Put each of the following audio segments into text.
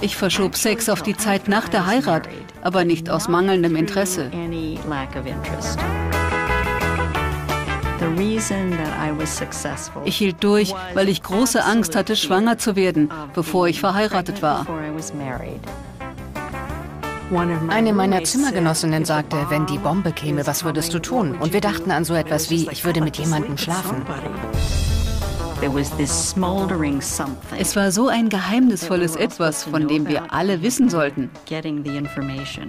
Ich verschob Sex auf die Zeit nach der Heirat, aber nicht aus mangelndem Interesse. Ich hielt durch, weil ich große Angst hatte, schwanger zu werden, bevor ich verheiratet war. Eine meiner Zimmergenossinnen sagte, wenn die Bombe käme, was würdest du tun? Und wir dachten an so etwas wie, ich würde mit jemandem schlafen. Es war so ein geheimnisvolles Etwas, von dem wir alle wissen sollten.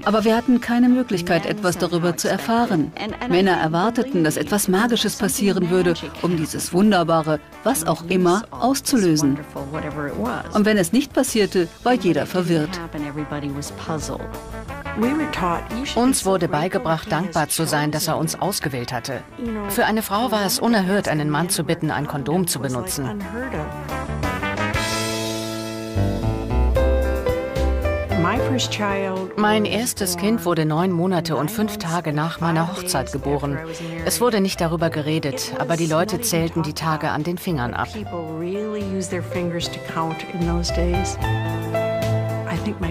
Aber wir hatten keine Möglichkeit, etwas darüber zu erfahren. Männer erwarteten, dass etwas Magisches passieren würde, um dieses wunderbare, was auch immer, auszulösen. Und wenn es nicht passierte, war jeder verwirrt. Uns wurde beigebracht, dankbar zu sein, dass er uns ausgewählt hatte. Für eine Frau war es unerhört, einen Mann zu bitten, ein Kondom zu benutzen. Mein erstes Kind wurde neun Monate und fünf Tage nach meiner Hochzeit geboren. Es wurde nicht darüber geredet, aber die Leute zählten die Tage an den Fingern ab.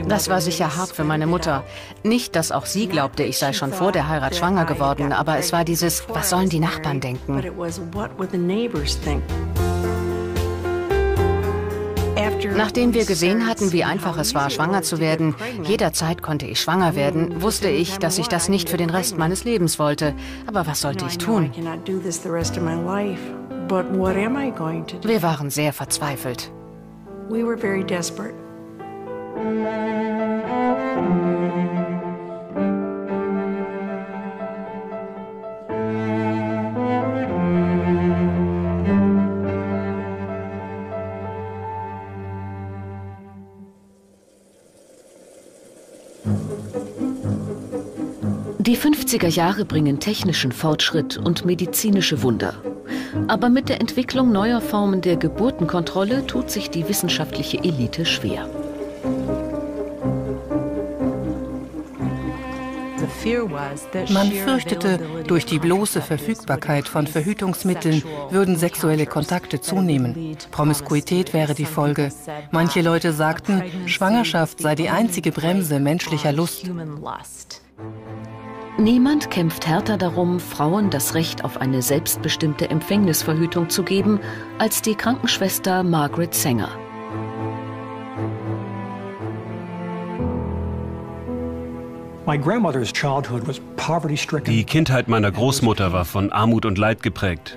Das war sicher hart für meine Mutter. Nicht, dass auch sie glaubte, ich sei schon vor der Heirat schwanger geworden, aber es war dieses, was sollen die Nachbarn denken? Nachdem wir gesehen hatten, wie einfach es war, schwanger zu werden, jederzeit konnte ich schwanger werden, wusste ich, dass ich das nicht für den Rest meines Lebens wollte. Aber was sollte ich tun? Wir waren sehr verzweifelt. Die 50er Jahre bringen technischen Fortschritt und medizinische Wunder. Aber mit der Entwicklung neuer Formen der Geburtenkontrolle tut sich die wissenschaftliche Elite schwer. Man fürchtete, durch die bloße Verfügbarkeit von Verhütungsmitteln würden sexuelle Kontakte zunehmen. Promiskuität wäre die Folge. Manche Leute sagten, Schwangerschaft sei die einzige Bremse menschlicher Lust. Niemand kämpft härter darum, Frauen das Recht auf eine selbstbestimmte Empfängnisverhütung zu geben, als die Krankenschwester Margaret Sanger. Die Kindheit meiner Großmutter war von Armut und Leid geprägt.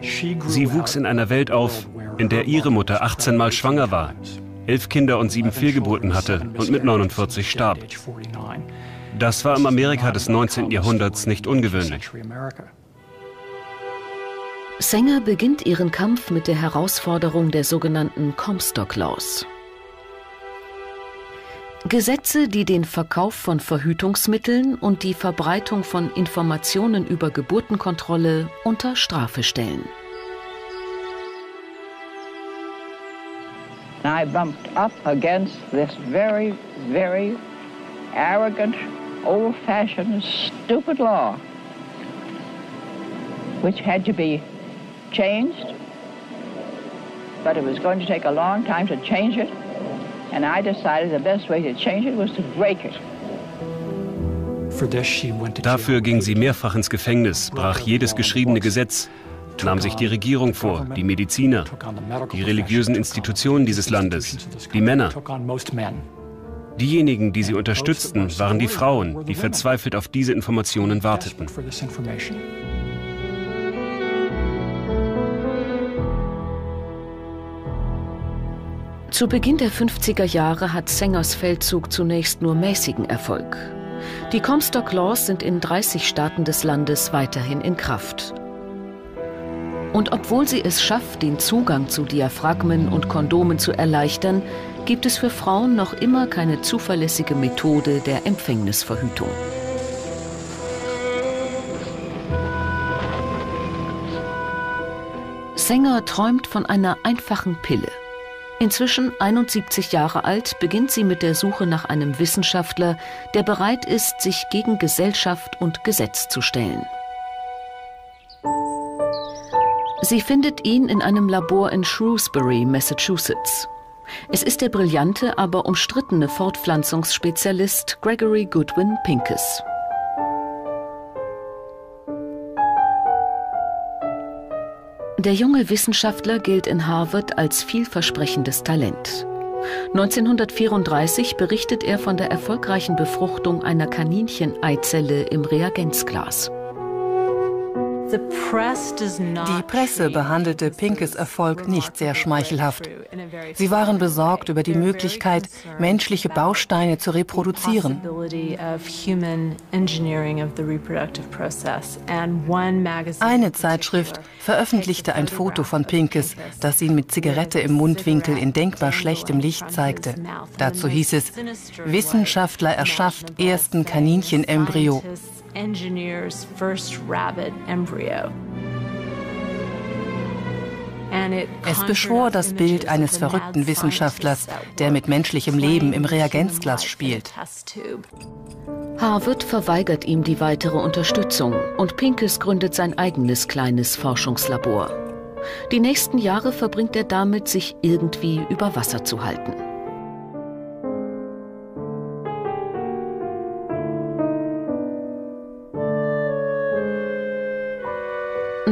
Sie wuchs in einer Welt auf, in der ihre Mutter 18 Mal schwanger war, elf Kinder und sieben Fehlgeburten hatte und mit 49 starb. Das war im Amerika des 19. Jahrhunderts nicht ungewöhnlich. Sanger beginnt ihren Kampf mit der Herausforderung der sogenannten Comstock Laws. Gesetze, die den Verkauf von Verhütungsmitteln und die Verbreitung von Informationen über Geburtenkontrolle unter Strafe stellen. I bumped up against this very, very arrogant, old-fashioned, stupid law, which had to be changed, but it was going to take a long time to change it. And I decided the best way to change it was to break it. Dafür ging sie mehrfach ins Gefängnis, brach jedes geschriebene Gesetz, nahm sich die Regierung vor, die Mediziner, die religiösen Institutionen dieses Landes, die Männer. Diejenigen, die sie unterstützten, waren die Frauen, die verzweifelt auf diese Informationen warteten. Zu Beginn der 50er Jahre hat Sengers Feldzug zunächst nur mäßigen Erfolg. Die Comstock Laws sind in 30 Staaten des Landes weiterhin in Kraft. Und obwohl sie es schafft, den Zugang zu Diaphragmen und Kondomen zu erleichtern, gibt es für Frauen noch immer keine zuverlässige Methode der Empfängnisverhütung. Sänger träumt von einer einfachen Pille. Inzwischen 71 Jahre alt, beginnt sie mit der Suche nach einem Wissenschaftler, der bereit ist, sich gegen Gesellschaft und Gesetz zu stellen. Sie findet ihn in einem Labor in Shrewsbury, Massachusetts. Es ist der brillante, aber umstrittene Fortpflanzungsspezialist Gregory Goodwin Pincus. Der junge Wissenschaftler gilt in Harvard als vielversprechendes Talent. 1934 berichtet er von der erfolgreichen Befruchtung einer Kanincheneizelle im Reagenzglas. Die Presse behandelte Pinkes Erfolg nicht sehr schmeichelhaft. Sie waren besorgt über die Möglichkeit, menschliche Bausteine zu reproduzieren. Eine Zeitschrift veröffentlichte ein Foto von Pinkes, das ihn mit Zigarette im Mundwinkel in denkbar schlechtem Licht zeigte. Dazu hieß es, Wissenschaftler erschafft ersten Kaninchenembryo engineer's first rabbit embryo. Es beschwor das Bild eines verrückten Wissenschaftlers, der mit menschlichem Leben im Reagenzglas spielt. Harvard verweigert ihm die weitere Unterstützung und Pincus gründet sein eigenes kleines Forschungslabor. Die nächsten Jahre verbringt er damit, sich irgendwie über Wasser zu halten.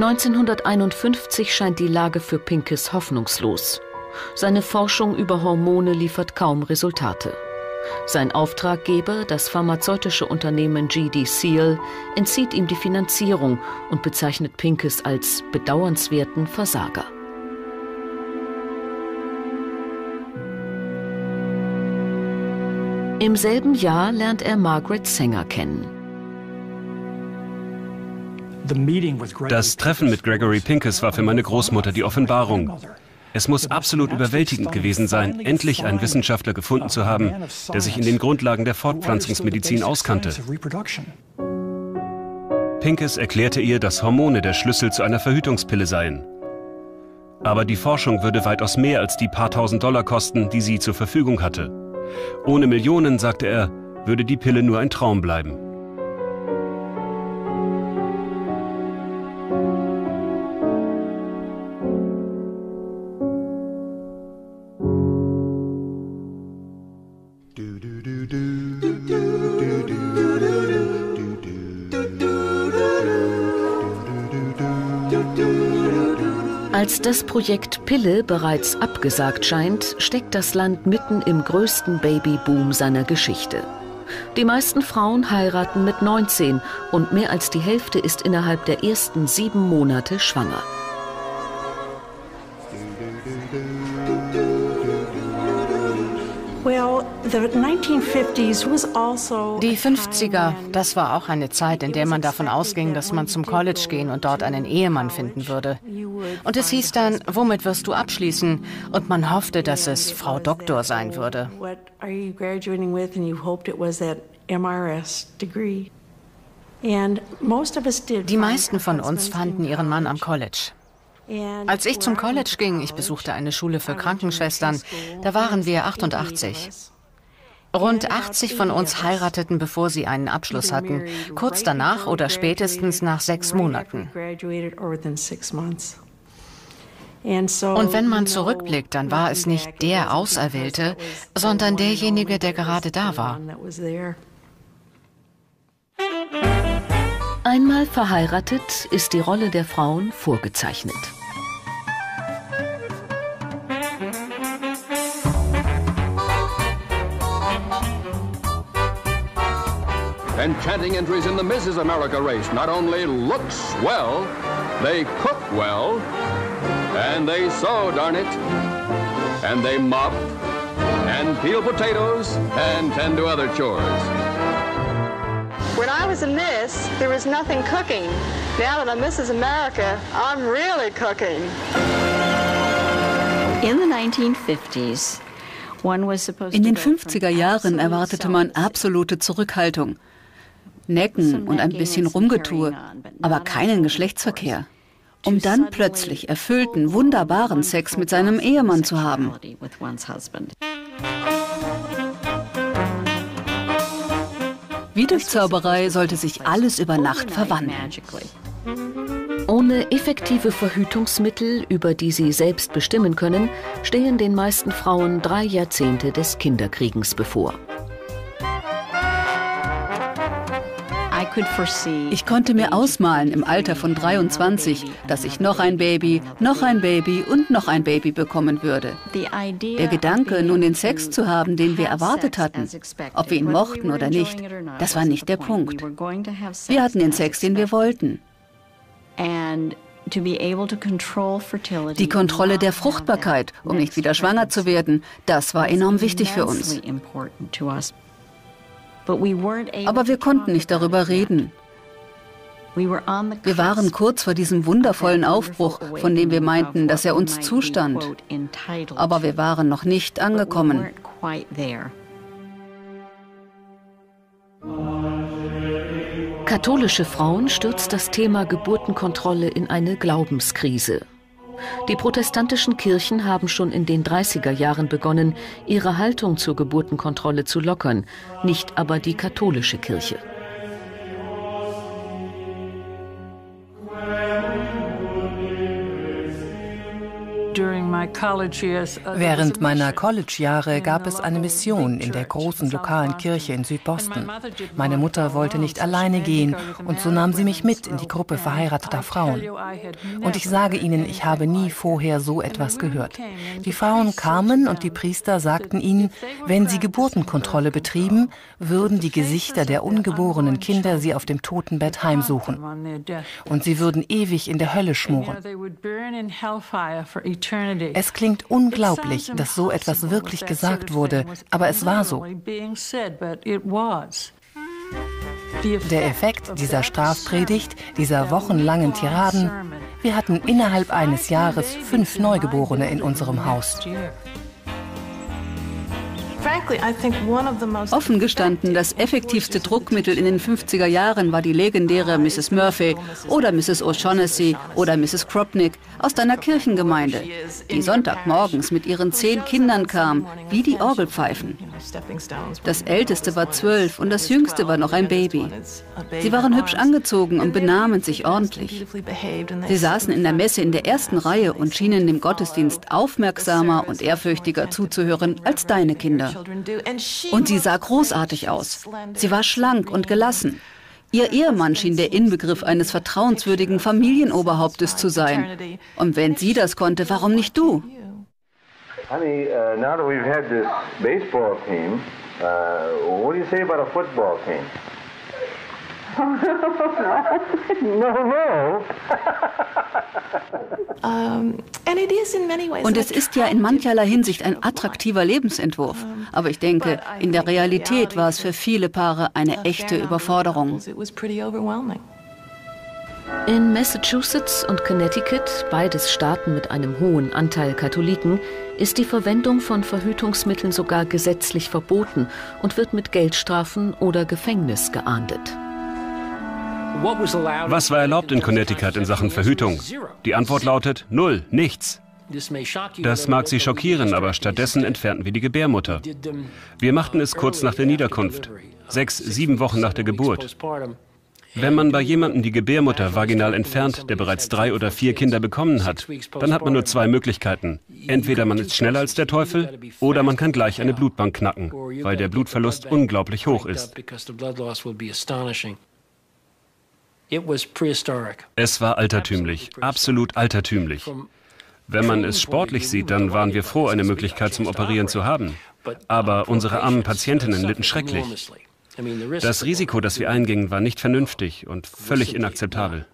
1951 scheint die Lage für Pincus hoffnungslos. Seine Forschung über Hormone liefert kaum Resultate. Sein Auftraggeber, das pharmazeutische Unternehmen GD Seal, entzieht ihm die Finanzierung und bezeichnet Pincus als bedauernswerten Versager. Im selben Jahr lernt er Margaret Sanger kennen. Das Treffen mit Gregory Pincus war für meine Großmutter die Offenbarung. Es muss absolut überwältigend gewesen sein, endlich einen Wissenschaftler gefunden zu haben, der sich in den Grundlagen der Fortpflanzungsmedizin auskannte. Pincus erklärte ihr, dass Hormone der Schlüssel zu einer Verhütungspille seien. Aber die Forschung würde weitaus mehr als die paar tausend Dollar kosten, die sie zur Verfügung hatte. Ohne Millionen, sagte er, würde die Pille nur ein Traum bleiben. Als das Projekt Pille bereits abgesagt scheint, steckt das Land mitten im größten Babyboom seiner Geschichte. Die meisten Frauen heiraten mit 19 und mehr als die Hälfte ist innerhalb der ersten sieben Monate schwanger. Die 50er, das war auch eine Zeit, in der man davon ausging, dass man zum College gehen und dort einen Ehemann finden würde. Und es hieß dann, womit wirst du abschließen? Und man hoffte, dass es Frau Doktor sein würde. Die meisten von uns fanden ihren Mann am College. Als ich zum College ging, ich besuchte eine Schule für Krankenschwestern, da waren wir 88. Rund 80 von uns heirateten, bevor sie einen Abschluss hatten, kurz danach oder spätestens nach sechs Monaten. Und wenn man zurückblickt, dann war es nicht der Auserwählte, sondern derjenige, der gerade da war. Einmal verheiratet ist die Rolle der Frauen vorgezeichnet. Enchanting entries in the Mrs. America race not only look swell, they cook well, and they sew, darn it, and they mop, and peel potatoes, and tend to other chores. When I was a Miss, there was nothing cooking. Now that I'm Mrs. America, I'm really cooking. In the 1950s, in den 50er Jahren erwartete man absolute Zurückhaltung. Necken und ein bisschen Rumgetue, aber keinen Geschlechtsverkehr. Um dann plötzlich erfüllten, wunderbaren Sex mit seinem Ehemann zu haben. Wie durch Zauberei sollte sich alles über Nacht verwandeln. Ohne effektive Verhütungsmittel, über die sie selbst bestimmen können, stehen den meisten Frauen drei Jahrzehnte des Kinderkriegens bevor. Ich konnte mir ausmalen im Alter von 23, dass ich noch ein Baby, noch ein Baby und noch ein Baby bekommen würde. Der Gedanke, nun den Sex zu haben, den wir erwartet hatten, ob wir ihn mochten oder nicht, das war nicht der Punkt. Wir hatten den Sex, den wir wollten. Die Kontrolle der Fruchtbarkeit, um nicht wieder schwanger zu werden, das war enorm wichtig für uns. Aber wir konnten nicht darüber reden. Wir waren kurz vor diesem wundervollen Aufbruch, von dem wir meinten, dass er uns zustand. Aber wir waren noch nicht angekommen. Katholische Frauen stürzt das Thema Geburtenkontrolle in eine Glaubenskrise. Die protestantischen Kirchen haben schon in den 30er Jahren begonnen, ihre Haltung zur Geburtenkontrolle zu lockern, nicht aber die katholische Kirche. Während meiner College-Jahre gab es eine Mission in der großen lokalen Kirche in Südboston. Meine Mutter wollte nicht alleine gehen und so nahm sie mich mit in die Gruppe verheirateter Frauen. Und ich sage Ihnen, ich habe nie vorher so etwas gehört. Die Frauen kamen und die Priester sagten ihnen, wenn sie Geburtenkontrolle betrieben, würden die Gesichter der ungeborenen Kinder sie auf dem Totenbett heimsuchen. Und sie würden ewig in der Hölle schmoren. Es klingt unglaublich, dass so etwas wirklich gesagt wurde, aber es war so. Der Effekt dieser Strafpredigt, dieser wochenlangen Tiraden, wir hatten innerhalb eines Jahres fünf Neugeborene in unserem Haus. Offen gestanden, das effektivste Druckmittel in den 50er Jahren war die legendäre Mrs. Murphy oder Mrs. O'Shaughnessy oder Mrs. Kropnik aus deiner Kirchengemeinde, die Sonntagmorgens mit ihren zehn Kindern kam, wie die Orgelpfeifen. Das älteste war zwölf und das jüngste war noch ein Baby. Sie waren hübsch angezogen und benahmen sich ordentlich. Sie saßen in der Messe in der ersten Reihe und schienen dem Gottesdienst aufmerksamer und ehrfürchtiger zuzuhören als deine Kinder. Und sie sah großartig aus. Sie war schlank und gelassen. Ihr Ehemann schien der Inbegriff eines vertrauenswürdigen Familienoberhauptes zu sein. Und wenn sie das konnte, warum nicht du? Honey, uh, now that we've had this baseball team, uh, what do you say about a football team? No, no. Und es ist ja in mancherlei Hinsicht ein attraktiver Lebensentwurf. Aber ich denke, in der Realität war es für viele Paare eine echte Überforderung. In Massachusetts und Connecticut, beides Staaten mit einem hohen Anteil Katholiken, ist die Verwendung von Verhütungsmitteln sogar gesetzlich verboten und wird mit Geldstrafen oder Gefängnis geahndet. Was war erlaubt in Connecticut in Sachen Verhütung? Die Antwort lautet null, nichts. Das mag Sie schockieren, aber stattdessen entfernten wir die Gebärmutter. Wir machten es kurz nach der Niederkunft, sechs, sieben Wochen nach der Geburt. Wenn man bei jemandem die Gebärmutter vaginal entfernt, der bereits drei oder vier Kinder bekommen hat, dann hat man nur zwei Möglichkeiten. Entweder man ist schneller als der Teufel oder man kann gleich eine Blutbank knacken, weil der Blutverlust unglaublich hoch ist. Es war altertümlich, absolut altertümlich. Wenn man es sportlich sieht, dann waren wir froh, eine Möglichkeit zum Operieren zu haben. Aber unsere armen Patientinnen litten schrecklich. Das Risiko, das wir eingingen, war nicht vernünftig und völlig inakzeptabel.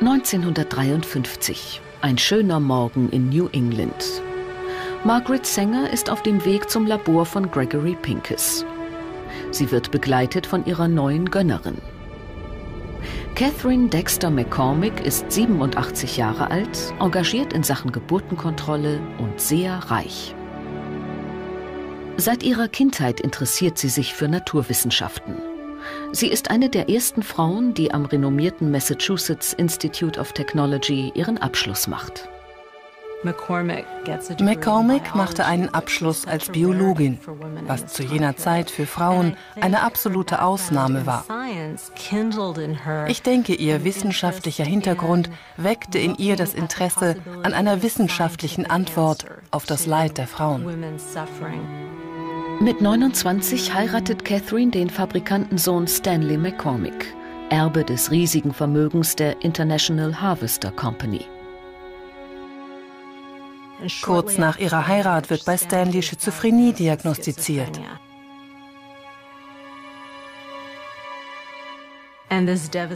...1953. Ein schöner Morgen in New England. Margaret Sanger ist auf dem Weg zum Labor von Gregory Pincus. Sie wird begleitet von ihrer neuen Gönnerin. Catherine Dexter McCormick ist 87 Jahre alt, engagiert in Sachen Geburtenkontrolle und sehr reich. Seit ihrer Kindheit interessiert sie sich für Naturwissenschaften. Sie ist eine der ersten Frauen, die am renommierten Massachusetts Institute of Technology ihren Abschluss macht. McCormick machte einen Abschluss als Biologin, was zu jener Zeit für Frauen eine absolute Ausnahme war. Ich denke, ihr wissenschaftlicher Hintergrund weckte in ihr das Interesse an einer wissenschaftlichen Antwort auf das Leid der Frauen. Mit 29 heiratet Catherine den Fabrikantensohn Stanley McCormick, Erbe des riesigen Vermögens der International Harvester Company. Kurz nach ihrer Heirat wird bei Stanley Schizophrenie diagnostiziert.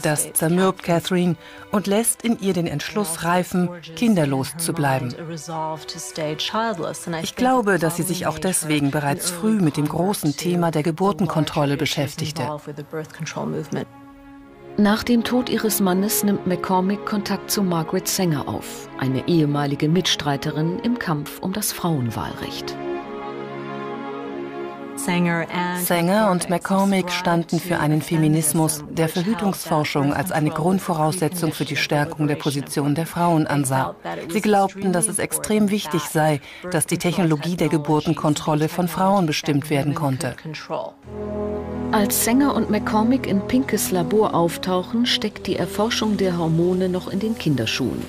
Das zermürbt Catherine und lässt in ihr den Entschluss reifen, kinderlos zu bleiben. Ich glaube, dass sie sich auch deswegen bereits früh mit dem großen Thema der Geburtenkontrolle beschäftigte. Nach dem Tod ihres Mannes nimmt McCormick Kontakt zu Margaret Sanger auf, eine ehemalige Mitstreiterin im Kampf um das Frauenwahlrecht. Sanger und McCormick standen für einen Feminismus, der Verhütungsforschung als eine Grundvoraussetzung für die Stärkung der Position der Frauen ansah. Sie glaubten, dass es extrem wichtig sei, dass die Technologie der Geburtenkontrolle von Frauen bestimmt werden konnte. Als Sanger und McCormick in Pinkes Labor auftauchen, steckt die Erforschung der Hormone noch in den Kinderschuhen.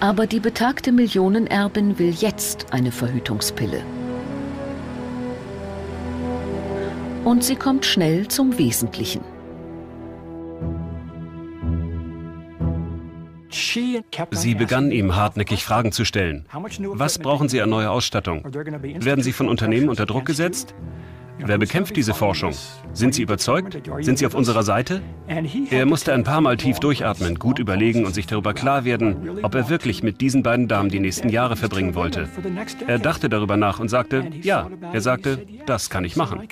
Aber die betagte Millionenerbin will jetzt eine Verhütungspille. Und sie kommt schnell zum Wesentlichen. Sie begann ihm hartnäckig Fragen zu stellen. Was brauchen Sie an neuer Ausstattung? Werden Sie von Unternehmen unter Druck gesetzt? Wer bekämpft diese Forschung? Sind Sie überzeugt? Sind Sie auf unserer Seite? Er musste ein paar Mal tief durchatmen, gut überlegen und sich darüber klar werden, ob er wirklich mit diesen beiden Damen die nächsten Jahre verbringen wollte. Er dachte darüber nach und sagte, ja, er sagte, das kann ich machen.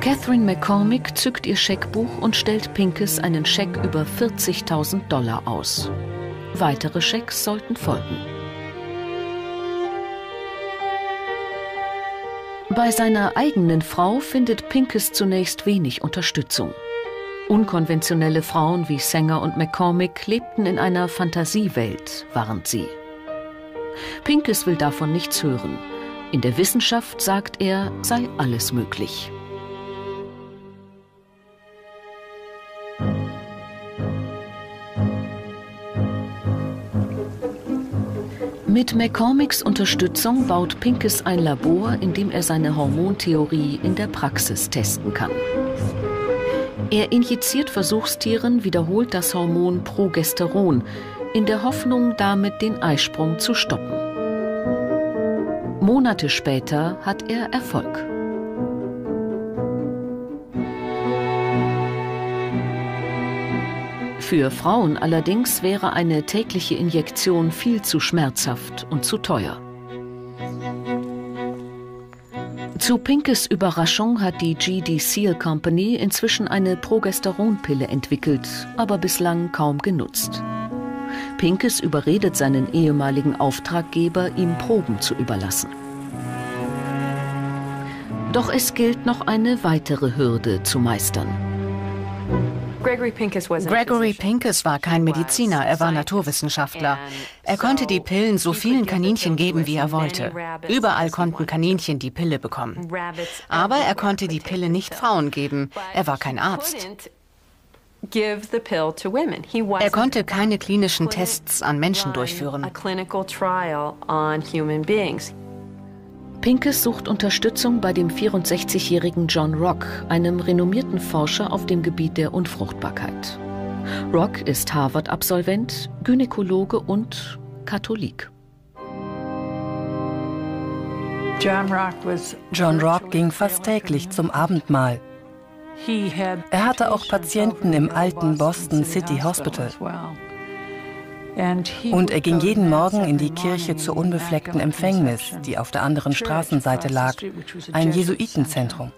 Catherine McCormick zückt ihr Scheckbuch und stellt Pinkes einen Scheck über 40.000 Dollar aus. Weitere Schecks sollten folgen. Bei seiner eigenen Frau findet Pinkes zunächst wenig Unterstützung. Unkonventionelle Frauen wie Sanger und McCormick lebten in einer Fantasiewelt, warnt sie. Pinkes will davon nichts hören. In der Wissenschaft, sagt er, sei alles möglich. Mit McCormicks Unterstützung baut Pinkes ein Labor, in dem er seine Hormontheorie in der Praxis testen kann. Er injiziert Versuchstieren wiederholt das Hormon Progesteron, in der Hoffnung, damit den Eisprung zu stoppen. Monate später hat er Erfolg. Für Frauen allerdings wäre eine tägliche Injektion viel zu schmerzhaft und zu teuer. Zu Pinkes Überraschung hat die GD Seal Company inzwischen eine Progesteronpille entwickelt, aber bislang kaum genutzt. Pinkes überredet seinen ehemaligen Auftraggeber, ihm Proben zu überlassen. Doch es gilt noch eine weitere Hürde zu meistern. Gregory Pincus war kein Mediziner, er war Naturwissenschaftler. Er konnte die Pillen so vielen Kaninchen geben, wie er wollte. Überall konnten Kaninchen die Pille bekommen. Aber er konnte die Pille nicht Frauen geben. Er war kein Arzt. Er konnte keine klinischen Tests an Menschen durchführen. Pinkes sucht Unterstützung bei dem 64-jährigen John Rock, einem renommierten Forscher auf dem Gebiet der Unfruchtbarkeit. Rock ist Harvard-Absolvent, Gynäkologe und Katholik. John Rock ging fast täglich zum Abendmahl. Er hatte auch Patienten im alten Boston City Hospital. Und er ging jeden Morgen in die Kirche zur unbefleckten Empfängnis, die auf der anderen Straßenseite lag, ein Jesuitenzentrum.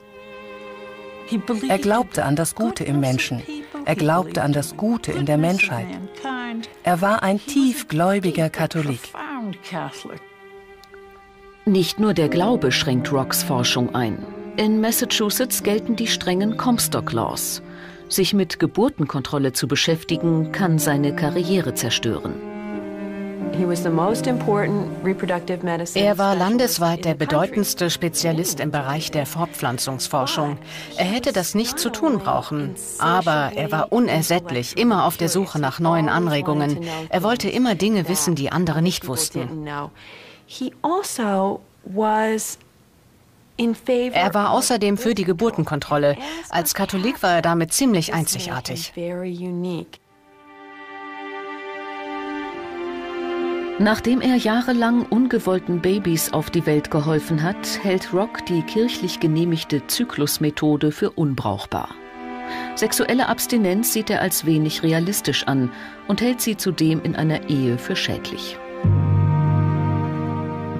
Er glaubte an das Gute im Menschen. Er glaubte an das Gute in der Menschheit. Er war ein tiefgläubiger Katholik. Nicht nur der Glaube schränkt Rocks Forschung ein. In Massachusetts gelten die strengen Comstock Laws. Sich mit Geburtenkontrolle zu beschäftigen, kann seine Karriere zerstören. Er war landesweit der bedeutendste Spezialist im Bereich der Fortpflanzungsforschung. Er hätte das nicht zu tun brauchen, aber er war unersättlich, immer auf der Suche nach neuen Anregungen. Er wollte immer Dinge wissen, die andere nicht wussten. Also er war außerdem für die Geburtenkontrolle. Als Katholik war er damit ziemlich einzigartig. Nachdem er jahrelang ungewollten Babys auf die Welt geholfen hat, hält Rock die kirchlich genehmigte Zyklusmethode für unbrauchbar. Sexuelle Abstinenz sieht er als wenig realistisch an und hält sie zudem in einer Ehe für schädlich.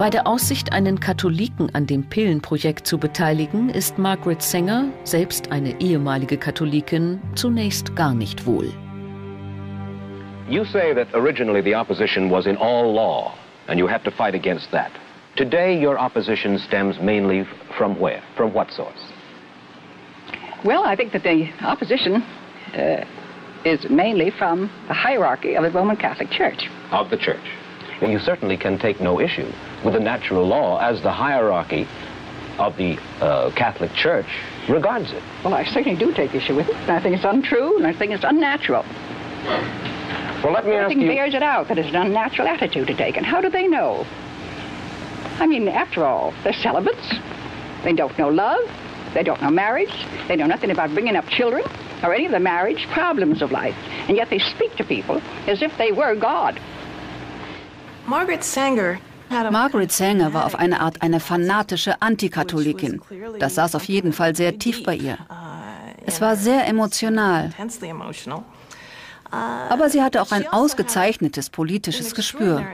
Bei der Aussicht, einen Katholiken an dem Pillenprojekt zu beteiligen, ist Margaret Sanger, selbst eine ehemalige Katholikin, zunächst gar nicht wohl. You say that originally the opposition was in all law, and you have to fight against that. Today, your opposition stems mainly from where? From what source? Well, I think that the opposition uh, is mainly from the hierarchy of the Roman Catholic Church. Of the Church. You certainly can take no issue with the natural law as the hierarchy of the uh, Catholic Church regards it. Well, I certainly do take issue with it. I think it's untrue, and I think it's unnatural. Well, let me Everything ask you... bears it out that it's an unnatural attitude to take. And how do they know? I mean, after all, they're celibates. They don't know love. They don't know marriage. They know nothing about bringing up children or any of the marriage problems of life. And yet they speak to people as if they were God. Margaret Sanger Margaret Sanger war auf eine Art eine fanatische Antikatholikin. Das saß auf jeden Fall sehr tief bei ihr. Es war sehr emotional. Aber sie hatte auch ein ausgezeichnetes politisches Gespür.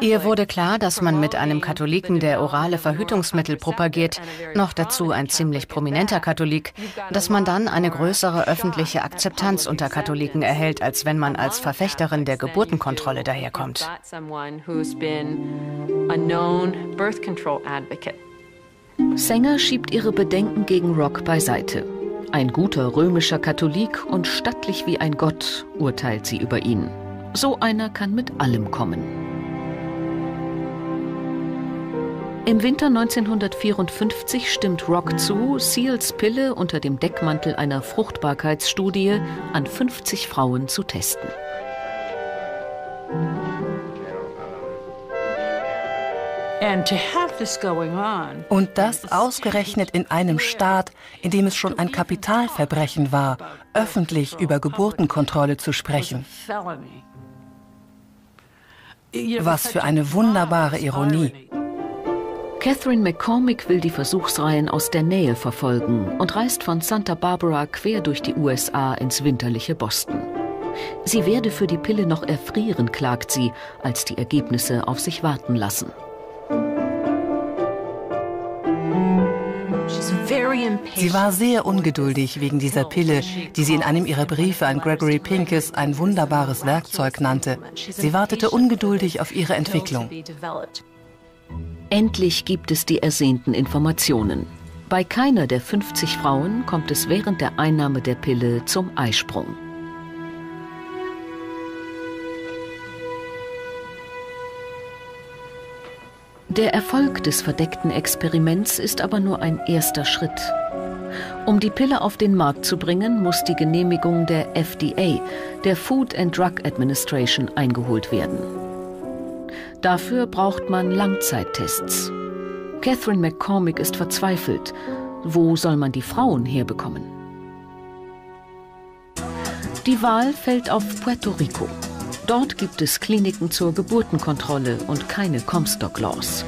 Ihr wurde klar, dass man mit einem Katholiken, der orale Verhütungsmittel propagiert, noch dazu ein ziemlich prominenter Katholik, dass man dann eine größere öffentliche Akzeptanz unter Katholiken erhält, als wenn man als Verfechterin der Geburtenkontrolle daherkommt. Sänger schiebt ihre Bedenken gegen Rock beiseite. Ein guter römischer Katholik und stattlich wie ein Gott, urteilt sie über ihn. So einer kann mit allem kommen. Im Winter 1954 stimmt Rock zu, Seals Pille unter dem Deckmantel einer Fruchtbarkeitsstudie an 50 Frauen zu testen. Und das ausgerechnet in einem Staat, in dem es schon ein Kapitalverbrechen war, öffentlich über Geburtenkontrolle zu sprechen. Was für eine wunderbare Ironie. Catherine McCormick will die Versuchsreihen aus der Nähe verfolgen und reist von Santa Barbara quer durch die USA ins winterliche Boston. Sie werde für die Pille noch erfrieren, klagt sie, als die Ergebnisse auf sich warten lassen. Sie war sehr ungeduldig wegen dieser Pille, die sie in einem ihrer Briefe an Gregory Pincus ein wunderbares Werkzeug nannte. Sie wartete ungeduldig auf ihre Entwicklung. Endlich gibt es die ersehnten Informationen. Bei keiner der 50 Frauen kommt es während der Einnahme der Pille zum Eisprung. Der Erfolg des verdeckten Experiments ist aber nur ein erster Schritt. Um die Pille auf den Markt zu bringen, muss die Genehmigung der FDA, der Food and Drug Administration, eingeholt werden. Dafür braucht man Langzeittests. Catherine McCormick ist verzweifelt. Wo soll man die Frauen herbekommen? Die Wahl fällt auf Puerto Rico. Dort gibt es Kliniken zur Geburtenkontrolle und keine Comstock-Laws.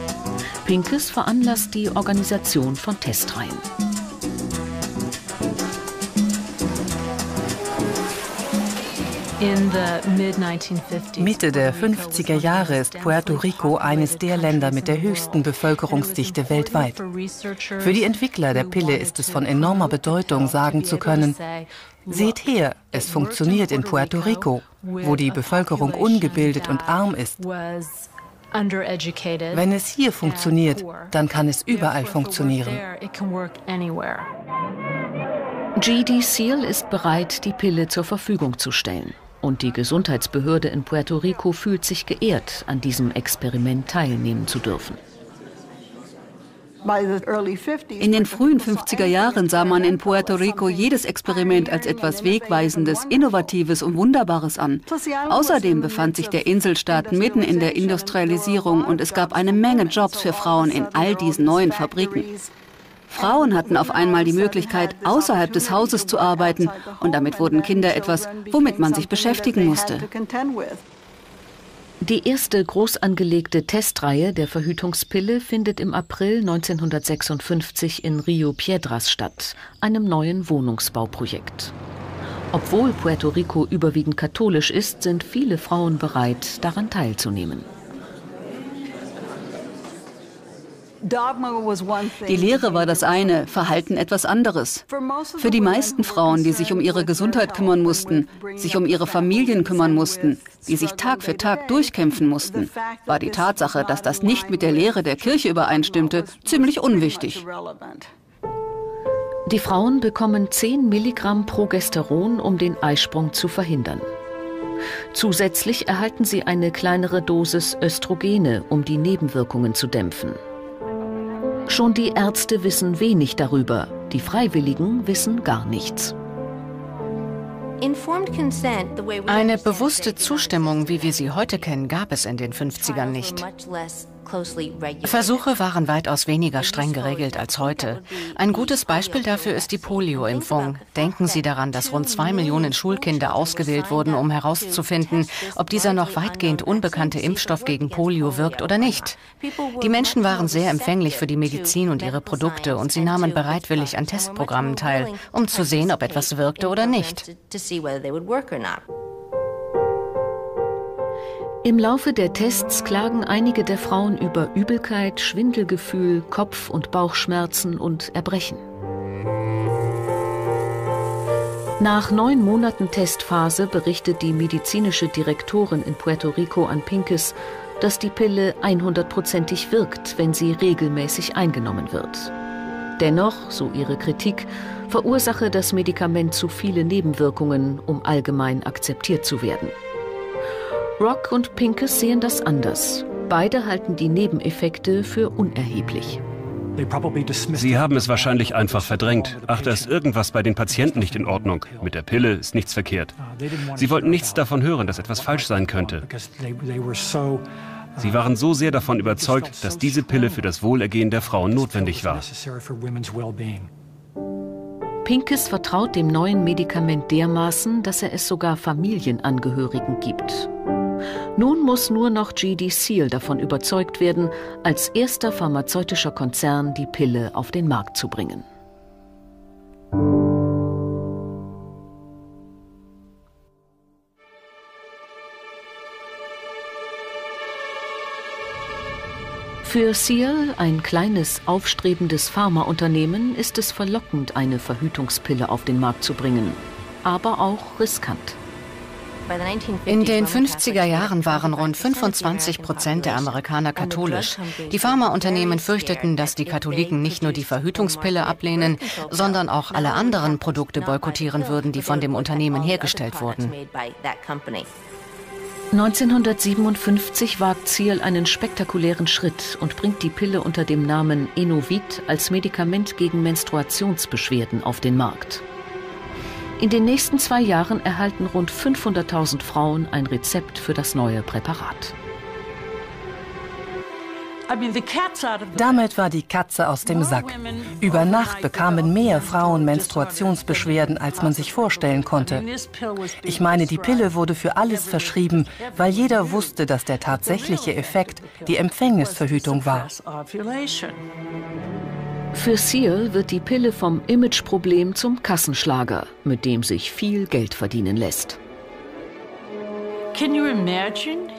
Pinkes veranlasst die Organisation von Testreihen. Mitte der 50er Jahre ist Puerto Rico eines der Länder mit der höchsten Bevölkerungsdichte weltweit. Für die Entwickler der Pille ist es von enormer Bedeutung, sagen zu können, seht her, es funktioniert in Puerto Rico, wo die Bevölkerung ungebildet und arm ist. Wenn es hier funktioniert, dann kann es überall funktionieren. GD Seal ist bereit, die Pille zur Verfügung zu stellen. Und die Gesundheitsbehörde in Puerto Rico fühlt sich geehrt, an diesem Experiment teilnehmen zu dürfen. In den frühen 50er Jahren sah man in Puerto Rico jedes Experiment als etwas Wegweisendes, Innovatives und Wunderbares an. Außerdem befand sich der Inselstaat mitten in der Industrialisierung und es gab eine Menge Jobs für Frauen in all diesen neuen Fabriken. Frauen hatten auf einmal die Möglichkeit, außerhalb des Hauses zu arbeiten und damit wurden Kinder etwas, womit man sich beschäftigen musste. Die erste groß angelegte Testreihe der Verhütungspille findet im April 1956 in Rio Piedras statt, einem neuen Wohnungsbauprojekt. Obwohl Puerto Rico überwiegend katholisch ist, sind viele Frauen bereit, daran teilzunehmen. Die Lehre war das eine, Verhalten etwas anderes. Für die meisten Frauen, die sich um ihre Gesundheit kümmern mussten, sich um ihre Familien kümmern mussten, die sich Tag für Tag durchkämpfen mussten, war die Tatsache, dass das nicht mit der Lehre der Kirche übereinstimmte, ziemlich unwichtig. Die Frauen bekommen 10 Milligramm Progesteron, um den Eisprung zu verhindern. Zusätzlich erhalten sie eine kleinere Dosis Östrogene, um die Nebenwirkungen zu dämpfen. Schon die Ärzte wissen wenig darüber, die Freiwilligen wissen gar nichts. Eine bewusste Zustimmung, wie wir sie heute kennen, gab es in den 50ern nicht. Versuche waren weitaus weniger streng geregelt als heute. Ein gutes Beispiel dafür ist die Polio-Impfung. Denken Sie daran, dass rund zwei Millionen Schulkinder ausgewählt wurden, um herauszufinden, ob dieser noch weitgehend unbekannte Impfstoff gegen Polio wirkt oder nicht. Die Menschen waren sehr empfänglich für die Medizin und ihre Produkte und sie nahmen bereitwillig an Testprogrammen teil, um zu sehen, ob etwas wirkte oder nicht. Im Laufe der Tests klagen einige der Frauen über Übelkeit, Schwindelgefühl, Kopf- und Bauchschmerzen und Erbrechen. Nach neun Monaten Testphase berichtet die medizinische Direktorin in Puerto Rico an Pinkes, dass die Pille 100%ig wirkt, wenn sie regelmäßig eingenommen wird. Dennoch, so ihre Kritik, verursache das Medikament zu viele Nebenwirkungen, um allgemein akzeptiert zu werden. Rock und Pinkes sehen das anders. Beide halten die Nebeneffekte für unerheblich. Sie haben es wahrscheinlich einfach verdrängt. Ach, da ist irgendwas bei den Patienten nicht in Ordnung. Mit der Pille ist nichts verkehrt. Sie wollten nichts davon hören, dass etwas falsch sein könnte. Sie waren so sehr davon überzeugt, dass diese Pille für das Wohlergehen der Frauen notwendig war. Pinkes vertraut dem neuen Medikament dermaßen, dass er es sogar Familienangehörigen gibt. Nun muss nur noch GD Seal davon überzeugt werden, als erster pharmazeutischer Konzern die Pille auf den Markt zu bringen. Für Seal, ein kleines, aufstrebendes Pharmaunternehmen, ist es verlockend, eine Verhütungspille auf den Markt zu bringen, aber auch riskant. In den 50er Jahren waren rund 25 Prozent der Amerikaner katholisch. Die Pharmaunternehmen fürchteten, dass die Katholiken nicht nur die Verhütungspille ablehnen, sondern auch alle anderen Produkte boykottieren würden, die von dem Unternehmen hergestellt wurden. 1957 wagt Ziel einen spektakulären Schritt und bringt die Pille unter dem Namen Enovit als Medikament gegen Menstruationsbeschwerden auf den Markt. In den nächsten zwei Jahren erhalten rund 500.000 Frauen ein Rezept für das neue Präparat. Damit war die Katze aus dem Sack. Über Nacht bekamen mehr Frauen Menstruationsbeschwerden, als man sich vorstellen konnte. Ich meine, die Pille wurde für alles verschrieben, weil jeder wusste, dass der tatsächliche Effekt die Empfängnisverhütung war. Für Seal wird die Pille vom Imageproblem zum Kassenschlager, mit dem sich viel Geld verdienen lässt.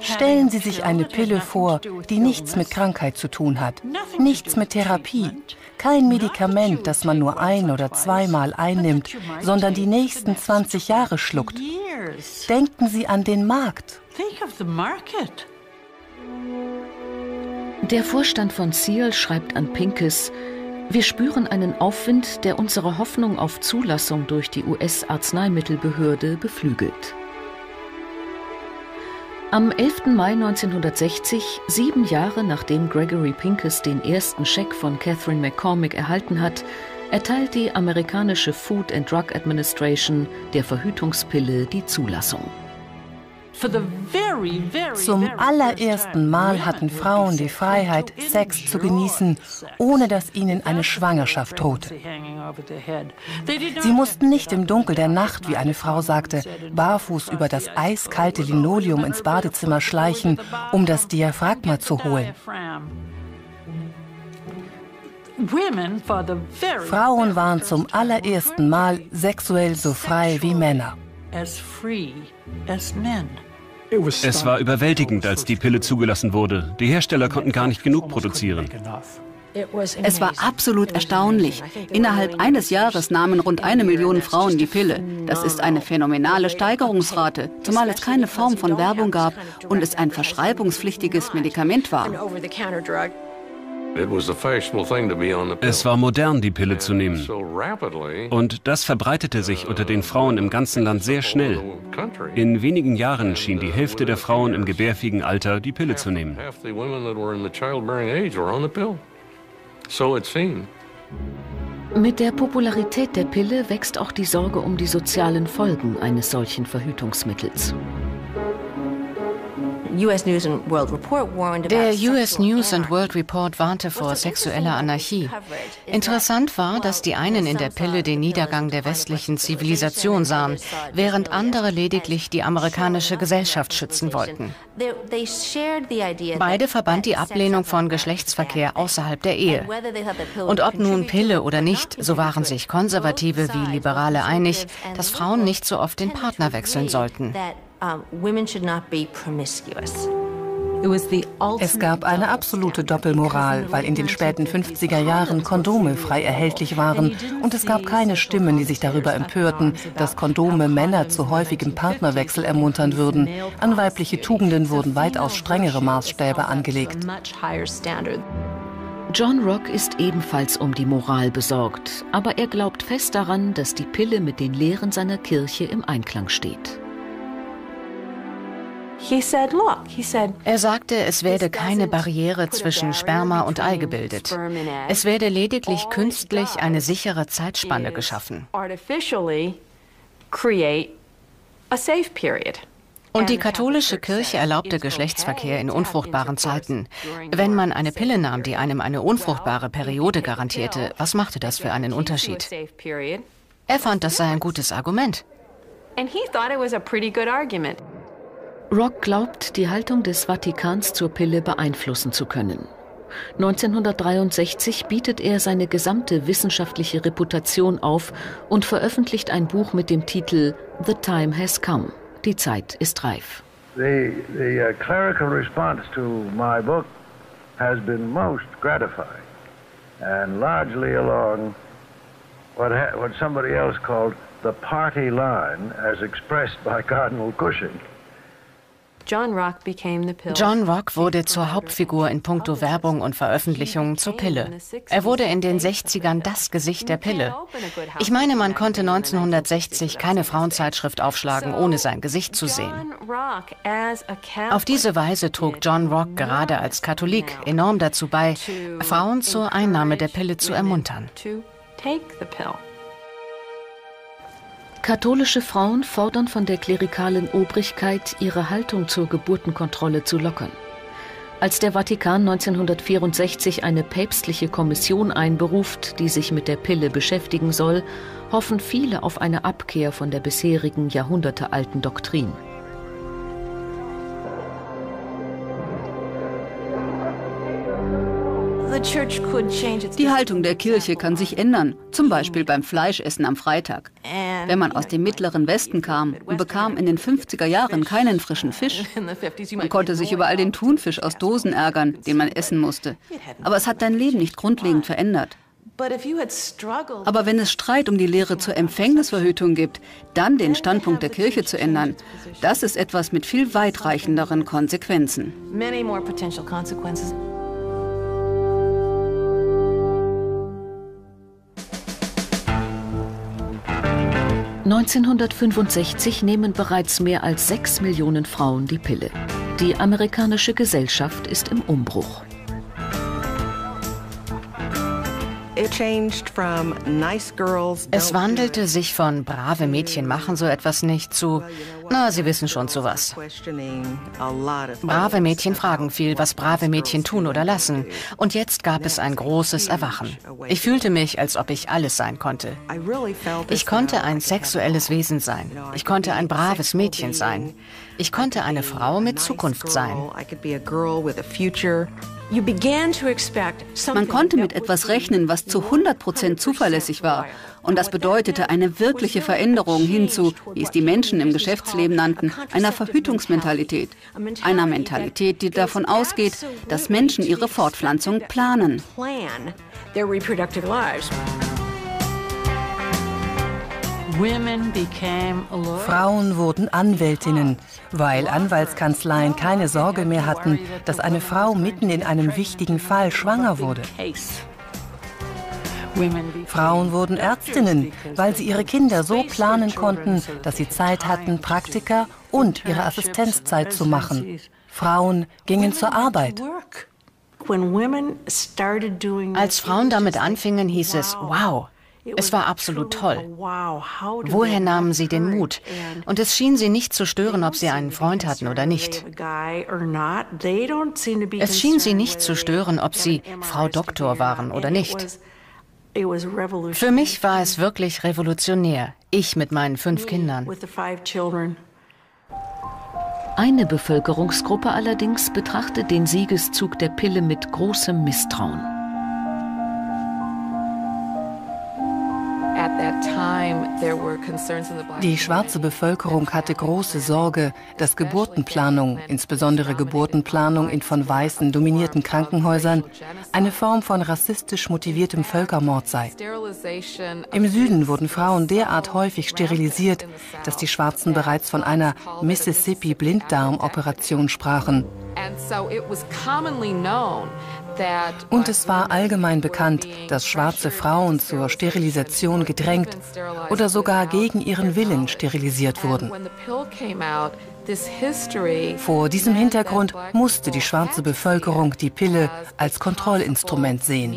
Stellen Sie sich eine Pille vor, die nichts mit Krankheit zu tun hat, nichts mit Therapie, kein Medikament, das man nur ein- oder zweimal einnimmt, sondern die nächsten 20 Jahre schluckt. Denken Sie an den Markt. Der Vorstand von Seal schreibt an Pinkes, wir spüren einen Aufwind, der unsere Hoffnung auf Zulassung durch die US-Arzneimittelbehörde beflügelt. Am 11. Mai 1960, sieben Jahre nachdem Gregory Pincus den ersten Scheck von Catherine McCormick erhalten hat, erteilt die amerikanische Food and Drug Administration der Verhütungspille die Zulassung. Zum allerersten Mal hatten Frauen die Freiheit, Sex zu genießen, ohne dass ihnen eine Schwangerschaft drohte. Sie mussten nicht im Dunkel der Nacht, wie eine Frau sagte, barfuß über das eiskalte Linoleum ins Badezimmer schleichen, um das Diaphragma zu holen. Frauen waren zum allerersten Mal sexuell so frei wie Männer. Es war überwältigend, als die Pille zugelassen wurde. Die Hersteller konnten gar nicht genug produzieren. Es war absolut erstaunlich. Innerhalb eines Jahres nahmen rund eine Million Frauen die Pille. Das ist eine phänomenale Steigerungsrate, zumal es keine Form von Werbung gab und es ein verschreibungspflichtiges Medikament war. Es war modern, die Pille zu nehmen. Und das verbreitete sich unter den Frauen im ganzen Land sehr schnell. In wenigen Jahren schien die Hälfte der Frauen im gebärfähigen Alter die Pille zu nehmen. Mit der Popularität der Pille wächst auch die Sorge um die sozialen Folgen eines solchen Verhütungsmittels. Der US News and World Report warnte vor sexueller Anarchie. Interessant war, dass die einen in der Pille den Niedergang der westlichen Zivilisation sahen, während andere lediglich die amerikanische Gesellschaft schützen wollten. Beide verband die Ablehnung von Geschlechtsverkehr außerhalb der Ehe. Und ob nun Pille oder nicht, so waren sich Konservative wie Liberale einig, dass Frauen nicht so oft den Partner wechseln sollten. Es gab eine absolute Doppelmoral, weil in den späten 50er Jahren Kondome frei erhältlich waren und es gab keine Stimmen, die sich darüber empörten, dass Kondome Männer zu häufigem Partnerwechsel ermuntern würden. An weibliche Tugenden wurden weitaus strengere Maßstäbe angelegt. John Rock ist ebenfalls um die Moral besorgt, aber er glaubt fest daran, dass die Pille mit den Lehren seiner Kirche im Einklang steht. Er sagte, es werde keine Barriere zwischen Sperma und Ei gebildet. Es werde lediglich künstlich eine sichere Zeitspanne geschaffen. Und die katholische Kirche erlaubte Geschlechtsverkehr in unfruchtbaren Zeiten. Wenn man eine Pille nahm, die einem eine unfruchtbare Periode garantierte, was machte das für einen Unterschied? Er fand, das sei ein gutes Argument. And he thought it was a pretty good argument. Rock glaubt, die Haltung des Vatikans zur Pille beeinflussen zu können. 1963 bietet er seine gesamte wissenschaftliche Reputation auf und veröffentlicht ein Buch mit dem Titel The Time Has Come. Die Zeit ist reif. The, the uh, clerical response to my book has been most gratifying and largely along what, what somebody else called the party line as expressed by Cardinal Cushing. John Rock wurde zur Hauptfigur in puncto Werbung und Veröffentlichungen zur Pille. Er wurde in den 60ern das Gesicht der Pille. Ich meine, man konnte 1960 keine Frauenzeitschrift aufschlagen, ohne sein Gesicht zu sehen. Auf diese Weise trug John Rock gerade als Katholik enorm dazu bei, Frauen zur Einnahme der Pille zu ermuntern. Katholische Frauen fordern von der klerikalen Obrigkeit, ihre Haltung zur Geburtenkontrolle zu lockern. Als der Vatikan 1964 eine päpstliche Kommission einberuft, die sich mit der Pille beschäftigen soll, hoffen viele auf eine Abkehr von der bisherigen jahrhundertealten Doktrin. Die Haltung der Kirche kann sich ändern, zum Beispiel beim Fleischessen am Freitag. Wenn man aus dem mittleren Westen kam und bekam in den 50er Jahren keinen frischen Fisch, man konnte sich über all den Thunfisch aus Dosen ärgern, den man essen musste. Aber es hat dein Leben nicht grundlegend verändert. Aber wenn es Streit um die Lehre zur Empfängnisverhütung gibt, dann den Standpunkt der Kirche zu ändern, das ist etwas mit viel weitreichenderen Konsequenzen. 1965 nehmen bereits mehr als sechs Millionen Frauen die Pille. Die amerikanische Gesellschaft ist im Umbruch. Es wandelte sich von brave Mädchen machen so etwas nicht zu, na, Sie wissen schon zu was. Brave Mädchen fragen viel, was brave Mädchen tun oder lassen. Und jetzt gab es ein großes Erwachen. Ich fühlte mich, als ob ich alles sein konnte. Ich konnte ein sexuelles Wesen sein. Ich konnte ein braves Mädchen sein. Ich konnte eine Frau mit Zukunft sein. Man konnte mit etwas rechnen, was zu 100 Prozent zuverlässig war. Und das bedeutete eine wirkliche Veränderung hin zu, wie es die Menschen im Geschäftsleben nannten, einer Verhütungsmentalität. Einer Mentalität, die davon ausgeht, dass Menschen ihre Fortpflanzung planen. Frauen wurden Anwältinnen, weil Anwaltskanzleien keine Sorge mehr hatten, dass eine Frau mitten in einem wichtigen Fall schwanger wurde. Frauen wurden Ärztinnen, weil sie ihre Kinder so planen konnten, dass sie Zeit hatten, Praktika und ihre Assistenzzeit zu machen. Frauen gingen zur Arbeit. Als Frauen damit anfingen, hieß es, wow, es war absolut toll. Woher nahmen sie den Mut? Und es schien sie nicht zu stören, ob sie einen Freund hatten oder nicht. Es schien sie nicht zu stören, ob sie Frau Doktor waren oder nicht. Für mich war es wirklich revolutionär. Ich mit meinen fünf Kindern. Eine Bevölkerungsgruppe allerdings betrachtet den Siegeszug der Pille mit großem Misstrauen. Die schwarze Bevölkerung hatte große Sorge, dass Geburtenplanung, insbesondere Geburtenplanung in von Weißen dominierten Krankenhäusern, eine Form von rassistisch motiviertem Völkermord sei. Im Süden wurden Frauen derart häufig sterilisiert, dass die Schwarzen bereits von einer Mississippi-Blinddarm-Operation sprachen. Und es war allgemein bekannt, dass schwarze Frauen zur Sterilisation gedrängt oder sogar gegen ihren Willen sterilisiert wurden. Vor diesem Hintergrund musste die schwarze Bevölkerung die Pille als Kontrollinstrument sehen.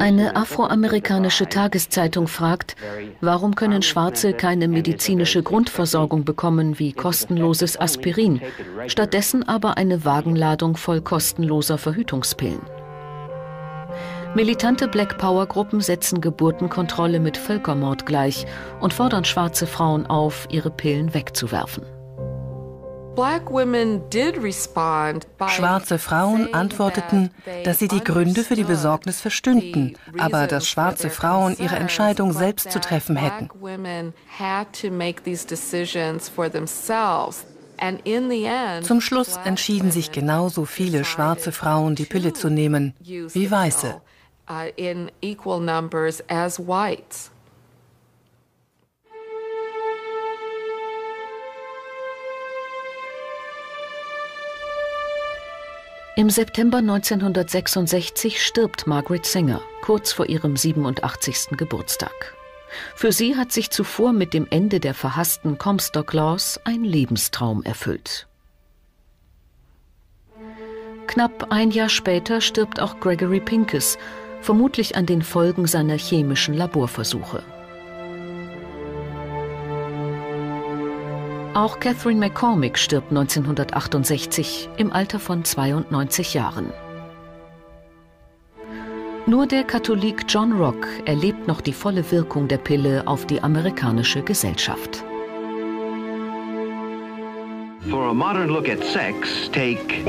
Eine afroamerikanische Tageszeitung fragt, warum können Schwarze keine medizinische Grundversorgung bekommen wie kostenloses Aspirin, stattdessen aber eine Wagenladung voll kostenloser Verhütungspillen. Militante Black Power-Gruppen setzen Geburtenkontrolle mit Völkermord gleich und fordern schwarze Frauen auf, ihre Pillen wegzuwerfen. Schwarze Frauen antworteten, dass sie die Gründe für die Besorgnis verstünden, aber dass schwarze Frauen ihre Entscheidung selbst zu treffen hätten. Zum Schluss entschieden sich genauso viele schwarze Frauen, die Pille zu nehmen, wie weiße uh, in equal numbers as whites. Im September 1966 stirbt Margaret Singer, kurz vor ihrem 87. Geburtstag. Für sie hat sich zuvor mit dem Ende der verhassten Comstock Laws ein Lebenstraum erfüllt. Knapp ein Jahr später stirbt auch Gregory Pincus, vermutlich an den Folgen seiner chemischen Laborversuche. Auch Catherine McCormick stirbt 1968 im Alter von 92 Jahren. Nur der Katholik John Rock erlebt noch die volle Wirkung der Pille auf die amerikanische Gesellschaft. For a modern look at sex, take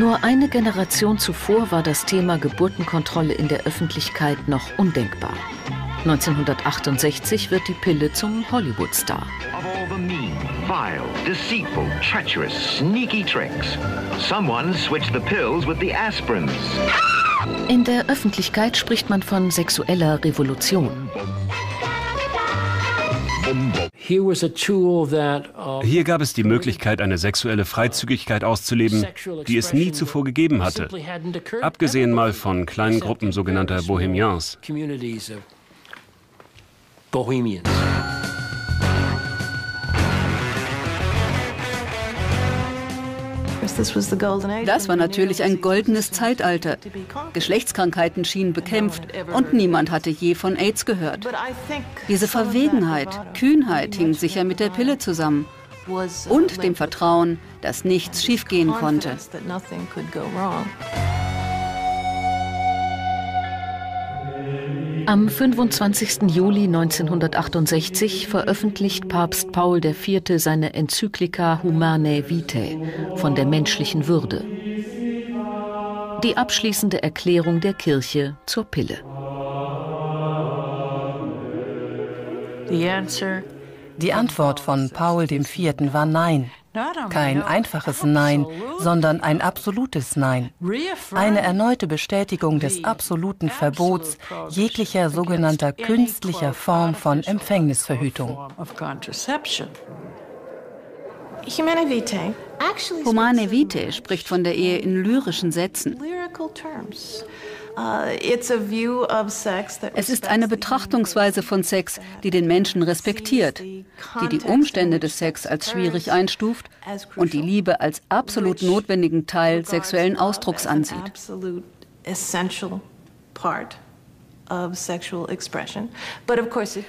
Nur eine Generation zuvor war das Thema Geburtenkontrolle in der Öffentlichkeit noch undenkbar. 1968 wird die Pille zum Hollywood-Star. In der Öffentlichkeit spricht man von sexueller Revolution. Hier gab es die Möglichkeit, eine sexuelle Freizügigkeit auszuleben, die es nie zuvor gegeben hatte, abgesehen mal von kleinen Gruppen sogenannter Bohemians. Bohemians. Das war natürlich ein goldenes Zeitalter. Geschlechtskrankheiten schienen bekämpft und niemand hatte je von AIDS gehört. Diese Verwegenheit, Kühnheit hing sicher mit der Pille zusammen und dem Vertrauen, dass nichts schiefgehen konnte. Am 25. Juli 1968 veröffentlicht Papst Paul IV. seine Enzyklika Humanae Vitae von der menschlichen Würde. Die abschließende Erklärung der Kirche zur Pille. Die Antwort von Paul IV. war Nein. Kein einfaches Nein, sondern ein absolutes Nein. Eine erneute Bestätigung des absoluten Verbots jeglicher sogenannter künstlicher Form von Empfängnisverhütung. Humane Vitae spricht von der Ehe in lyrischen Sätzen. Uh, es ist eine Betrachtungsweise von Sex, die den Menschen respektiert, die die Umstände des Sex als schwierig einstuft und die Liebe als absolut notwendigen Teil sexuellen Ausdrucks ansieht.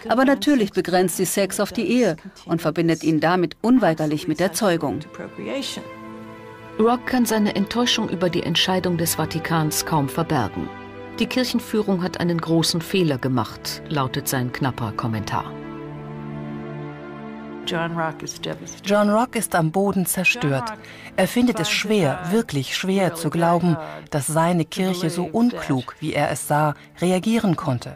Aber natürlich begrenzt sie Sex auf die Ehe und verbindet ihn damit unweigerlich mit der Zeugung. Rock kann seine Enttäuschung über die Entscheidung des Vatikans kaum verbergen. Die Kirchenführung hat einen großen Fehler gemacht, lautet sein knapper Kommentar. John Rock ist am Boden zerstört. Er findet es schwer, wirklich schwer zu glauben, dass seine Kirche so unklug, wie er es sah, reagieren konnte.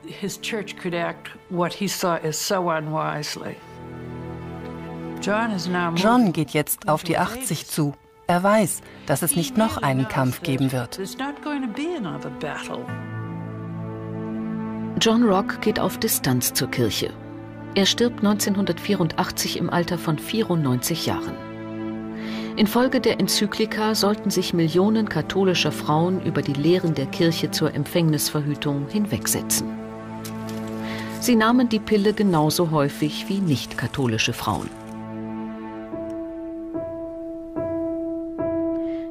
John geht jetzt auf die 80 zu. Er weiß, dass es nicht noch einen Kampf geben wird. John Rock geht auf Distanz zur Kirche. Er stirbt 1984 im Alter von 94 Jahren. Infolge der Enzyklika sollten sich Millionen katholischer Frauen über die Lehren der Kirche zur Empfängnisverhütung hinwegsetzen. Sie nahmen die Pille genauso häufig wie nicht-katholische Frauen.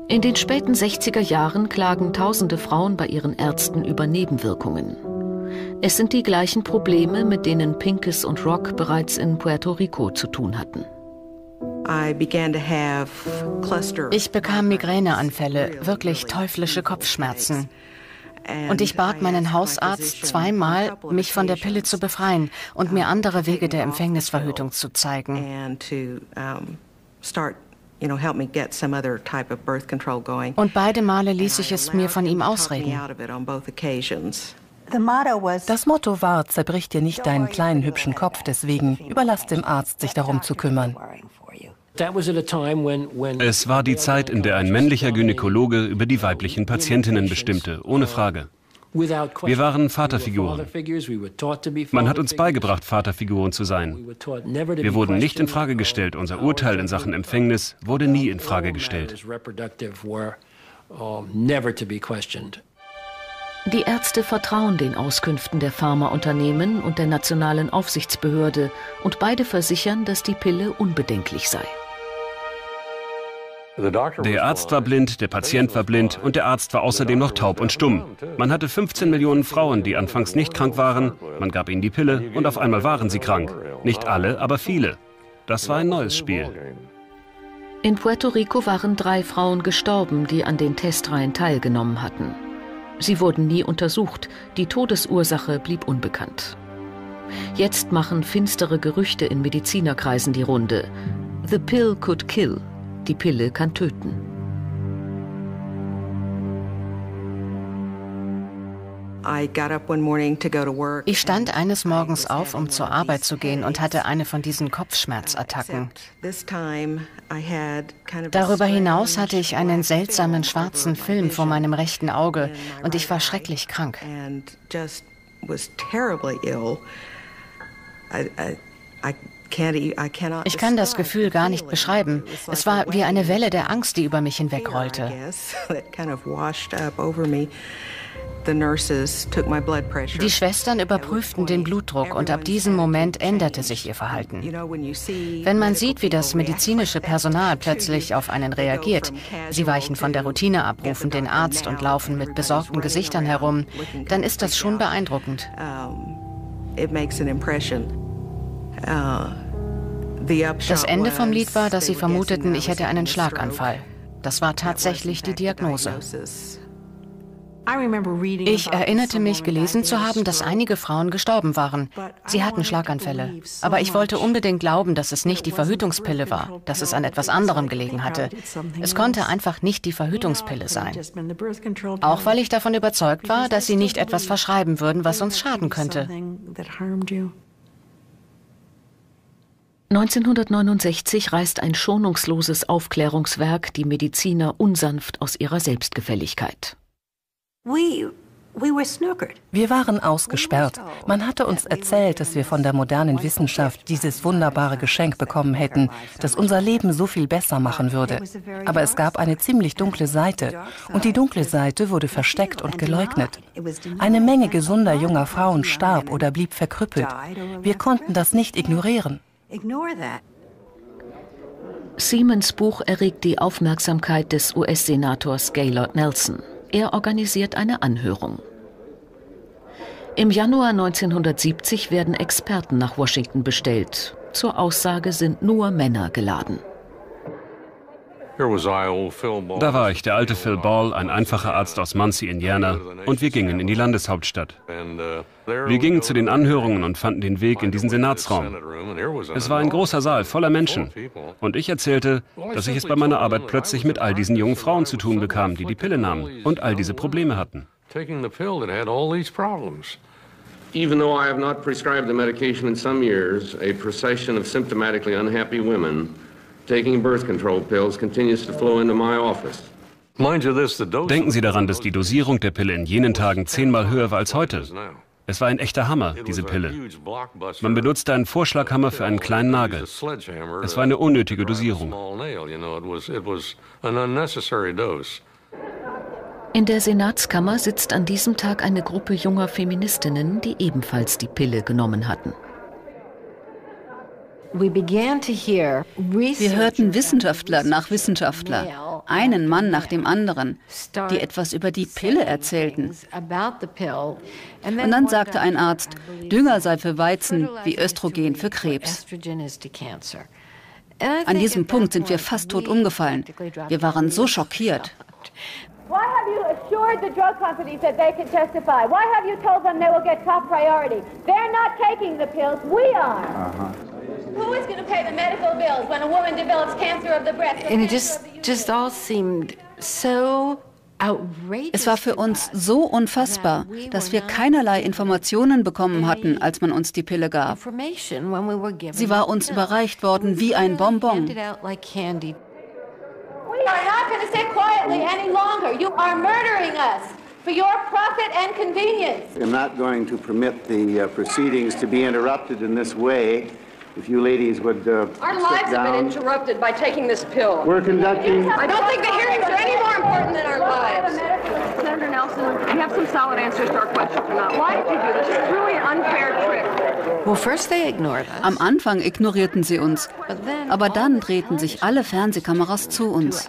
In den späten 60er Jahren klagen tausende Frauen bei ihren Ärzten über Nebenwirkungen. Es sind die gleichen Probleme, mit denen Pinkes und Rock bereits in Puerto Rico zu tun hatten. Ich bekam Migräneanfälle, wirklich teuflische Kopfschmerzen. Und ich bat meinen Hausarzt zweimal, mich von der Pille zu befreien und mir andere Wege der Empfängnisverhütung zu zeigen. Und beide Male ließ ich es mir von ihm ausreden. Das Motto war, zerbrich dir nicht deinen kleinen hübschen Kopf, deswegen überlass dem Arzt, sich darum zu kümmern. Es war die Zeit, in der ein männlicher Gynäkologe über die weiblichen Patientinnen bestimmte, ohne Frage. Wir waren Vaterfiguren. Man hat uns beigebracht, Vaterfiguren zu sein. Wir wurden nicht in Frage gestellt. Unser Urteil in Sachen Empfängnis wurde nie in Frage gestellt. Die Ärzte vertrauen den Auskünften der Pharmaunternehmen und der nationalen Aufsichtsbehörde und beide versichern, dass die Pille unbedenklich sei. Der Arzt war blind, der Patient war blind und der Arzt war außerdem noch taub und stumm. Man hatte 15 Millionen Frauen, die anfangs nicht krank waren. Man gab ihnen die Pille und auf einmal waren sie krank. Nicht alle, aber viele. Das war ein neues Spiel. In Puerto Rico waren drei Frauen gestorben, die an den Testreihen teilgenommen hatten. Sie wurden nie untersucht, die Todesursache blieb unbekannt. Jetzt machen finstere Gerüchte in Medizinerkreisen die Runde. The pill could kill. Die Pille kann töten. Ich stand eines Morgens auf, um zur Arbeit zu gehen und hatte eine von diesen Kopfschmerzattacken. Darüber hinaus hatte ich einen seltsamen schwarzen Film vor meinem rechten Auge und ich war schrecklich krank. Ich kann das Gefühl gar nicht beschreiben. Es war wie eine Welle der Angst, die über mich hinwegrollte. Die Schwestern überprüften den Blutdruck und ab diesem Moment änderte sich ihr Verhalten. Wenn man sieht, wie das medizinische Personal plötzlich auf einen reagiert, sie weichen von der Routine ab, rufen den Arzt und laufen mit besorgten Gesichtern herum, dann ist das schon beeindruckend. Uh, das Ende vom Lied war, dass sie vermuteten, ich hätte einen Schlaganfall. Das war tatsächlich die Diagnose. Ich erinnerte mich gelesen zu haben, dass einige Frauen gestorben waren. Sie hatten Schlaganfälle. Aber ich wollte unbedingt glauben, dass es nicht die Verhütungspille war, dass es an etwas anderem gelegen hatte. Es konnte einfach nicht die Verhütungspille sein. Auch weil ich davon überzeugt war, dass sie nicht etwas verschreiben würden, was uns schaden könnte. 1969 reißt ein schonungsloses Aufklärungswerk die Mediziner unsanft aus ihrer Selbstgefälligkeit. Wir waren ausgesperrt. Man hatte uns erzählt, dass wir von der modernen Wissenschaft dieses wunderbare Geschenk bekommen hätten, das unser Leben so viel besser machen würde. Aber es gab eine ziemlich dunkle Seite. Und die dunkle Seite wurde versteckt und geleugnet. Eine Menge gesunder junger Frauen starb oder blieb verkrüppelt. Wir konnten das nicht ignorieren. Siemens Buch erregt die Aufmerksamkeit des US-Senators Gaylord Nelson. Er organisiert eine Anhörung. Im Januar 1970 werden Experten nach Washington bestellt. Zur Aussage sind nur Männer geladen. Da war ich, der alte Phil Ball, ein einfacher Arzt aus Muncie, Indiana, und wir gingen in die Landeshauptstadt. Wir gingen zu den Anhörungen und fanden den Weg in diesen Senatsraum. Es war ein großer Saal voller Menschen. Und ich erzählte, dass ich es bei meiner Arbeit plötzlich mit all diesen jungen Frauen zu tun bekam, die die Pille nahmen und all diese Probleme hatten. Even though I have not prescribed the medication in some years, a procession of symptomatically unhappy women taking birth control pills continues to flow into my office. Denken Sie daran, dass die Dosierung der Pille in jenen Tagen zehnmal höher war als heute. Es war ein echter Hammer, diese Pille. Man benutzte einen Vorschlaghammer für einen kleinen Nagel. Es war eine unnötige Dosierung. In der Senatskammer sitzt an diesem Tag eine Gruppe junger Feministinnen, die ebenfalls die Pille genommen hatten. Wir hörten Wissenschaftler nach Wissenschaftler, einen Mann nach dem anderen, die etwas über die Pille erzählten. Und dann sagte ein Arzt, Dünger sei für Weizen wie Östrogen für Krebs. An diesem Punkt sind wir fast tot umgefallen. Wir waren so schockiert. Why have you assured the drug companies that they can testify? Why have you told them they will get top priority? They're not taking the pills, we are. Uh -huh. Who is going to pay the medical bills when a woman develops cancer of the breast? And it just, just all seemed so es war für uns so unfassbar, dass wir keinerlei Informationen bekommen hatten, als man uns die Pille gab. Sie war uns überreicht worden wie ein Bonbon. We are not going to sit quietly any longer. You are murdering us. For your profit and convenience. I'm not going to permit the uh, proceedings to be interrupted in this way. If you ladies would uh, Our lives down. have been interrupted by taking this pill. We're conducting... I don't think the hearings are any more important than our lives. Senator Nelson, we have some solid answers to our questions or not. Why did you do this? It's really an unfair trick. Well, first they ignored us. Am Anfang ignorierten sie uns, aber dann drehten sich alle Fernsehkameras zu uns.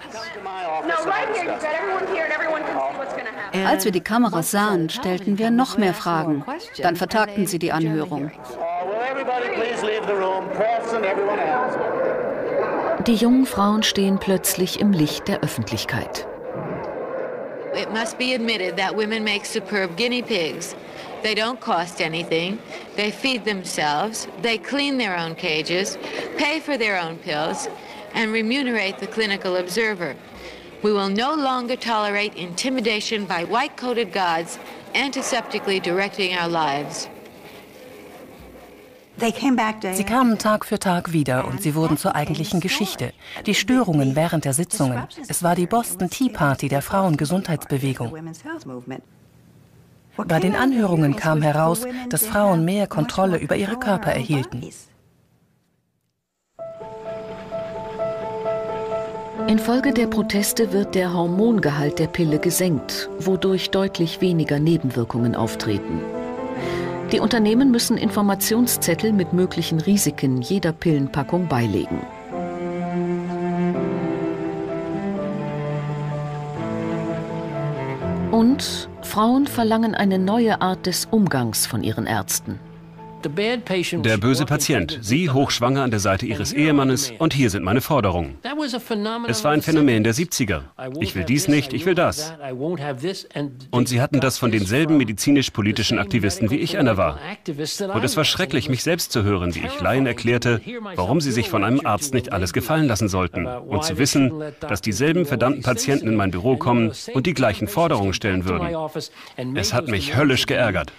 Als wir die Kameras sahen, stellten wir noch mehr Fragen. Dann vertagten sie die Anhörung. Die jungen Frauen stehen plötzlich im Licht der Öffentlichkeit. It must be admitted that women make superb guinea pigs. They don't cost anything. They feed themselves. They clean their own cages, pay for their own pills, and remunerate the clinical observer. We will no longer tolerate intimidation by white-coated gods antiseptically directing our lives. Sie kamen Tag für Tag wieder und sie wurden zur eigentlichen Geschichte. Die Störungen während der Sitzungen. Es war die Boston Tea Party der Frauengesundheitsbewegung. Bei den Anhörungen kam heraus, dass Frauen mehr Kontrolle über ihre Körper erhielten. Infolge der Proteste wird der Hormongehalt der Pille gesenkt, wodurch deutlich weniger Nebenwirkungen auftreten. Die Unternehmen müssen Informationszettel mit möglichen Risiken jeder Pillenpackung beilegen. Und Frauen verlangen eine neue Art des Umgangs von ihren Ärzten. Der böse Patient, Sie hochschwanger an der Seite Ihres Ehemannes und hier sind meine Forderungen. Es war ein Phänomen der 70er. Ich will dies nicht, ich will das. Und Sie hatten das von denselben medizinisch-politischen Aktivisten, wie ich einer war. Und es war schrecklich, mich selbst zu hören, wie ich Laien erklärte, warum sie sich von einem Arzt nicht alles gefallen lassen sollten. Und zu wissen, dass dieselben verdammten Patienten in mein Büro kommen und die gleichen Forderungen stellen würden. Es hat mich höllisch geärgert.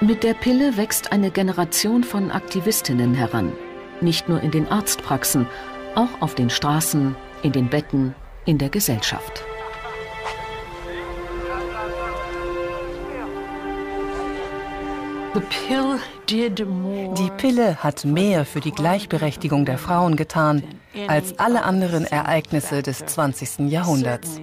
Mit der Pille wächst eine Generation von Aktivistinnen heran. Nicht nur in den Arztpraxen, auch auf den Straßen, in den Betten, in der Gesellschaft. Die Pille hat mehr für die Gleichberechtigung der Frauen getan als alle anderen Ereignisse des 20. Jahrhunderts.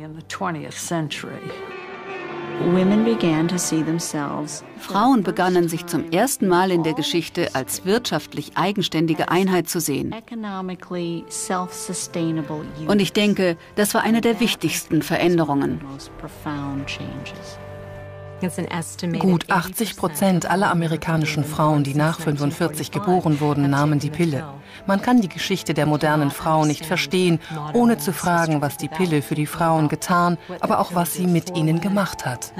Frauen begannen sich zum ersten Mal in der Geschichte als wirtschaftlich eigenständige Einheit zu sehen. Und ich denke, das war eine der wichtigsten Veränderungen. Gut 80 Prozent aller amerikanischen Frauen, die nach 45 geboren wurden, nahmen die Pille. Man kann die Geschichte der modernen Frau nicht verstehen, ohne zu fragen, was die Pille für die Frauen getan, aber auch was sie mit ihnen gemacht hat.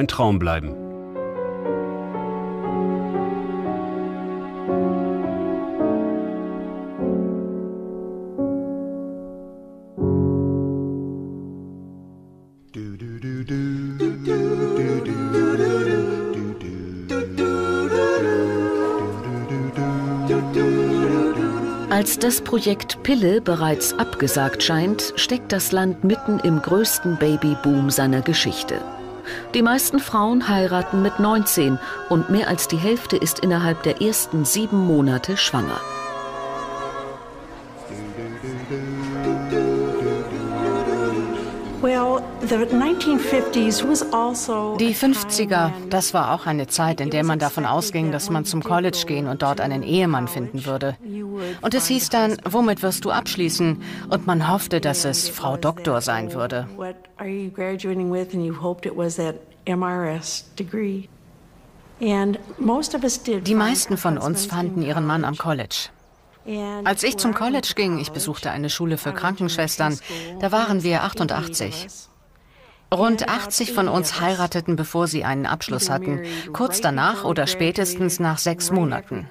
Ein Traum bleiben. Als das Projekt Pille bereits abgesagt scheint, steckt das Land mitten im größten Babyboom seiner Geschichte. Die meisten Frauen heiraten mit 19 und mehr als die Hälfte ist innerhalb der ersten sieben Monate schwanger. Also die 50er, das war auch eine Zeit, in der man davon ausging, dass man zum College gehen und dort einen Ehemann finden würde. Und es hieß dann, womit wirst du abschließen? Und man hoffte, dass es Frau Doktor sein würde. Die meisten von uns fanden ihren Mann am College. Als ich zum College ging, ich besuchte eine Schule für Krankenschwestern, da waren wir 88. Rund 80 von uns heirateten, bevor sie einen Abschluss hatten, kurz danach oder spätestens nach sechs Monaten.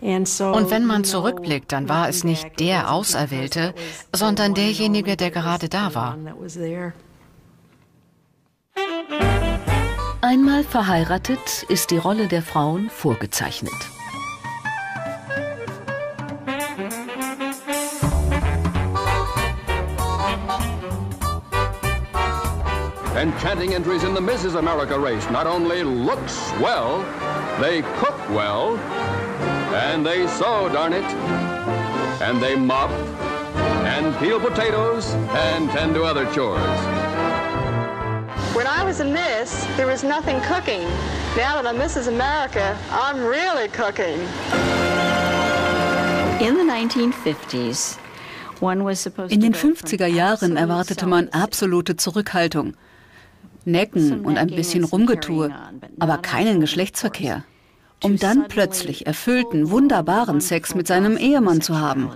Und wenn man zurückblickt, dann war es nicht der Auserwählte, sondern derjenige, der gerade da war. Einmal verheiratet ist die Rolle der Frauen vorgezeichnet. Enchanting entries in the Mrs. America race not only look swell, they cook well, and they sew, darn it, and they mop, and peel potatoes, and tend to other chores. When I was in this, there was nothing cooking. Now that I'm Mrs. America, I'm really cooking. In the 1950s, in den 50er Jahren erwartete man absolute Zurückhaltung. Necken und ein bisschen Rumgetue, aber keinen Geschlechtsverkehr. Um dann plötzlich erfüllten, wunderbaren Sex mit seinem Ehemann zu haben.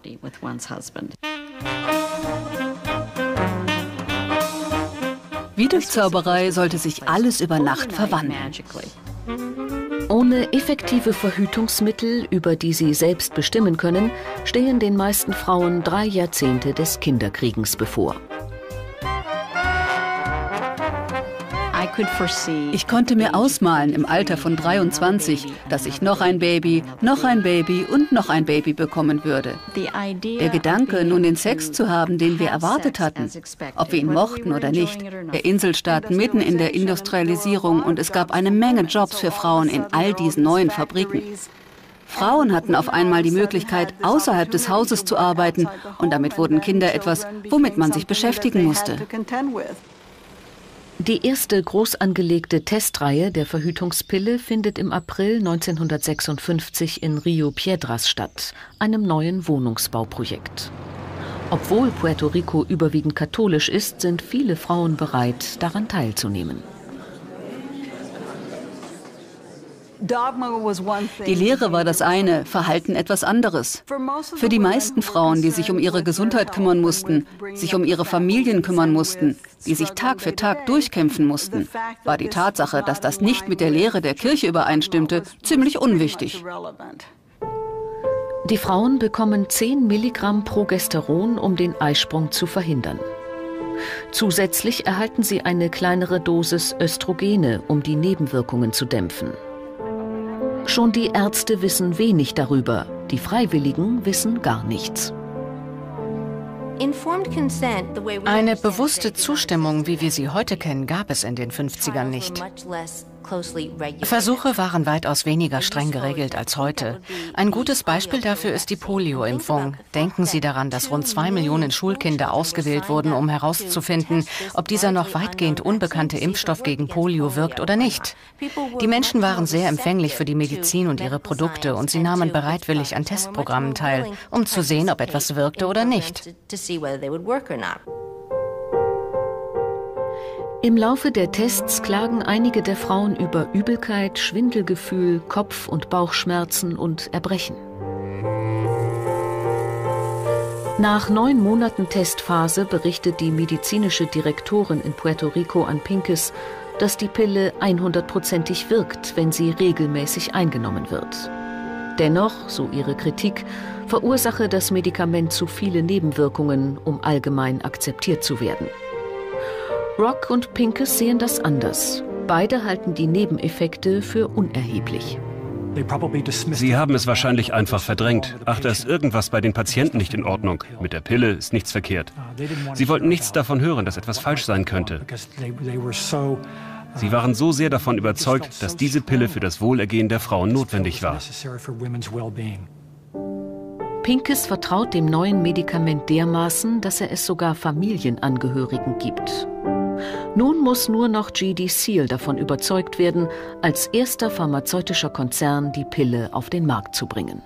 Wie durch Zauberei sollte sich alles über Nacht verwandeln. Ohne effektive Verhütungsmittel, über die sie selbst bestimmen können, stehen den meisten Frauen drei Jahrzehnte des Kinderkriegens bevor. Ich konnte mir ausmalen im Alter von 23, dass ich noch ein Baby, noch ein Baby und noch ein Baby bekommen würde. Der Gedanke, nun den Sex zu haben, den wir erwartet hatten, ob wir ihn mochten oder nicht, der Inselstaat mitten in der Industrialisierung und es gab eine Menge Jobs für Frauen in all diesen neuen Fabriken. Frauen hatten auf einmal die Möglichkeit, außerhalb des Hauses zu arbeiten und damit wurden Kinder etwas, womit man sich beschäftigen musste. Die erste groß angelegte Testreihe der Verhütungspille findet im April 1956 in Rio Piedras statt, einem neuen Wohnungsbauprojekt. Obwohl Puerto Rico überwiegend katholisch ist, sind viele Frauen bereit, daran teilzunehmen. Die Lehre war das eine, Verhalten etwas anderes. Für die meisten Frauen, die sich um ihre Gesundheit kümmern mussten, sich um ihre Familien kümmern mussten, die sich Tag für Tag durchkämpfen mussten, war die Tatsache, dass das nicht mit der Lehre der Kirche übereinstimmte, ziemlich unwichtig. Die Frauen bekommen 10 Milligramm Progesteron, um den Eisprung zu verhindern. Zusätzlich erhalten sie eine kleinere Dosis Östrogene, um die Nebenwirkungen zu dämpfen. Schon die Ärzte wissen wenig darüber, die Freiwilligen wissen gar nichts. Eine bewusste Zustimmung, wie wir sie heute kennen, gab es in den 50ern nicht. Versuche waren weitaus weniger streng geregelt als heute. Ein gutes Beispiel dafür ist die Polio-Impfung. Denken Sie daran, dass rund zwei Millionen Schulkinder ausgewählt wurden, um herauszufinden, ob dieser noch weitgehend unbekannte Impfstoff gegen Polio wirkt oder nicht. Die Menschen waren sehr empfänglich für die Medizin und ihre Produkte und sie nahmen bereitwillig an Testprogrammen teil, um zu sehen, ob etwas wirkte oder nicht. Im Laufe der Tests klagen einige der Frauen über Übelkeit, Schwindelgefühl, Kopf- und Bauchschmerzen und Erbrechen. Nach neun Monaten Testphase berichtet die medizinische Direktorin in Puerto Rico an Pinkes, dass die Pille 100%ig wirkt, wenn sie regelmäßig eingenommen wird. Dennoch, so ihre Kritik, verursache das Medikament zu viele Nebenwirkungen, um allgemein akzeptiert zu werden. Rock und Pinkes sehen das anders. Beide halten die Nebeneffekte für unerheblich. Sie haben es wahrscheinlich einfach verdrängt. Ach, da ist irgendwas bei den Patienten nicht in Ordnung. Mit der Pille ist nichts verkehrt. Sie wollten nichts davon hören, dass etwas falsch sein könnte. Sie waren so sehr davon überzeugt, dass diese Pille für das Wohlergehen der Frauen notwendig war. Pinkes vertraut dem neuen Medikament dermaßen, dass er es sogar Familienangehörigen gibt. Nun muss nur noch GD Seal davon überzeugt werden, als erster pharmazeutischer Konzern die Pille auf den Markt zu bringen.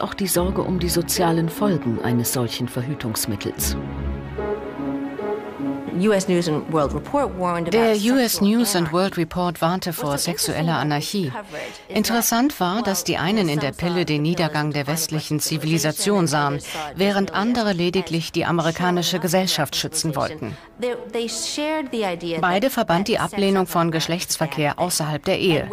Auch die Sorge um die sozialen Folgen eines solchen Verhütungsmittels. Der US News and World Report warnte vor sexueller Anarchie. Interessant war, dass die einen in der Pille den Niedergang der westlichen Zivilisation sahen, während andere lediglich die amerikanische Gesellschaft schützen wollten. Beide verband die Ablehnung von Geschlechtsverkehr außerhalb der Ehe.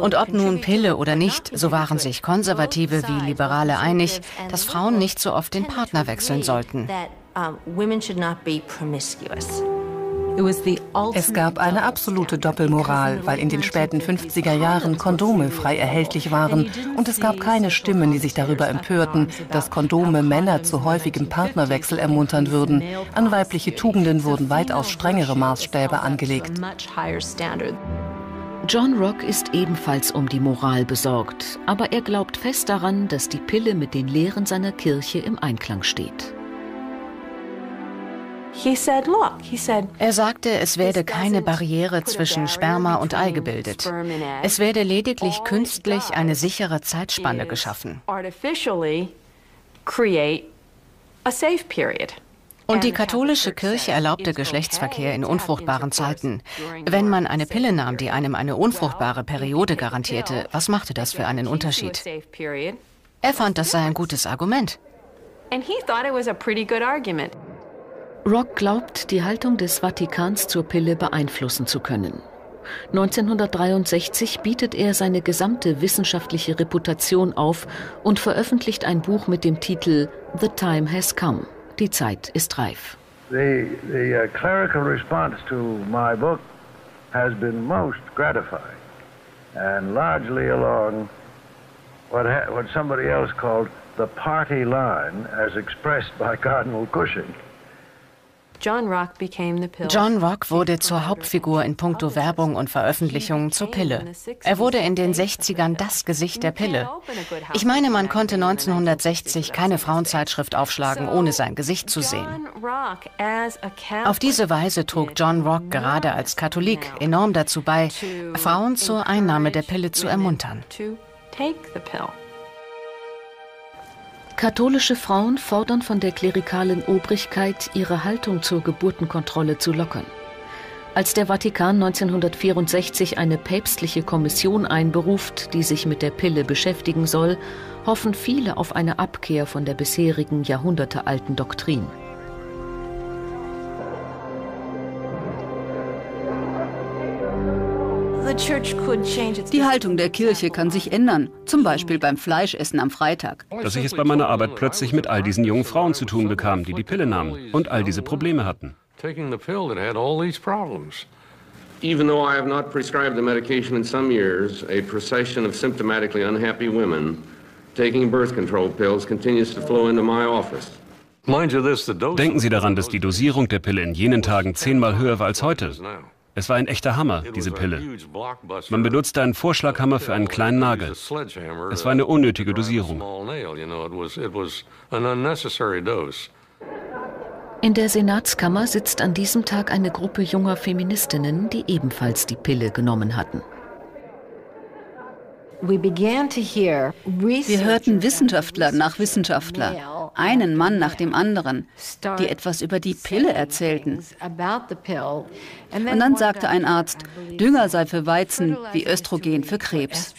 Und ob nun Pille oder nicht, so waren sich Konservative wie Liberale einig, dass Frauen nicht so oft den Partner wechseln sollten. Es gab eine absolute Doppelmoral, weil in den späten 50er Jahren Kondome frei erhältlich waren und es gab keine Stimmen, die sich darüber empörten, dass Kondome Männer zu häufigem Partnerwechsel ermuntern würden. An weibliche Tugenden wurden weitaus strengere Maßstäbe angelegt. John Rock ist ebenfalls um die Moral besorgt, aber er glaubt fest daran, dass die Pille mit den Lehren seiner Kirche im Einklang steht. Er sagte, es werde keine Barriere zwischen Sperma und Ei gebildet. Es werde lediglich künstlich eine sichere Zeitspanne geschaffen. Und die katholische Kirche erlaubte Geschlechtsverkehr in unfruchtbaren Zeiten. Wenn man eine Pille nahm, die einem eine unfruchtbare Periode garantierte, was machte das für einen Unterschied? Er fand, das sei ein gutes Argument. Rock glaubt, die Haltung des Vatikans zur Pille beeinflussen zu können. 1963 bietet er seine gesamte wissenschaftliche Reputation auf und veröffentlicht ein Buch mit dem Titel The Time Has Come. Die Zeit ist reif. The, the uh, clerical response to my book has been most gratifying and largely along what, what somebody else called the party line as expressed by Cardinal Cushing. John Rock wurde zur Hauptfigur in puncto Werbung und Veröffentlichungen zur Pille. Er wurde in den 60ern das Gesicht der Pille. Ich meine, man konnte 1960 keine Frauenzeitschrift aufschlagen, ohne sein Gesicht zu sehen. Auf diese Weise trug John Rock gerade als Katholik enorm dazu bei, Frauen zur Einnahme der Pille zu ermuntern. Katholische Frauen fordern von der klerikalen Obrigkeit, ihre Haltung zur Geburtenkontrolle zu lockern. Als der Vatikan 1964 eine päpstliche Kommission einberuft, die sich mit der Pille beschäftigen soll, hoffen viele auf eine Abkehr von der bisherigen jahrhundertealten Doktrin. Die Haltung der Kirche kann sich ändern, zum Beispiel beim Fleischessen am Freitag. Dass ich es bei meiner Arbeit plötzlich mit all diesen jungen Frauen zu tun bekam, die die Pille nahmen und all diese Probleme hatten. Even though I have not prescribed the medication in some years, a procession of symptomatically unhappy women taking birth control pills continues to flow into my office. Denken Sie daran, dass die Dosierung der Pille in jenen Tagen zehnmal höher war als heute. Es war ein echter Hammer, diese Pille. Man benutzte einen Vorschlaghammer für einen kleinen Nagel. Es war eine unnötige Dosierung. In der Senatskammer sitzt an diesem Tag eine Gruppe junger Feministinnen, die ebenfalls die Pille genommen hatten. Wir hörten Wissenschaftler nach Wissenschaftler, einen Mann nach dem anderen, die etwas über die Pille erzählten. Und dann sagte ein Arzt, Dünger sei für Weizen wie Östrogen für Krebs.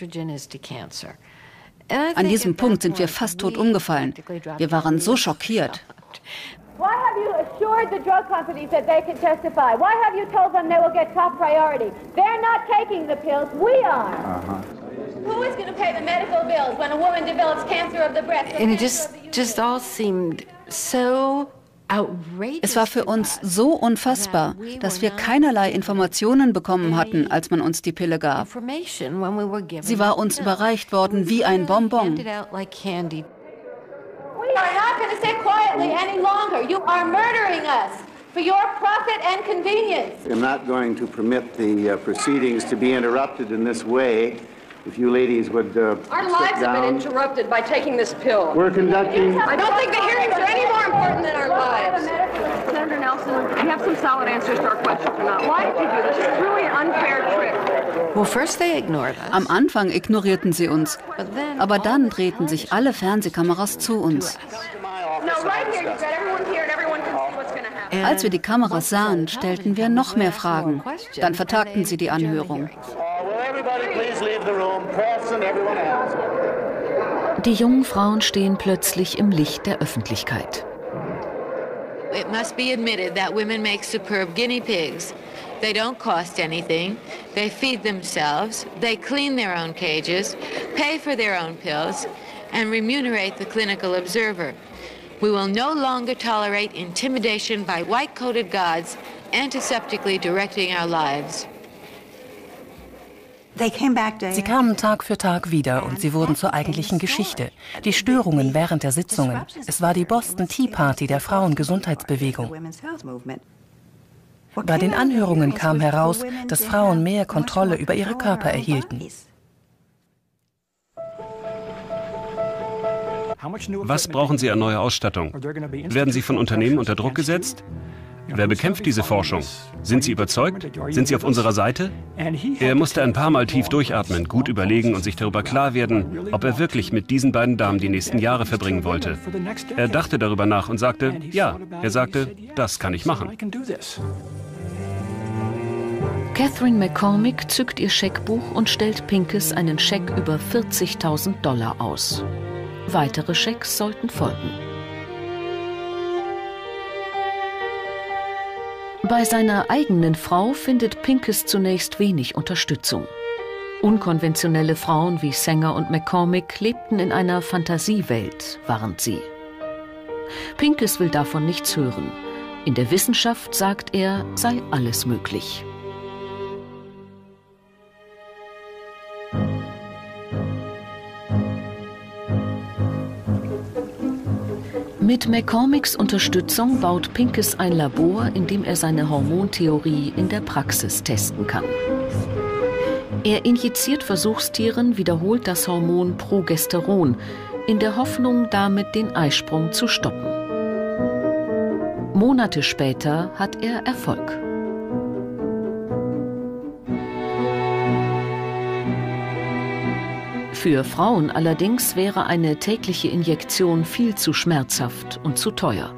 An diesem Punkt sind wir fast tot umgefallen. Wir waren so schockiert. Why have you assured the drug companies that they can testify? Why have you told them they will get top priority? They're not taking the pills, we are. Uh -huh. Who is going to pay the medical bills when a woman develops cancer of the breast? And it just, just all seemed so es war für uns so unfassbar, dass wir keinerlei Informationen bekommen hatten, als man uns die Pille gab. Sie war uns überreicht worden wie ein Bonbon. We are not going to sit quietly any longer. You are murdering us for your profit and convenience. I'm not going to permit the uh, proceedings to be interrupted in this way. If you ladies would uh, Our lives down. have been interrupted by taking this pill. We're conducting... I don't think the hearings are any more important than our lives. Senator Nelson, you have some solid answers to our questions or not? Why did you do this? It's really an unfair trick. Well, first they ignored us. Am Anfang ignorierten sie uns, aber dann drehten sich alle Fernsehkameras zu uns. Als wir die Kameras sahen, stellten wir noch mehr Fragen. Dann vertagten sie die Anhörung. Die jungen Frauen stehen plötzlich im Licht der Öffentlichkeit. It must be admitted that women make superb guinea pigs. They don't cost anything. They feed themselves. They clean their own cages, pay for their own pills, and remunerate the clinical observer. We will no longer tolerate intimidation by white-coated gods antiseptically directing our lives. Sie kamen Tag für Tag wieder und sie wurden zur eigentlichen Geschichte. Die Störungen während der Sitzungen. Es war die Boston Tea Party der Frauengesundheitsbewegung. Bei den Anhörungen kam heraus, dass Frauen mehr Kontrolle über ihre Körper erhielten. Was brauchen Sie an neuer Ausstattung? Werden Sie von Unternehmen unter Druck gesetzt? Wer bekämpft diese Forschung? Sind Sie überzeugt? Sind Sie auf unserer Seite? Er musste ein paar Mal tief durchatmen, gut überlegen und sich darüber klar werden, ob er wirklich mit diesen beiden Damen die nächsten Jahre verbringen wollte. Er dachte darüber nach und sagte, ja, er sagte, das kann ich machen. Catherine McCormick zückt ihr Scheckbuch und stellt Pinkes einen Scheck über 40.000 Dollar aus. Weitere Schecks sollten folgen. Bei seiner eigenen Frau findet Pincus zunächst wenig Unterstützung. Unkonventionelle Frauen wie Sanger und McCormick lebten in einer Fantasiewelt, warnt sie. Pincus will davon nichts hören. In der Wissenschaft, sagt er, sei alles möglich. Mit McCormicks Unterstützung baut Pincus ein Labor, in dem er seine Hormontheorie in der Praxis testen kann. Er injiziert Versuchstieren wiederholt das Hormon Progesteron, in der Hoffnung, damit den Eisprung zu stoppen. Monate später hat er Erfolg. Für Frauen allerdings wäre eine tägliche Injektion viel zu schmerzhaft und zu teuer.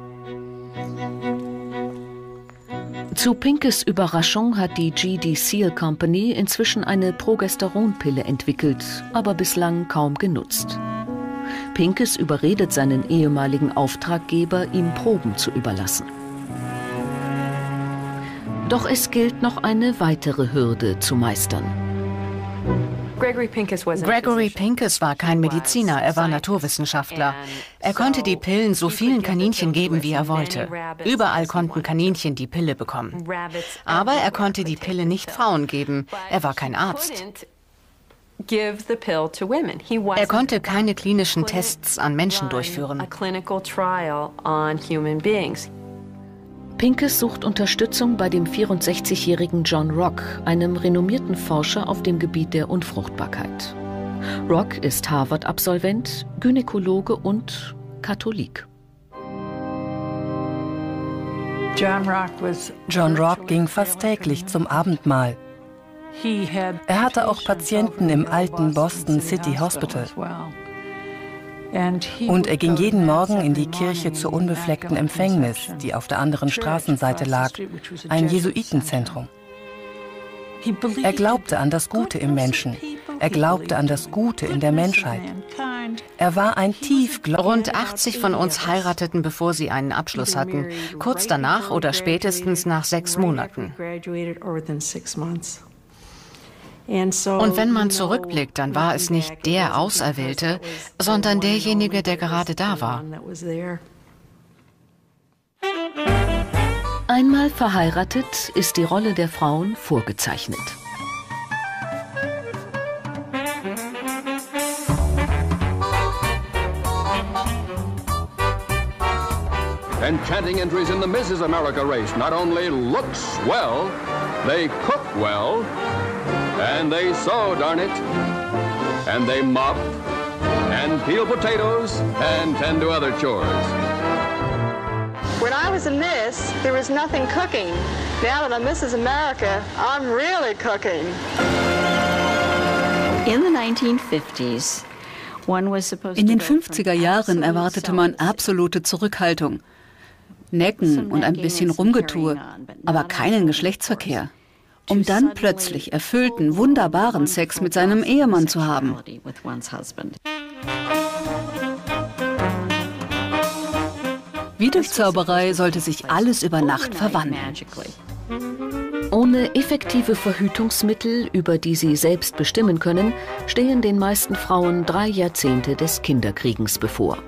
Zu Pinkes Überraschung hat die GD Seal Company inzwischen eine Progesteronpille entwickelt, aber bislang kaum genutzt. Pinkes überredet seinen ehemaligen Auftraggeber, ihm Proben zu überlassen. Doch es gilt noch eine weitere Hürde zu meistern. Gregory Pincus war kein Mediziner, er war Naturwissenschaftler. Er konnte die Pillen so vielen Kaninchen geben, wie er wollte. Überall konnten Kaninchen die Pille bekommen. Aber er konnte die Pille nicht Frauen geben. Er war kein Arzt. Er konnte keine klinischen Tests an Menschen durchführen. Pinkes sucht Unterstützung bei dem 64-jährigen John Rock, einem renommierten Forscher auf dem Gebiet der Unfruchtbarkeit. Rock ist Harvard-Absolvent, Gynäkologe und Katholik. John Rock ging fast täglich zum Abendmahl. Er hatte auch Patienten im alten Boston City Hospital. Und er ging jeden Morgen in die Kirche zur unbefleckten Empfängnis, die auf der anderen Straßenseite lag, ein Jesuitenzentrum. Er glaubte an das Gute im Menschen. Er glaubte an das Gute in der Menschheit. Er war ein tief Rund 80 von uns heirateten, bevor sie einen Abschluss hatten, kurz danach oder spätestens nach sechs Monaten. Und wenn man zurückblickt, dann war es nicht der Auserwählte, sondern derjenige, der gerade da war. Einmal verheiratet ist die Rolle der Frauen vorgezeichnet. Enchanting entries in the Mrs. America race not only look swell, they cook well And they sew, darn it. And they mop and peel potatoes and tend to other chores. When I was a Miss, there was nothing cooking. Now that I'm Mrs. America, I'm really cooking. In the 1950s, in den 50er Jahren erwartete man absolute Zurückhaltung. Necken und ein bisschen Rumgetue, aber keinen Geschlechtsverkehr um dann plötzlich erfüllten, wunderbaren Sex mit seinem Ehemann zu haben. Wie durch Zauberei sollte sich alles über Nacht verwandeln. Ohne effektive Verhütungsmittel, über die sie selbst bestimmen können, stehen den meisten Frauen drei Jahrzehnte des Kinderkriegens bevor.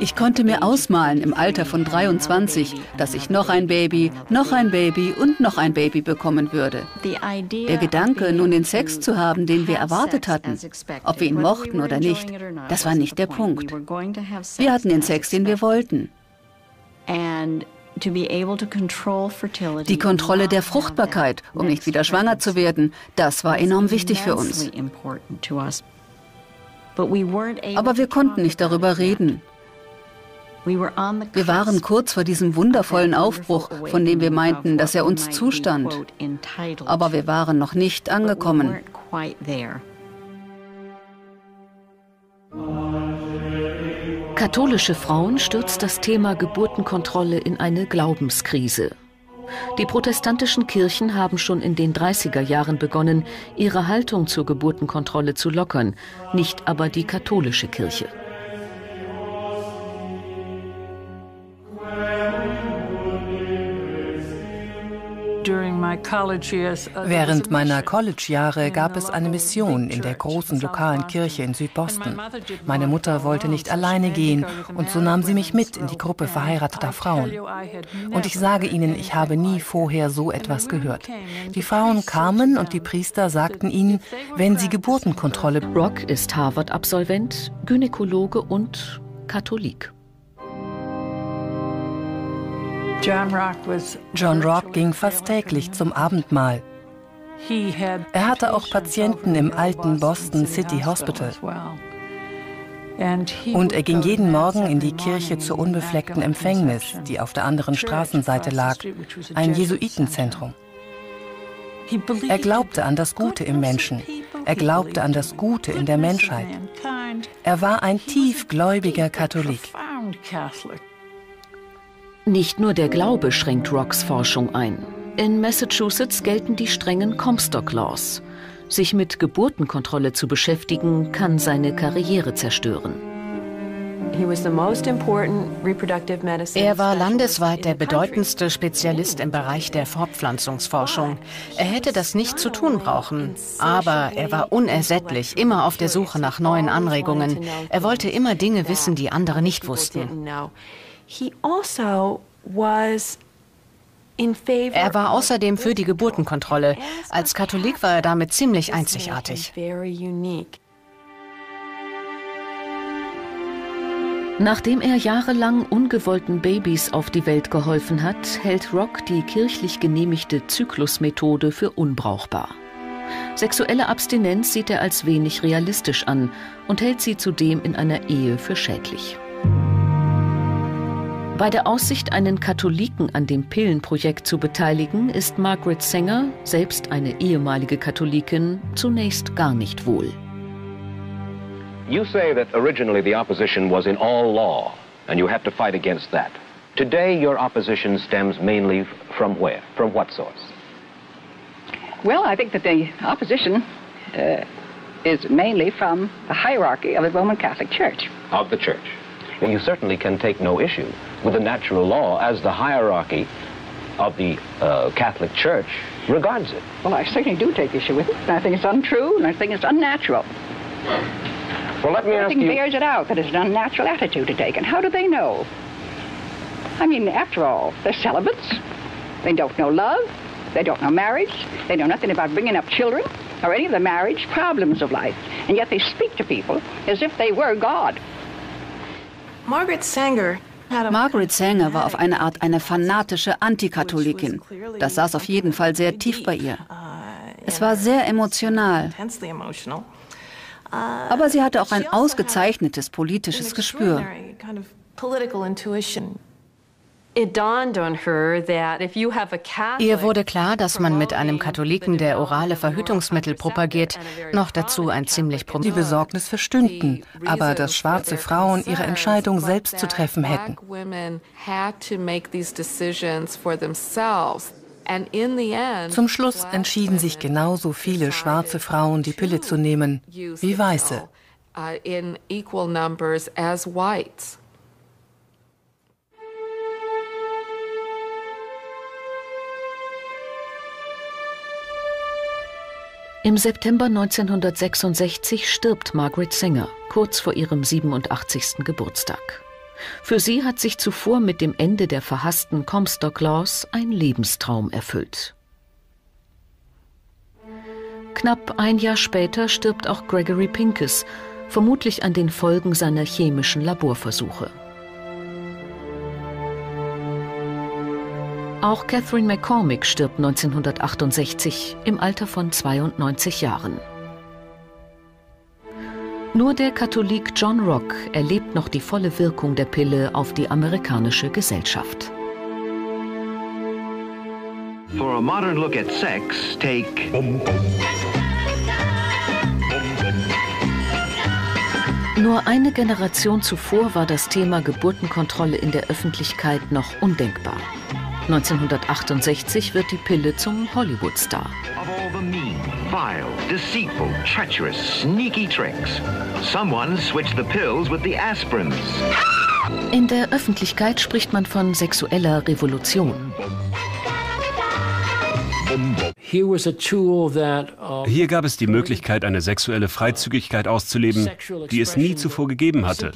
Ich konnte mir ausmalen im Alter von 23, dass ich noch ein Baby, noch ein Baby und noch ein Baby bekommen würde. Der Gedanke, nun den Sex zu haben, den wir erwartet hatten, ob wir ihn mochten oder nicht, das war nicht der Punkt. Wir hatten den Sex, den wir wollten. Die Kontrolle der Fruchtbarkeit, um nicht wieder schwanger zu werden, das war enorm wichtig für uns. Aber wir konnten nicht darüber reden. Wir waren kurz vor diesem wundervollen Aufbruch, von dem wir meinten, dass er uns zustand. Aber wir waren noch nicht angekommen. Katholische Frauen stürzt das Thema Geburtenkontrolle in eine Glaubenskrise. Die protestantischen Kirchen haben schon in den 30er Jahren begonnen, ihre Haltung zur Geburtenkontrolle zu lockern, nicht aber die katholische Kirche. Während meiner College-Jahre gab es eine Mission in der großen lokalen Kirche in Südboston. Meine Mutter wollte nicht alleine gehen und so nahm sie mich mit in die Gruppe verheirateter Frauen. Und ich sage Ihnen, ich habe nie vorher so etwas gehört. Die Frauen kamen und die Priester sagten ihnen, wenn sie Geburtenkontrolle. Rock ist Harvard-Absolvent, Gynäkologe und Katholik. John Rock ging fast täglich zum Abendmahl. Er hatte auch Patienten im alten Boston City Hospital. Und er ging jeden Morgen in die Kirche zur unbefleckten Empfängnis, die auf der anderen Straßenseite lag, ein Jesuitenzentrum. Er glaubte an das Gute im Menschen. Er glaubte an das Gute in der Menschheit. Er war ein tiefgläubiger Katholik. Nicht nur der Glaube schränkt Rocks Forschung ein. In Massachusetts gelten die strengen Comstock Laws. Sich mit Geburtenkontrolle zu beschäftigen, kann seine Karriere zerstören. Er war landesweit der bedeutendste Spezialist im Bereich der Fortpflanzungsforschung. Er hätte das nicht zu tun brauchen, aber er war unersättlich, immer auf der Suche nach neuen Anregungen. Er wollte immer Dinge wissen, die andere nicht wussten. Also er war außerdem für die Geburtenkontrolle. Als Katholik war er damit ziemlich einzigartig. Nachdem er jahrelang ungewollten Babys auf die Welt geholfen hat, hält Rock die kirchlich genehmigte Zyklusmethode für unbrauchbar. Sexuelle Abstinenz sieht er als wenig realistisch an und hält sie zudem in einer Ehe für schädlich. Bei der Aussicht, einen Katholiken an dem Pillenprojekt zu beteiligen, ist Margaret Sanger, selbst eine ehemalige Katholikin, zunächst gar nicht wohl. You say that originally the opposition was in all law, and you have to fight against that. Today your opposition stems mainly from where? From what source? Well, I think that the opposition uh, is mainly from the hierarchy of the Roman Catholic Church. Of the Church. You certainly can take no issue with the natural law as the hierarchy of the uh, Catholic Church regards it. Well, I certainly do take issue with it. I think it's untrue, and I think it's unnatural. Well, let me Everything ask you... bears it out that it's an unnatural attitude to take, and how do they know? I mean, after all, they're celibates. They don't know love. They don't know marriage. They know nothing about bringing up children or any of the marriage problems of life. And yet they speak to people as if they were God. Margaret Sanger Margaret Sanger war auf eine Art eine fanatische Antikatholikin. Das saß auf jeden Fall sehr tief bei ihr. Es war sehr emotional. Aber sie hatte auch ein ausgezeichnetes politisches Gespür. Ihr wurde klar, dass man mit einem Katholiken, der orale Verhütungsmittel propagiert, noch dazu ein ziemlich Die Besorgnis verstünden, aber dass schwarze Frauen ihre Entscheidung selbst zu treffen hätten. Zum Schluss entschieden sich genauso viele schwarze Frauen, die Pille zu nehmen, wie weiße. Im September 1966 stirbt Margaret Sanger, kurz vor ihrem 87. Geburtstag. Für sie hat sich zuvor mit dem Ende der verhassten Comstock Laws ein Lebenstraum erfüllt. Knapp ein Jahr später stirbt auch Gregory Pincus, vermutlich an den Folgen seiner chemischen Laborversuche. Auch Catherine McCormick stirbt 1968 im Alter von 92 Jahren. Nur der Katholik John Rock erlebt noch die volle Wirkung der Pille auf die amerikanische Gesellschaft. For a modern look at sex, take Nur eine Generation zuvor war das Thema Geburtenkontrolle in der Öffentlichkeit noch undenkbar. 1968 wird die Pille zum Hollywood-Star. vile, deceitful, treacherous, sneaky tricks. Someone switched the pills with the aspirins. In der Öffentlichkeit spricht man von sexueller Revolution. Hier gab es die Möglichkeit, eine sexuelle Freizügigkeit auszuleben, die es nie zuvor gegeben hatte.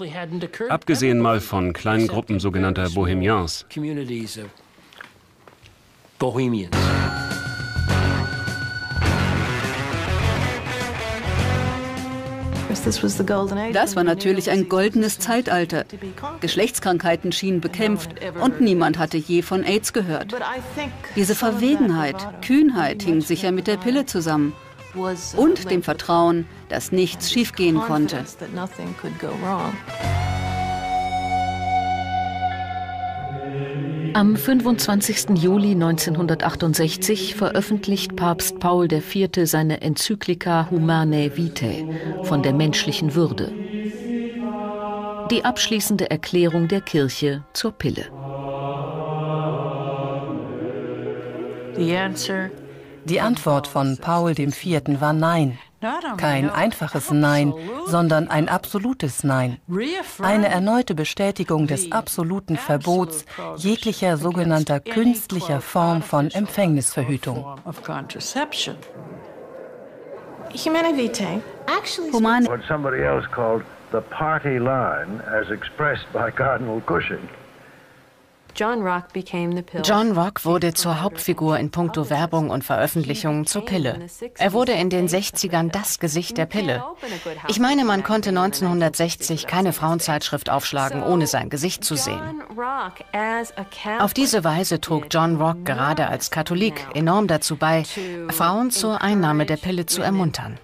Abgesehen mal von kleinen Gruppen sogenannter Bohemians. Das war natürlich ein goldenes Zeitalter. Geschlechtskrankheiten schienen bekämpft und niemand hatte je von AIDS gehört. Diese Verwegenheit, Kühnheit hing sicher mit der Pille zusammen und dem Vertrauen, dass nichts schiefgehen konnte. Am 25. Juli 1968 veröffentlicht Papst Paul IV. seine Enzyklika Humanae Vitae von der menschlichen Würde. Die abschließende Erklärung der Kirche zur Pille. Die Antwort von Paul IV. war Nein. Kein einfaches Nein, sondern ein absolutes Nein. Eine erneute Bestätigung des absoluten Verbots jeglicher sogenannter künstlicher Form von Empfängnisverhütung. Humane what somebody else called the party line as expressed by Cardinal Cushing. John Rock wurde zur Hauptfigur in puncto Werbung und Veröffentlichungen zur Pille. Er wurde in den 60ern das Gesicht der Pille. Ich meine, man konnte 1960 keine Frauenzeitschrift aufschlagen, ohne sein Gesicht zu sehen. Auf diese Weise trug John Rock gerade als Katholik enorm dazu bei, Frauen zur Einnahme der Pille zu ermuntern.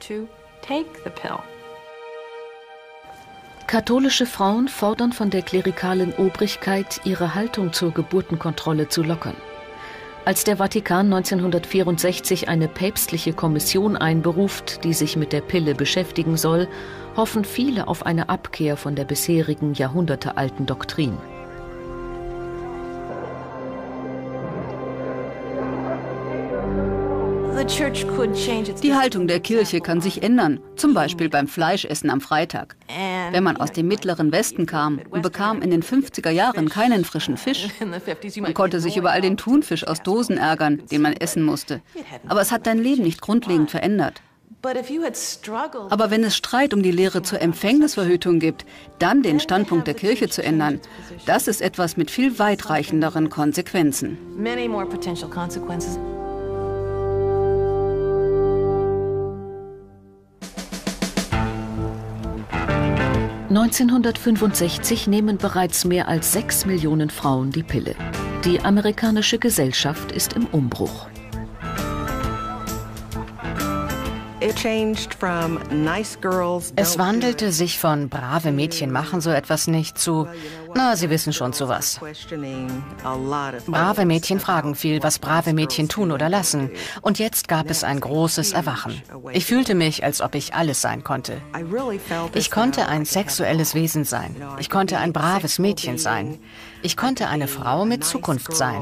Katholische Frauen fordern von der klerikalen Obrigkeit, ihre Haltung zur Geburtenkontrolle zu lockern. Als der Vatikan 1964 eine päpstliche Kommission einberuft, die sich mit der Pille beschäftigen soll, hoffen viele auf eine Abkehr von der bisherigen jahrhundertealten Doktrin. Die Haltung der Kirche kann sich ändern, zum Beispiel beim Fleischessen am Freitag. Wenn man aus dem mittleren Westen kam und bekam in den 50er Jahren keinen frischen Fisch, man konnte sich über all den Thunfisch aus Dosen ärgern, den man essen musste. Aber es hat dein Leben nicht grundlegend verändert. Aber wenn es Streit um die Lehre zur Empfängnisverhütung gibt, dann den Standpunkt der Kirche zu ändern, das ist etwas mit viel weitreichenderen Konsequenzen. 1965 nehmen bereits mehr als sechs Millionen Frauen die Pille. Die amerikanische Gesellschaft ist im Umbruch. Es wandelte sich von brave Mädchen machen so etwas nicht zu, na, Sie wissen schon zu was. Brave Mädchen fragen viel, was brave Mädchen tun oder lassen. Und jetzt gab es ein großes Erwachen. Ich fühlte mich, als ob ich alles sein konnte. Ich konnte ein sexuelles Wesen sein. Ich konnte ein braves Mädchen sein. Ich konnte eine Frau mit Zukunft sein.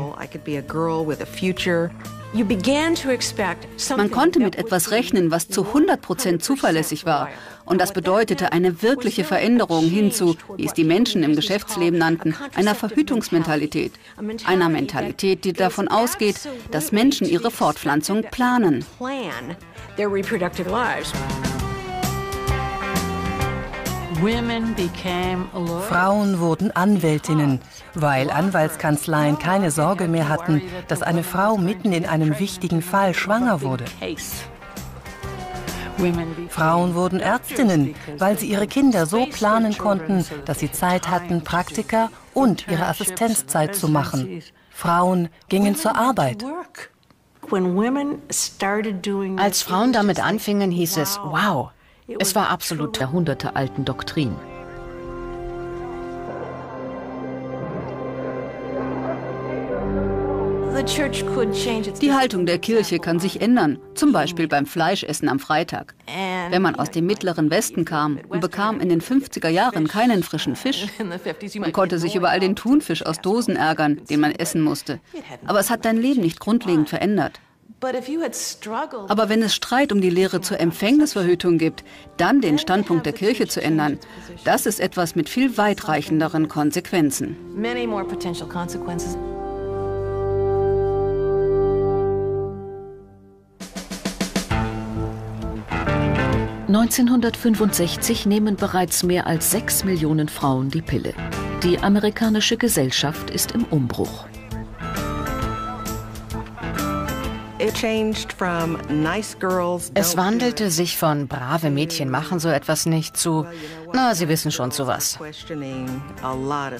Man konnte mit etwas rechnen, was zu 100 Prozent zuverlässig war. Und das bedeutete eine wirkliche Veränderung hin zu, wie es die Menschen im Geschäftsleben nannten, einer Verhütungsmentalität. Einer Mentalität, die davon ausgeht, dass Menschen ihre Fortpflanzung planen. Frauen wurden Anwältinnen, weil Anwaltskanzleien keine Sorge mehr hatten, dass eine Frau mitten in einem wichtigen Fall schwanger wurde. Frauen wurden Ärztinnen, weil sie ihre Kinder so planen konnten, dass sie Zeit hatten, Praktika und ihre Assistenzzeit zu machen. Frauen gingen zur Arbeit. Als Frauen damit anfingen, hieß es, wow, es war absolut jahrhundertealten Doktrin. Die Haltung der Kirche kann sich ändern, zum Beispiel beim Fleischessen am Freitag. Wenn man aus dem mittleren Westen kam und bekam in den 50er Jahren keinen frischen Fisch, man konnte sich über all den Thunfisch aus Dosen ärgern, den man essen musste. Aber es hat dein Leben nicht grundlegend verändert. Aber wenn es Streit um die Lehre zur Empfängnisverhütung gibt, dann den Standpunkt der Kirche zu ändern, das ist etwas mit viel weitreichenderen Konsequenzen. 1965 nehmen bereits mehr als sechs Millionen Frauen die Pille. Die amerikanische Gesellschaft ist im Umbruch. Es wandelte sich von brave Mädchen machen so etwas nicht zu, na, Sie wissen schon zu was.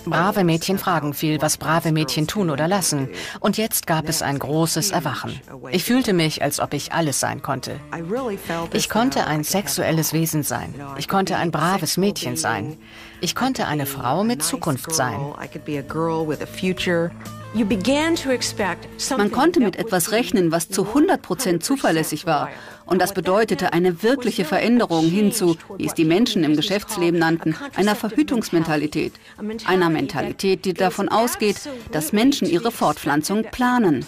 Brave Mädchen fragen viel, was brave Mädchen tun oder lassen. Und jetzt gab es ein großes Erwachen. Ich fühlte mich, als ob ich alles sein konnte. Ich konnte ein sexuelles Wesen sein. Ich konnte ein braves Mädchen sein. Ich konnte eine Frau mit Zukunft sein. Man konnte mit etwas rechnen, was zu 100 Prozent zuverlässig war. Und das bedeutete eine wirkliche Veränderung hin zu, wie es die Menschen im Geschäftsleben nannten, einer Verhütungsmentalität. Einer Mentalität, die davon ausgeht, dass Menschen ihre Fortpflanzung planen.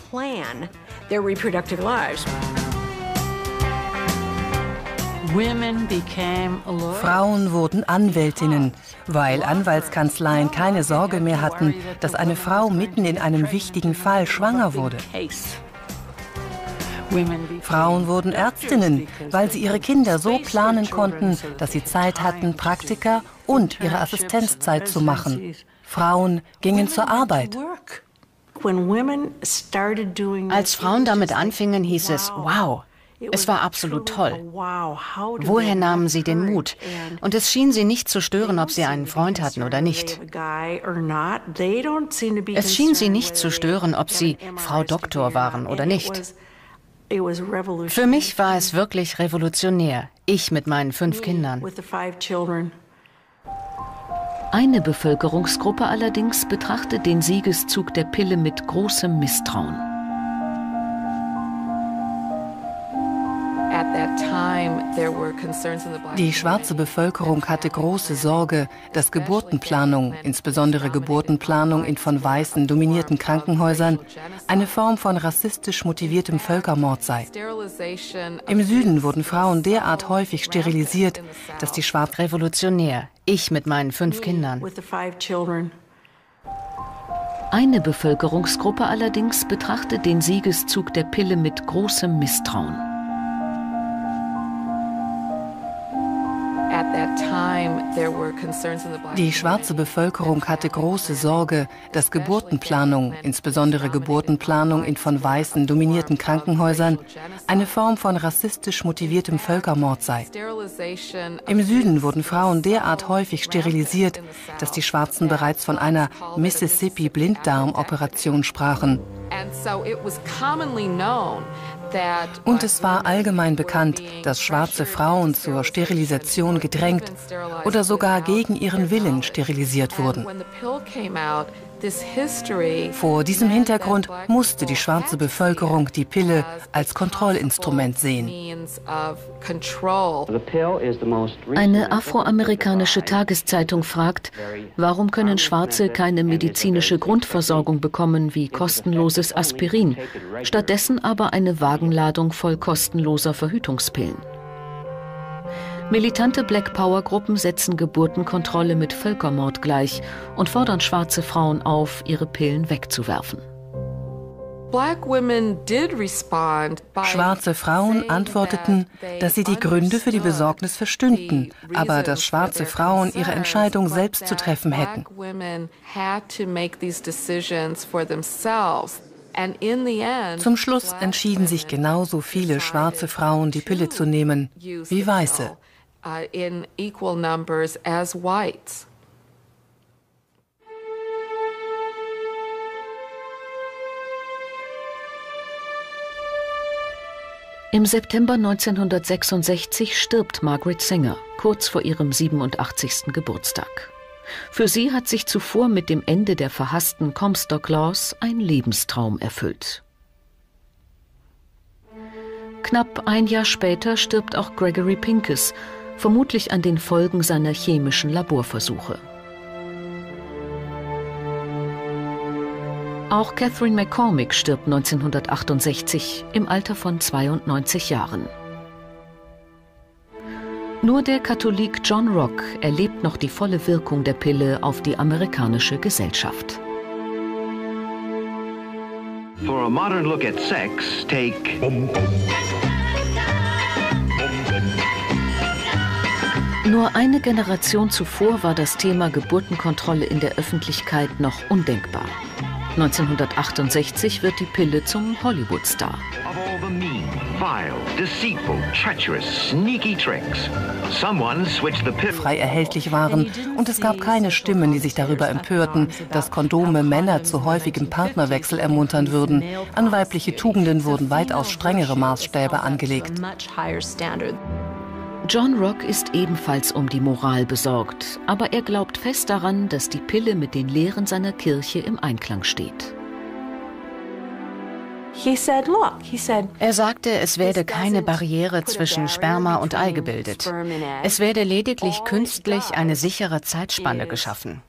Frauen wurden Anwältinnen, weil Anwaltskanzleien keine Sorge mehr hatten, dass eine Frau mitten in einem wichtigen Fall schwanger wurde. Frauen wurden Ärztinnen, weil sie ihre Kinder so planen konnten, dass sie Zeit hatten, Praktika und ihre Assistenzzeit zu machen. Frauen gingen zur Arbeit. Als Frauen damit anfingen, hieß es, wow, es war absolut toll. Woher nahmen sie den Mut? Und es schien sie nicht zu stören, ob sie einen Freund hatten oder nicht. Es schien sie nicht zu stören, ob sie Frau Doktor waren oder nicht. Für mich war es wirklich revolutionär. Ich mit meinen fünf Kindern. Eine Bevölkerungsgruppe allerdings betrachtet den Siegeszug der Pille mit großem Misstrauen. Die schwarze Bevölkerung hatte große Sorge, dass Geburtenplanung, insbesondere Geburtenplanung in von Weißen dominierten Krankenhäusern, eine Form von rassistisch motiviertem Völkermord sei. Im Süden wurden Frauen derart häufig sterilisiert, dass die Schwarz revolutionär, ich mit meinen fünf Kindern. Eine Bevölkerungsgruppe allerdings betrachtet den Siegeszug der Pille mit großem Misstrauen. Die schwarze Bevölkerung hatte große Sorge, dass Geburtenplanung, insbesondere Geburtenplanung in von Weißen dominierten Krankenhäusern, eine Form von rassistisch motiviertem Völkermord sei. Im Süden wurden Frauen derart häufig sterilisiert, dass die Schwarzen bereits von einer Mississippi-Blinddarm-Operation sprachen. Und es war allgemein bekannt, dass schwarze Frauen zur Sterilisation gedrängt oder sogar gegen ihren Willen sterilisiert wurden. Vor diesem Hintergrund musste die schwarze Bevölkerung die Pille als Kontrollinstrument sehen. Eine afroamerikanische Tageszeitung fragt, warum können Schwarze keine medizinische Grundversorgung bekommen wie kostenloses Aspirin, stattdessen aber eine Wagenladung voll kostenloser Verhütungspillen. Militante Black Power-Gruppen setzen Geburtenkontrolle mit Völkermord gleich und fordern schwarze Frauen auf, ihre Pillen wegzuwerfen. Schwarze Frauen antworteten, dass sie die Gründe für die Besorgnis verstünden, aber dass schwarze Frauen ihre Entscheidung selbst zu treffen hätten. Zum Schluss entschieden sich genauso viele schwarze Frauen, die Pille zu nehmen, wie weiße uh, in equal numbers as whites. Im September 1966 stirbt Margaret Sanger, kurz vor ihrem 87. Geburtstag. Für sie hat sich zuvor mit dem Ende der verhassten Comstock Laws ein Lebenstraum erfüllt. Knapp ein Jahr später stirbt auch Gregory Pincus, vermutlich an den Folgen seiner chemischen Laborversuche. Auch Catherine McCormick stirbt 1968 im Alter von 92 Jahren. Nur der Katholik John Rock erlebt noch die volle Wirkung der Pille auf die amerikanische Gesellschaft. For a modern look at sex, take. Nur eine Generation zuvor war das Thema Geburtenkontrolle in der Öffentlichkeit noch undenkbar. 1968 wird die Pille zum Hollywood-Star. Frei erhältlich waren und es gab keine Stimmen, die sich darüber empörten, dass Kondome Männer zu häufigem Partnerwechsel ermuntern würden. An weibliche Tugenden wurden weitaus strengere Maßstäbe angelegt. John Rock ist ebenfalls um die Moral besorgt, aber er glaubt fest daran, dass die Pille mit den Lehren seiner Kirche im Einklang steht. Er sagte, es werde keine Barriere zwischen Sperma und Ei gebildet. Es werde lediglich künstlich eine sichere Zeitspanne geschaffen.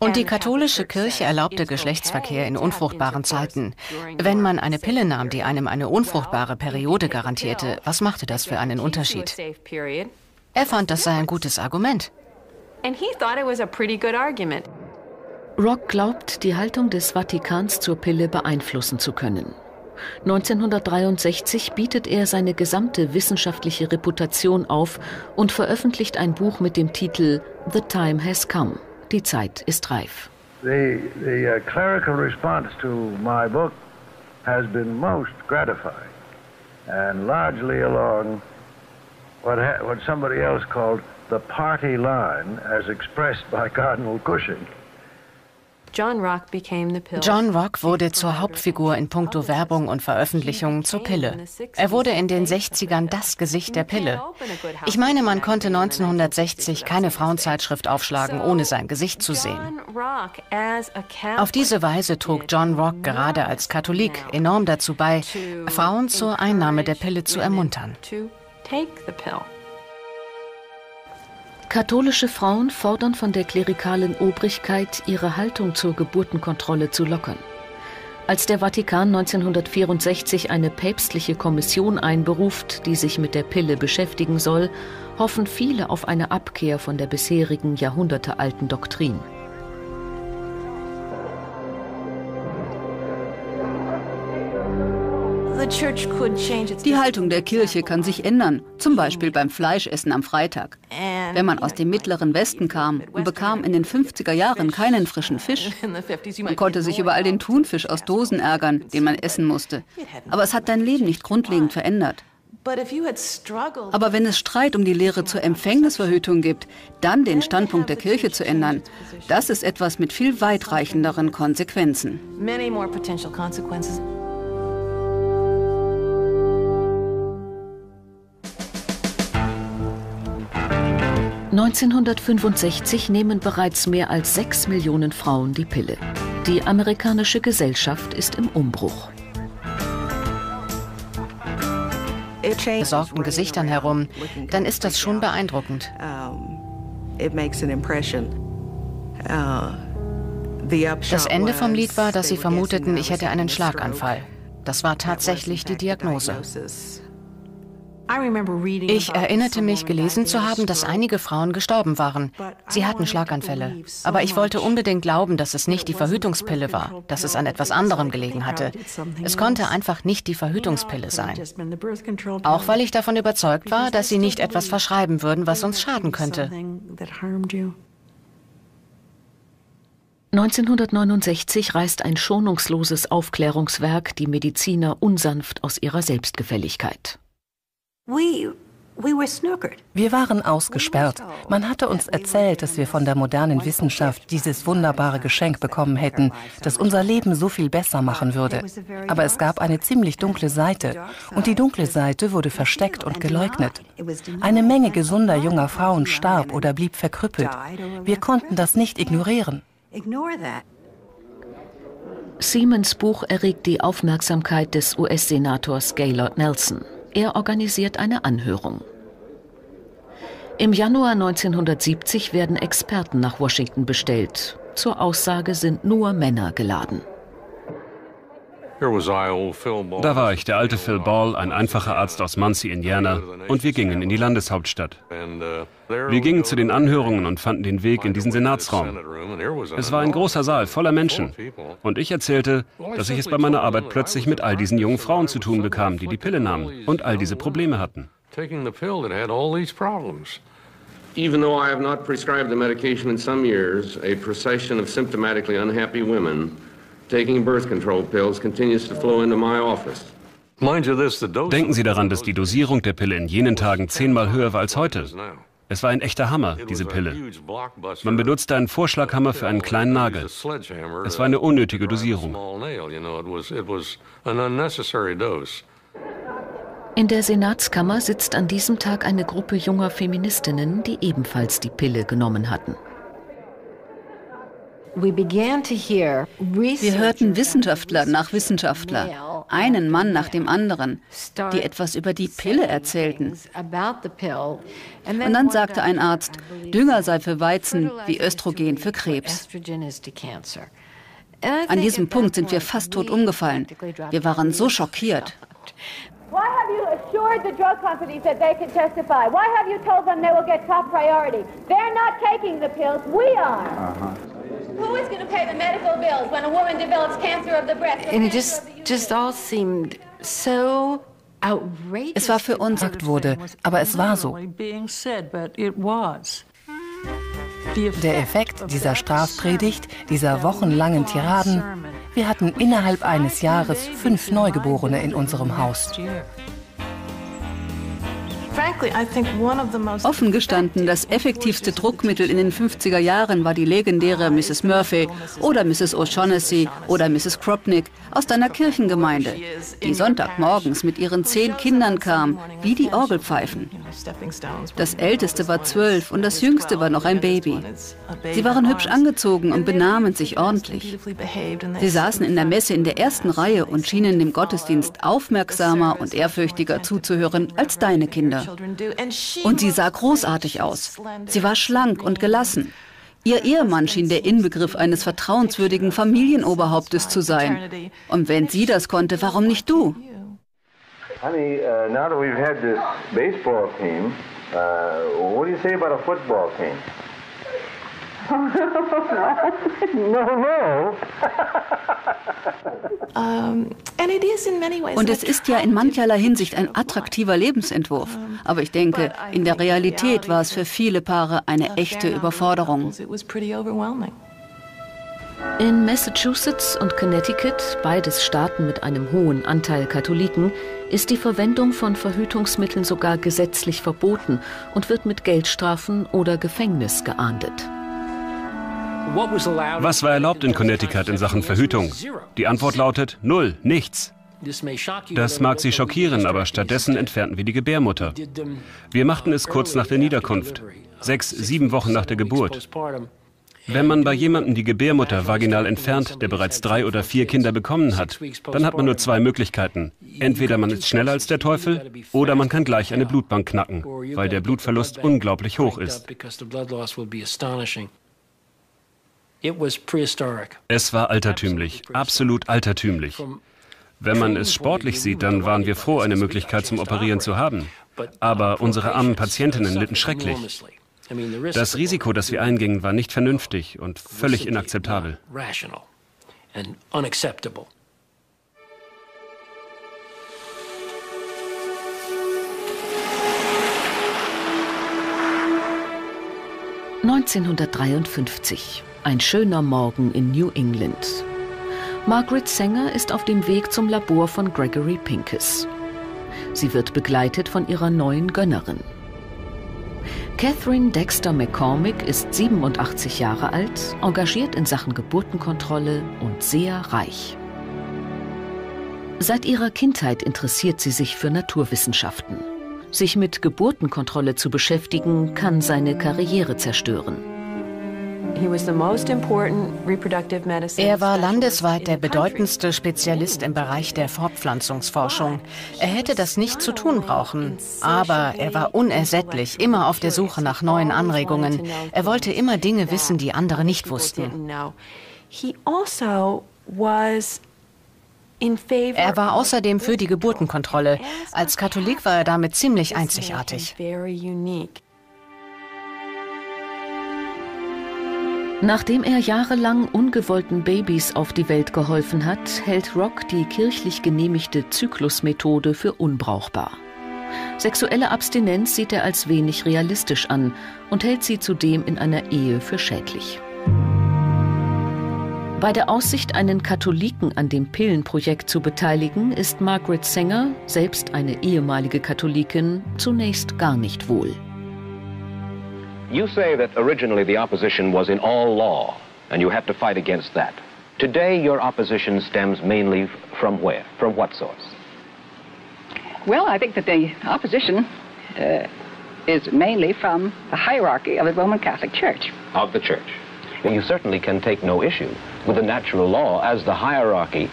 Und die katholische Kirche erlaubte Geschlechtsverkehr in unfruchtbaren Zeiten. Wenn man eine Pille nahm, die einem eine unfruchtbare Periode garantierte, was machte das für einen Unterschied? Er fand, das sei ein gutes Argument. Rock glaubt, die Haltung des Vatikans zur Pille beeinflussen zu können. 1963 bietet er seine gesamte wissenschaftliche Reputation auf und veröffentlicht ein Buch mit dem Titel The Time Has Come. Die Zeit ist reif. The, the uh, clerical response to my book has been most gratifying and largely along what, what somebody else called the party line as expressed by Cardinal Cushing. John Rock wurde zur Hauptfigur in puncto Werbung und Veröffentlichungen zur Pille. Er wurde in den 60ern das Gesicht der Pille. Ich meine, man konnte 1960 keine Frauenzeitschrift aufschlagen, ohne sein Gesicht zu sehen. Auf diese Weise trug John Rock gerade als Katholik enorm dazu bei, Frauen zur Einnahme der Pille zu ermuntern. Katholische Frauen fordern von der klerikalen Obrigkeit, ihre Haltung zur Geburtenkontrolle zu lockern. Als der Vatikan 1964 eine päpstliche Kommission einberuft, die sich mit der Pille beschäftigen soll, hoffen viele auf eine Abkehr von der bisherigen jahrhundertealten Doktrin. Die Haltung der Kirche kann sich ändern, zum Beispiel beim Fleischessen am Freitag. Wenn man aus dem mittleren Westen kam und bekam in den 50er Jahren keinen frischen Fisch, man konnte sich über all den Thunfisch aus Dosen ärgern, den man essen musste. Aber es hat dein Leben nicht grundlegend verändert. Aber wenn es Streit um die Lehre zur Empfängnisverhütung gibt, dann den Standpunkt der Kirche zu ändern, das ist etwas mit viel weitreichenderen Konsequenzen. 1965 nehmen bereits mehr als sechs Millionen Frauen die Pille. Die amerikanische Gesellschaft ist im Umbruch. besorgten Gesichtern herum, dann ist das schon beeindruckend. Das Ende vom Lied war, dass sie vermuteten, ich hätte einen Schlaganfall. Das war tatsächlich die Diagnose. Ich erinnerte mich gelesen zu haben, dass einige Frauen gestorben waren. Sie hatten Schlaganfälle. Aber ich wollte unbedingt glauben, dass es nicht die Verhütungspille war, dass es an etwas anderem gelegen hatte. Es konnte einfach nicht die Verhütungspille sein. Auch weil ich davon überzeugt war, dass sie nicht etwas verschreiben würden, was uns schaden könnte. 1969 reißt ein schonungsloses Aufklärungswerk die Mediziner unsanft aus ihrer Selbstgefälligkeit. Wir waren ausgesperrt. Man hatte uns erzählt, dass wir von der modernen Wissenschaft dieses wunderbare Geschenk bekommen hätten, das unser Leben so viel besser machen würde. Aber es gab eine ziemlich dunkle Seite und die dunkle Seite wurde versteckt und geleugnet. Eine Menge gesunder junger Frauen starb oder blieb verkrüppelt. Wir konnten das nicht ignorieren. Siemens Buch erregt die Aufmerksamkeit des US-Senators Gaylord Nelson. Er organisiert eine Anhörung. Im Januar 1970 werden Experten nach Washington bestellt. Zur Aussage sind nur Männer geladen. Da war ich, der alte Phil Ball, ein einfacher Arzt aus Muncie, Indiana, und wir gingen in die Landeshauptstadt. Wir gingen zu den Anhörungen und fanden den Weg in diesen Senatsraum. Es war ein großer Saal voller Menschen. Und ich erzählte, dass ich es bei meiner Arbeit plötzlich mit all diesen jungen Frauen zu tun bekam, die die Pille nahmen und all diese Probleme hatten. Even though I have not prescribed the medication in some years, a procession of symptomatically unhappy women taking birth control pills continues to flow into my office. Denken Sie daran, dass die Dosierung der Pille in jenen Tagen zehnmal höher war als heute. Es war ein echter Hammer, diese Pille. Man benutzte einen Vorschlaghammer für einen kleinen Nagel. Es war eine unnötige Dosierung. In der Senatskammer sitzt an diesem Tag eine Gruppe junger Feministinnen, die ebenfalls die Pille genommen hatten. Wir hörten Wissenschaftler nach Wissenschaftler, einen Mann nach dem anderen, die etwas über die Pille erzählten. Und dann sagte ein Arzt, Dünger sei für Weizen wie Östrogen für Krebs. An diesem Punkt sind wir fast tot umgefallen. Wir waren so schockiert. Why have you assured the drug companies that they can testify? Why have you told them they will get top priority? They're not taking the pills, we are. Uh -huh. Who is going to pay the medical bills when a woman develops cancer of the breast? And it just, just all seemed so es war für uns gesagt wurde, aber es war so. Der Effekt dieser Strafpredigt, dieser wochenlangen Tiraden, wir hatten innerhalb eines Jahres fünf Neugeborene in unserem Haus. Offen gestanden, das effektivste Druckmittel in den 50er Jahren war die legendäre Mrs. Murphy oder Mrs. O'Shaughnessy oder Mrs. Kropnik aus deiner Kirchengemeinde, die Sonntagmorgens mit ihren zehn Kindern kam, wie die Orgelpfeifen. Das älteste war zwölf und das jüngste war noch ein Baby. Sie waren hübsch angezogen und benahmen sich ordentlich. Sie saßen in der Messe in der ersten Reihe und schienen dem Gottesdienst aufmerksamer und ehrfürchtiger zuzuhören als deine Kinder. Und sie sah großartig aus. Sie war schlank und gelassen. Ihr Ehemann schien der Inbegriff eines vertrauenswürdigen Familienoberhauptes zu sein. Und wenn sie das konnte, warum nicht du? Honey, uh, now that we've had this baseball team, uh, what do you say about a football team? no, no. Und es ist ja in mancherlei Hinsicht ein attraktiver Lebensentwurf. Aber ich denke, in der Realität war es für viele Paare eine echte Überforderung. In Massachusetts und Connecticut, beides Staaten mit einem hohen Anteil Katholiken, ist die Verwendung von Verhütungsmitteln sogar gesetzlich verboten und wird mit Geldstrafen oder Gefängnis geahndet. Was war erlaubt in Connecticut in Sachen Verhütung? Die Antwort lautet null, nichts. Das mag Sie schockieren, aber stattdessen entfernten wir die Gebärmutter. Wir machten es kurz nach der Niederkunft, sechs, sieben Wochen nach der Geburt. Wenn man bei jemandem die Gebärmutter vaginal entfernt, der bereits drei oder vier Kinder bekommen hat, dann hat man nur zwei Möglichkeiten. Entweder man ist schneller als der Teufel oder man kann gleich eine Blutbank knacken, weil der Blutverlust unglaublich hoch ist. Es war altertümlich, absolut altertümlich. Wenn man es sportlich sieht, dann waren wir froh, eine Möglichkeit zum Operieren zu haben. Aber unsere armen Patientinnen litten schrecklich. Das Risiko, das wir eingingen, war nicht vernünftig und völlig inakzeptabel. ...1953. Ein schöner Morgen in New England. Margaret Sanger ist auf dem Weg zum Labor von Gregory Pincus. Sie wird begleitet von ihrer neuen Gönnerin. Catherine Dexter McCormick ist 87 Jahre alt, engagiert in Sachen Geburtenkontrolle und sehr reich. Seit ihrer Kindheit interessiert sie sich für Naturwissenschaften. Sich mit Geburtenkontrolle zu beschäftigen, kann seine Karriere zerstören. Er war landesweit der bedeutendste Spezialist im Bereich der Fortpflanzungsforschung. Er hätte das nicht zu tun brauchen, aber er war unersättlich, immer auf der Suche nach neuen Anregungen. Er wollte immer Dinge wissen, die andere nicht wussten. Also er war außerdem für die Geburtenkontrolle. Als Katholik war er damit ziemlich einzigartig. Nachdem er jahrelang ungewollten Babys auf die Welt geholfen hat, hält Rock die kirchlich genehmigte Zyklusmethode für unbrauchbar. Sexuelle Abstinenz sieht er als wenig realistisch an und hält sie zudem in einer Ehe für schädlich. Bei der Aussicht, einen Katholiken an dem Pillenprojekt zu beteiligen, ist Margaret Sanger, selbst eine ehemalige Katholikin, zunächst gar nicht wohl. You say that originally the opposition was in all law, and you have to fight against that. Today, your opposition stems mainly from where? From what source? Well, I think that the opposition uh, is mainly from the hierarchy of the Roman Catholic Church. Of the Church. You certainly can take no issue with the natural law as the hierarchy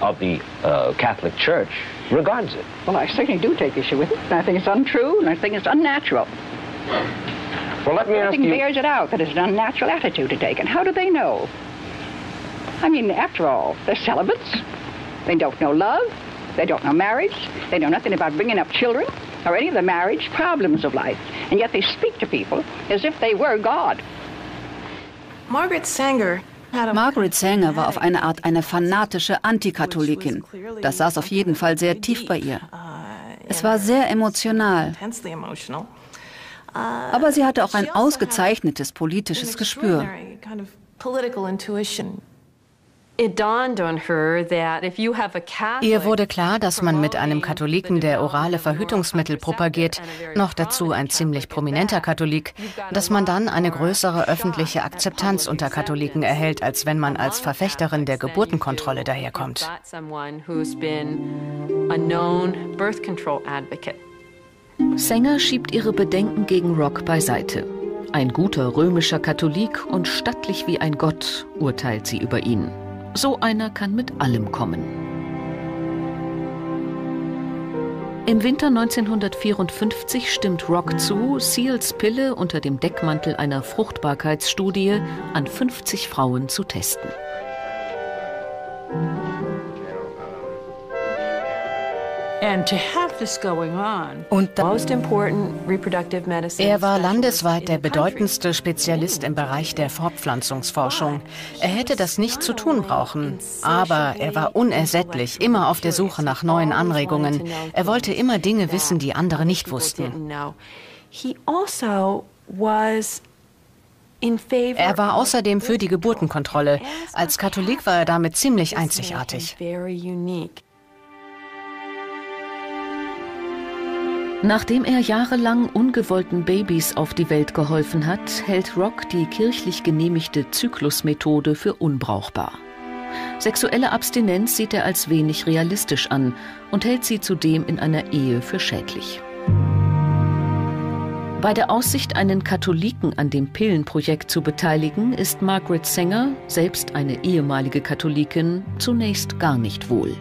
of the uh, Catholic Church regards it. Well, I certainly do take issue with it. I think it's untrue, and I think it's unnatural. Well, let me ask you... bears it out that it's an unnatural attitude to take. And how do they know? I mean, after all, they're celibates. They don't know love. They don't know marriage. They know nothing about bringing up children or any of the marriage problems of life. And yet they speak to people as if they were God. Margaret Sanger Margaret Sanger war auf eine Art eine fanatische Antikatholikin. Das saß auf jeden Fall sehr tief bei ihr. Es war sehr emotional. Aber sie hatte auch ein ausgezeichnetes politisches Gespür. Ihr wurde klar, dass man mit einem Katholiken, der orale Verhütungsmittel propagiert, noch dazu ein ziemlich prominenter Katholik, dass man dann eine größere öffentliche Akzeptanz unter Katholiken erhält, als wenn man als Verfechterin der Geburtenkontrolle daherkommt. Sänger schiebt ihre Bedenken gegen Rock beiseite. Ein guter römischer Katholik und stattlich wie ein Gott, urteilt sie über ihn. So einer kann mit allem kommen. Im Winter 1954 stimmt Rock zu, Seals Pille unter dem Deckmantel einer Fruchtbarkeitsstudie an 50 Frauen zu testen. Und er war landesweit der bedeutendste Spezialist im Bereich der Fortpflanzungsforschung. Er hätte das nicht zu tun brauchen, aber er war unersättlich, immer auf der Suche nach neuen Anregungen. Er wollte immer Dinge wissen, die andere nicht wussten. Also er war außerdem für die Geburtenkontrolle. Als Katholik war er damit ziemlich einzigartig. Nachdem er jahrelang ungewollten Babys auf die Welt geholfen hat, hält Rock die kirchlich genehmigte Zyklusmethode für unbrauchbar. Sexuelle Abstinenz sieht er als wenig realistisch an und hält sie zudem in einer Ehe für schädlich. Bei der Aussicht, einen Katholiken an dem Pillenprojekt zu beteiligen, ist Margaret Sanger, selbst eine ehemalige Katholikin, zunächst gar nicht wohl.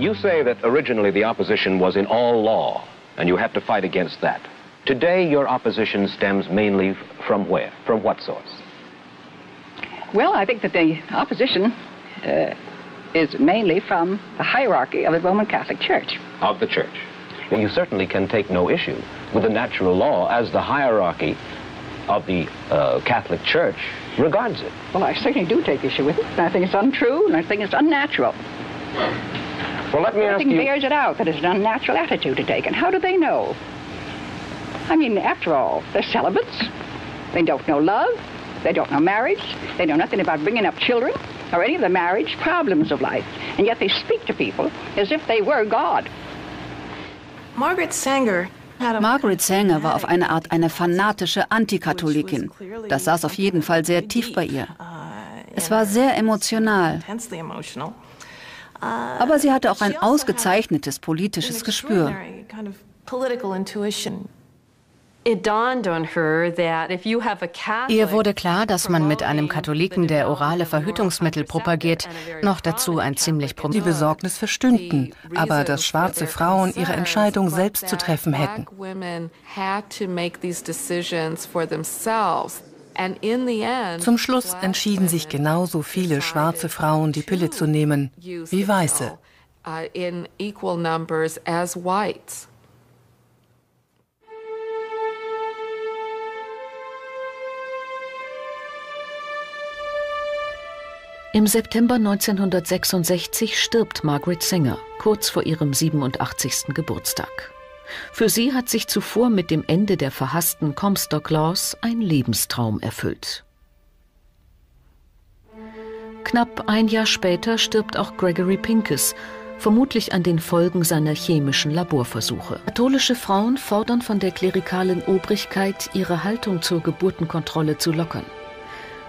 You say that originally the opposition was in all law, and you have to fight against that. Today, your opposition stems mainly from where? From what source? Well, I think that the opposition uh, is mainly from the hierarchy of the Roman Catholic Church. Of the Church. Well, you certainly can take no issue with the natural law as the hierarchy of the uh, Catholic Church regards it. Well, I certainly do take issue with it. I think it's untrue, and I think it's unnatural. Well, let me ask you... bears it out that it's an unnatural attitude to take. And how do they know? I mean, after all, they're celibates. They don't know love. They don't know marriage. They know nothing about bringing up children or any of the marriage problems of life. And yet they speak to people as if they were God. Margaret Sanger Margaret Sanger war auf eine Art eine fanatische Antikatholikin. Das saß auf jeden Fall sehr tief bei ihr. Es war sehr emotional. Aber sie hatte auch ein ausgezeichnetes politisches Gespür. Ihr wurde klar, dass man mit einem Katholiken, der orale Verhütungsmittel propagiert, noch dazu ein ziemlich Die Besorgnis verstünden, aber dass schwarze Frauen ihre Entscheidung selbst zu treffen hätten. Zum Schluss entschieden sich genauso viele schwarze Frauen, die Pille zu nehmen, wie weiße. Im September 1966 stirbt Margaret Sanger, kurz vor ihrem 87. Geburtstag. Für sie hat sich zuvor mit dem Ende der verhassten Comstock Laws ein Lebenstraum erfüllt. Knapp ein Jahr später stirbt auch Gregory Pincus, vermutlich an den Folgen seiner chemischen Laborversuche. Katholische Frauen fordern von der klerikalen Obrigkeit, ihre Haltung zur Geburtenkontrolle zu lockern.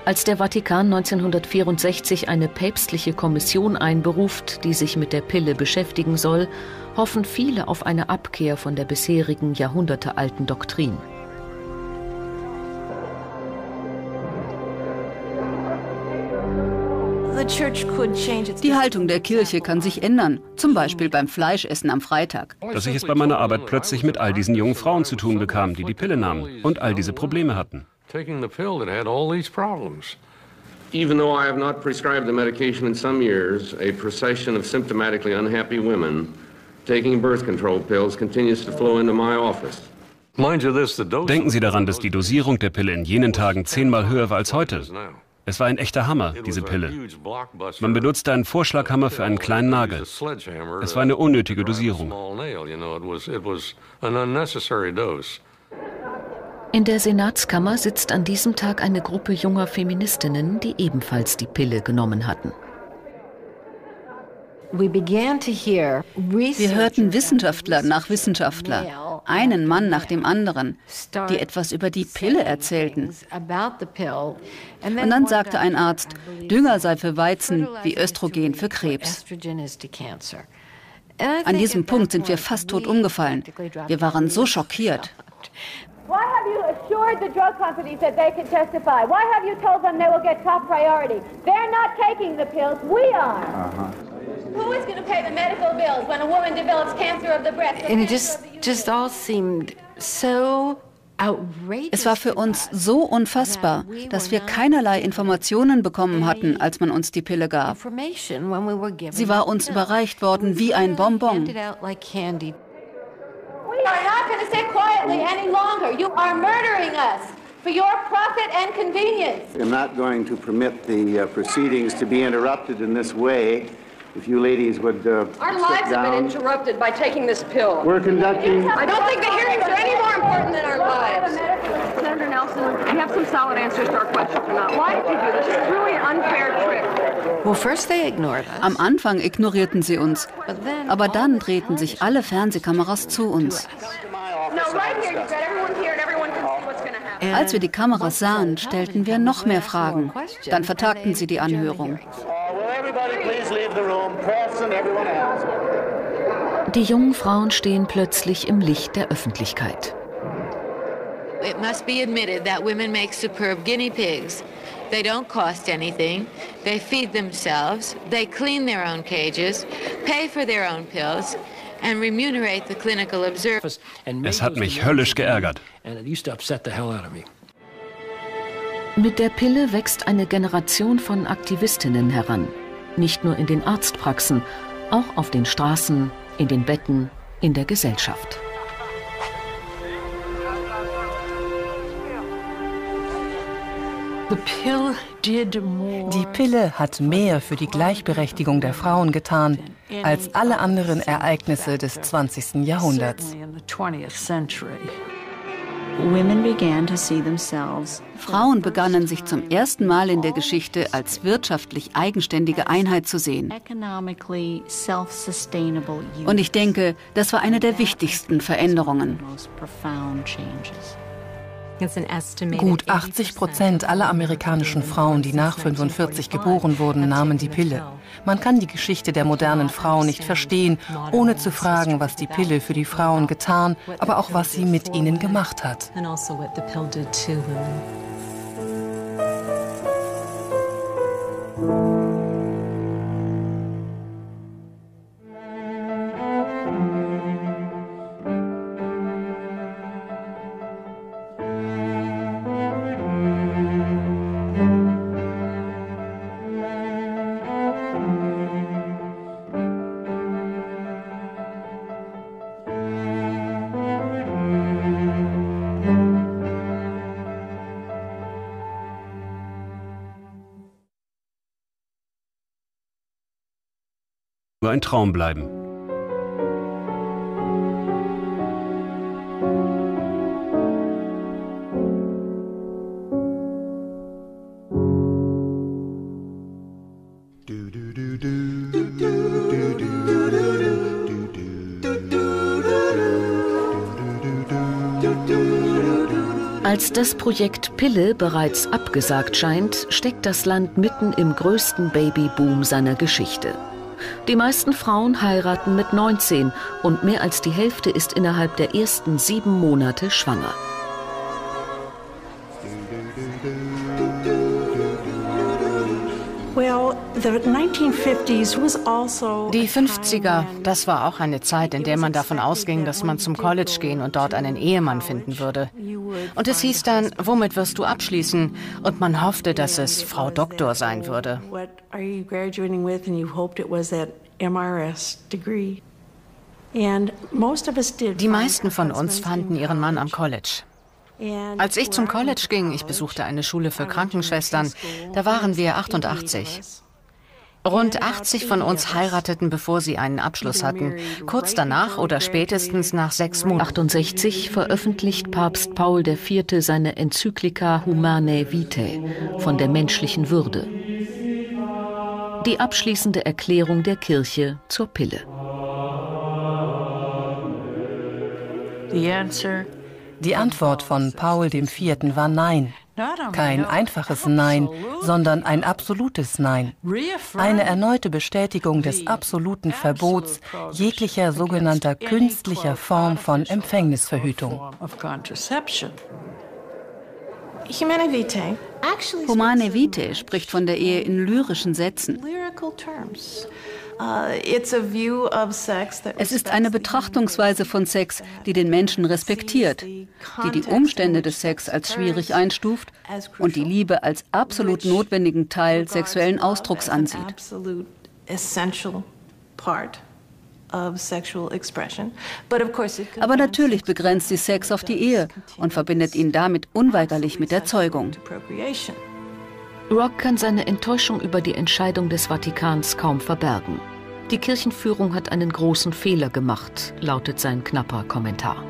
Als der Vatikan 1964 eine päpstliche Kommission einberuft, die sich mit der Pille beschäftigen soll, hoffen viele auf eine Abkehr von der bisherigen jahrhundertealten Doktrin. Die Haltung der Kirche kann sich ändern, zum Beispiel beim Fleischessen am Freitag. Dass ich es bei meiner Arbeit plötzlich mit all diesen jungen Frauen zu tun bekam, die die Pille nahmen und all diese Probleme hatten taking the pill that had all these problems. Even though I have not prescribed the medication in some years, a procession of symptomatically unhappy women taking birth control pills continues to flow into my office. Denken Sie daran, dass die Dosierung der Pille in jenen Tagen zehnmal höher war als heute. Es war ein echter Hammer, diese Pille. Man benutzte einen Vorschlaghammer für einen kleinen Nagel. Es war eine unnötige Dosierung. In der Senatskammer sitzt an diesem Tag eine Gruppe junger Feministinnen, die ebenfalls die Pille genommen hatten. Wir hörten Wissenschaftler nach Wissenschaftler, einen Mann nach dem anderen, die etwas über die Pille erzählten. Und dann sagte ein Arzt, Dünger sei für Weizen wie Östrogen für Krebs. An diesem Punkt sind wir fast tot umgefallen. Wir waren so schockiert. Why have you assured the drug companies that they can testify? Why have you told them they will get top priority? They're not taking the pills, we are. Who is going to pay the medical bills when a woman develops cancer of the breast? And it just, just all seemed so es war für uns so unfassbar, dass wir keinerlei Informationen bekommen hatten, als man uns die Pille gab. Sie war uns überreicht worden wie ein Bonbon. We are not going to sit quietly any longer. You are murdering us for your profit and convenience. I'm not going to permit the uh, proceedings to be interrupted in this way. If you ladies would uh, Our lives down. have been interrupted by taking this pill. We're conducting... I don't think the hearings are any more important than our lives. Senator Nelson, we have some solid answers to our questions or not. Why did you do this? It's really an unfair trick. Well, first they ignored us. Am Anfang ignorierten sie uns, aber dann drehten sich alle Fernsehkameras zu uns. Als wir die Kameras sahen, stellten wir noch mehr Fragen. Dann vertagten sie die Anhörung. Die jungen Frauen stehen plötzlich im Licht der Öffentlichkeit. It must be admitted that women make superb guinea pigs. They don't cost anything. They feed themselves. They clean their own cages, pay for their own pills, and remunerate the clinical observers. Es hat mich höllisch geärgert. Mit der Pille wächst eine Generation von Aktivistinnen heran nicht nur in den Arztpraxen, auch auf den Straßen, in den Betten, in der Gesellschaft. Die Pille hat mehr für die Gleichberechtigung der Frauen getan als alle anderen Ereignisse des 20. Jahrhunderts. Frauen begannen sich zum ersten Mal in der Geschichte als wirtschaftlich eigenständige Einheit zu sehen. Und ich denke, das war eine der wichtigsten Veränderungen. Gut 80 Prozent aller amerikanischen Frauen, die nach 45 geboren wurden, nahmen die Pille. Man kann die Geschichte der modernen Frau nicht verstehen, ohne zu fragen, was die Pille für die Frauen getan, aber auch was sie mit ihnen gemacht hat. Nur ein Traum bleiben. Als das Projekt Pille bereits abgesagt scheint, steckt das Land mitten im größten Babyboom seiner Geschichte. Die meisten Frauen heiraten mit 19 und mehr als die Hälfte ist innerhalb der ersten sieben Monate schwanger. Die 50er, das war auch eine Zeit, in der man davon ausging, dass man zum College gehen und dort einen Ehemann finden würde. Und es hieß dann, womit wirst du abschließen? Und man hoffte, dass es Frau Doktor sein würde. Die meisten von uns fanden ihren Mann am College. Als ich zum College ging, ich besuchte eine Schule für Krankenschwestern, da waren wir 88. Rund 80 von uns heirateten, bevor sie einen Abschluss hatten. Kurz danach oder spätestens nach sechs Monaten. 68 veröffentlicht Papst Paul IV. seine Enzyklika Humanae Vitae von der menschlichen Würde. Die abschließende Erklärung der Kirche zur Pille. Die Antwort von Paul IV. war Nein. Kein einfaches Nein, sondern ein absolutes Nein. Eine erneute Bestätigung des absoluten Verbots jeglicher sogenannter künstlicher Form von Empfängnisverhütung. Humane Vitae spricht von der Ehe in lyrischen Sätzen. Uh, es ist eine Betrachtungsweise von Sex, die den Menschen respektiert, die die Umstände des Sex als schwierig einstuft und die Liebe als absolut notwendigen Teil sexuellen Ausdrucks ansieht. Aber natürlich begrenzt sie Sex auf die Ehe und verbindet ihn damit unweigerlich mit der Zeugung. Rock kann seine Enttäuschung über die Entscheidung des Vatikans kaum verbergen. Die Kirchenführung hat einen großen Fehler gemacht, lautet sein knapper Kommentar.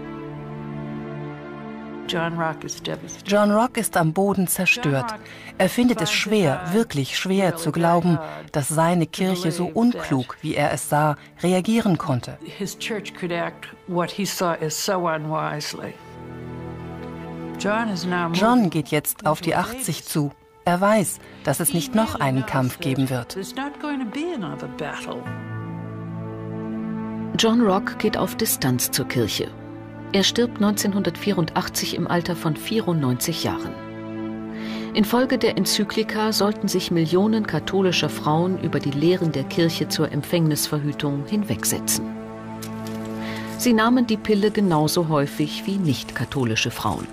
John Rock ist am Boden zerstört. Er findet es schwer, wirklich schwer zu glauben, dass seine Kirche so unklug, wie er es sah, reagieren konnte. John geht jetzt auf die 80 zu. Er weiß, dass es nicht noch einen Kampf geben wird. John Rock geht auf Distanz zur Kirche. Er stirbt 1984 im Alter von 94 Jahren. Infolge der Enzyklika sollten sich Millionen katholischer Frauen über die Lehren der Kirche zur Empfängnisverhütung hinwegsetzen. Sie nahmen die Pille genauso häufig wie nicht-katholische Frauen.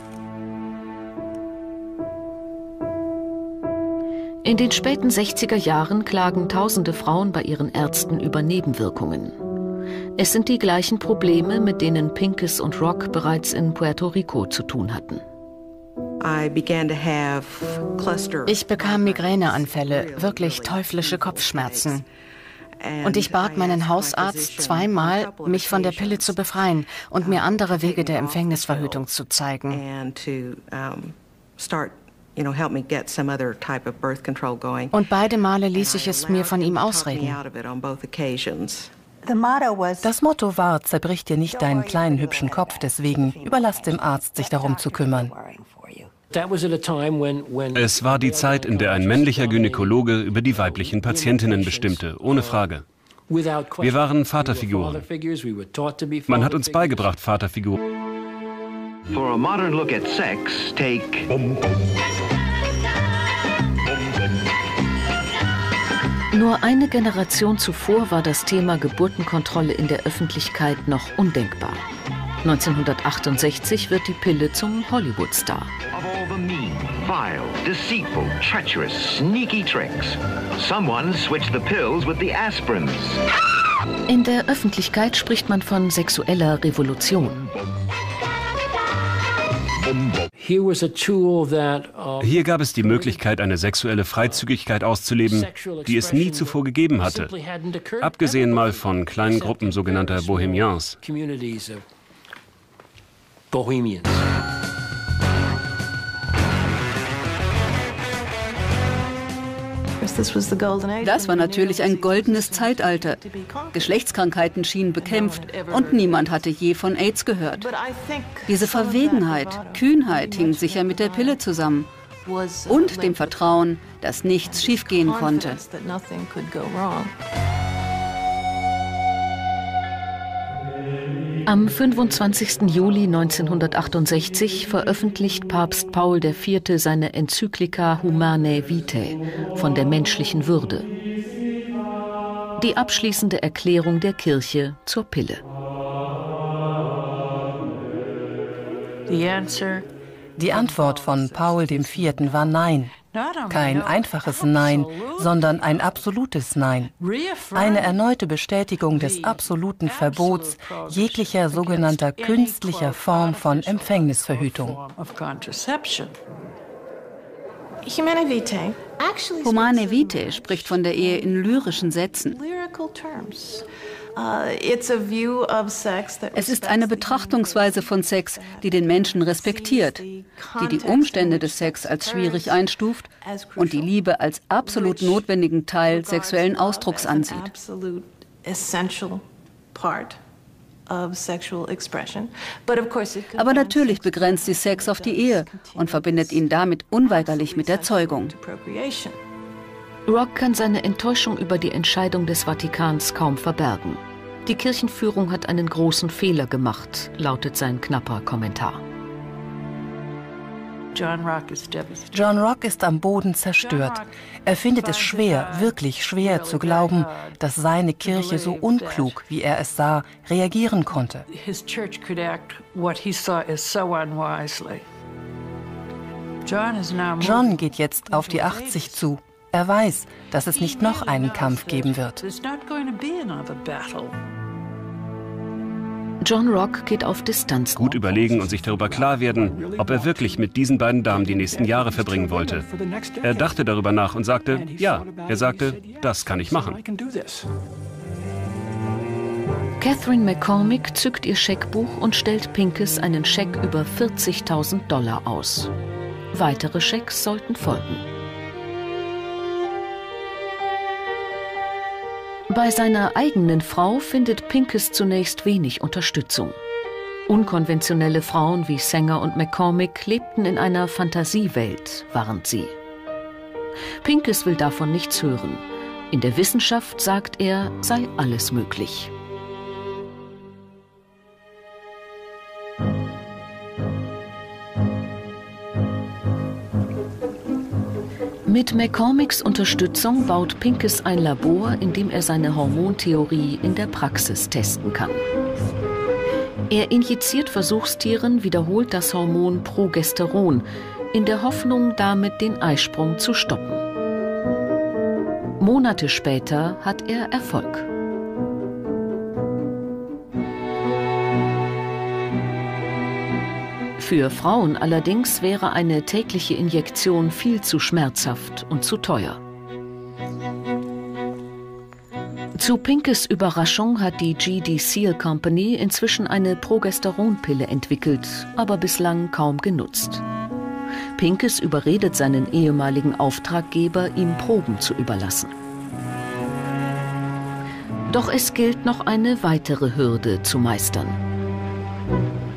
In den späten 60er Jahren klagen tausende Frauen bei ihren Ärzten über Nebenwirkungen. Es sind die gleichen Probleme, mit denen Pinkes und Rock bereits in Puerto Rico zu tun hatten. Ich bekam Migräneanfälle, wirklich teuflische Kopfschmerzen. Und ich bat meinen Hausarzt zweimal, mich von der Pille zu befreien und mir andere Wege der Empfängnisverhütung zu zeigen. Und beide Male ließ ich es mir von ihm ausreden. Das Motto war, zerbrich dir nicht deinen kleinen hübschen Kopf deswegen, überlass dem Arzt, sich darum zu kümmern. Es war die Zeit, in der ein männlicher Gynäkologe über die weiblichen Patientinnen bestimmte, ohne Frage. Wir waren Vaterfiguren. Man hat uns beigebracht, Vaterfiguren. For a modern look at sex, take... Nur eine Generation zuvor war das Thema Geburtenkontrolle in der Öffentlichkeit noch undenkbar. 1968 wird die Pille zum Hollywood-Star. vile, deceitful, treacherous, sneaky tricks. Someone switched the pills with the aspirins. In der Öffentlichkeit spricht man von sexueller Revolution. Hier gab es die Möglichkeit, eine sexuelle Freizügigkeit auszuleben, die es nie zuvor gegeben hatte, abgesehen mal von kleinen Gruppen sogenannter Bohemians. Das war natürlich ein goldenes Zeitalter. Geschlechtskrankheiten schienen bekämpft und niemand hatte je von AIDS gehört. Diese Verwegenheit, Kühnheit hing sicher mit der Pille zusammen und dem Vertrauen, dass nichts schiefgehen konnte. Am 25. Juli 1968 veröffentlicht Papst Paul IV. seine Enzyklika Humanae Vitae von der menschlichen Würde. Die abschließende Erklärung der Kirche zur Pille. Die Antwort von Paul IV. war Nein. Kein einfaches Nein, sondern ein absolutes Nein. Eine erneute Bestätigung des absoluten Verbots jeglicher sogenannter künstlicher Form von Empfängnisverhütung. Humane Vitae spricht von der Ehe in lyrischen Sätzen. Uh, es ist eine Betrachtungsweise von Sex, die den Menschen respektiert, die die Umstände des Sex als schwierig einstuft und die Liebe als absolut notwendigen Teil sexuellen Ausdrucks ansieht. Aber natürlich begrenzt sie Sex auf die Ehe und verbindet ihn damit unweigerlich mit der Zeugung. Rock kann seine Enttäuschung über die Entscheidung des Vatikans kaum verbergen. Die Kirchenführung hat einen großen Fehler gemacht, lautet sein knapper Kommentar. John Rock ist am Boden zerstört. Er findet es schwer, wirklich schwer zu glauben, dass seine Kirche so unklug, wie er es sah, reagieren konnte. John geht jetzt auf die 80 zu. Er weiß, dass es nicht noch einen Kampf geben wird. John Rock geht auf Distanz. Gut überlegen und sich darüber klar werden, ob er wirklich mit diesen beiden Damen die nächsten Jahre verbringen wollte. Er dachte darüber nach und sagte, ja, er sagte, das kann ich machen. Catherine McCormick zückt ihr Scheckbuch und stellt Pinkes einen Scheck über 40.000 Dollar aus. Weitere Schecks sollten folgen. Bei seiner eigenen Frau findet Pinkes zunächst wenig Unterstützung. Unkonventionelle Frauen wie Sanger und McCormick lebten in einer Fantasiewelt, warnt sie. Pinkes will davon nichts hören. In der Wissenschaft, sagt er, sei alles möglich. Mit McCormicks Unterstützung baut Pinkes ein Labor, in dem er seine Hormontheorie in der Praxis testen kann. Er injiziert Versuchstieren wiederholt das Hormon Progesteron, in der Hoffnung, damit den Eisprung zu stoppen. Monate später hat er Erfolg. Für Frauen allerdings wäre eine tägliche Injektion viel zu schmerzhaft und zu teuer. Zu Pinkes Überraschung hat die GD Seal Company inzwischen eine Progesteronpille entwickelt, aber bislang kaum genutzt. Pinkes überredet seinen ehemaligen Auftraggeber, ihm Proben zu überlassen. Doch es gilt noch eine weitere Hürde zu meistern.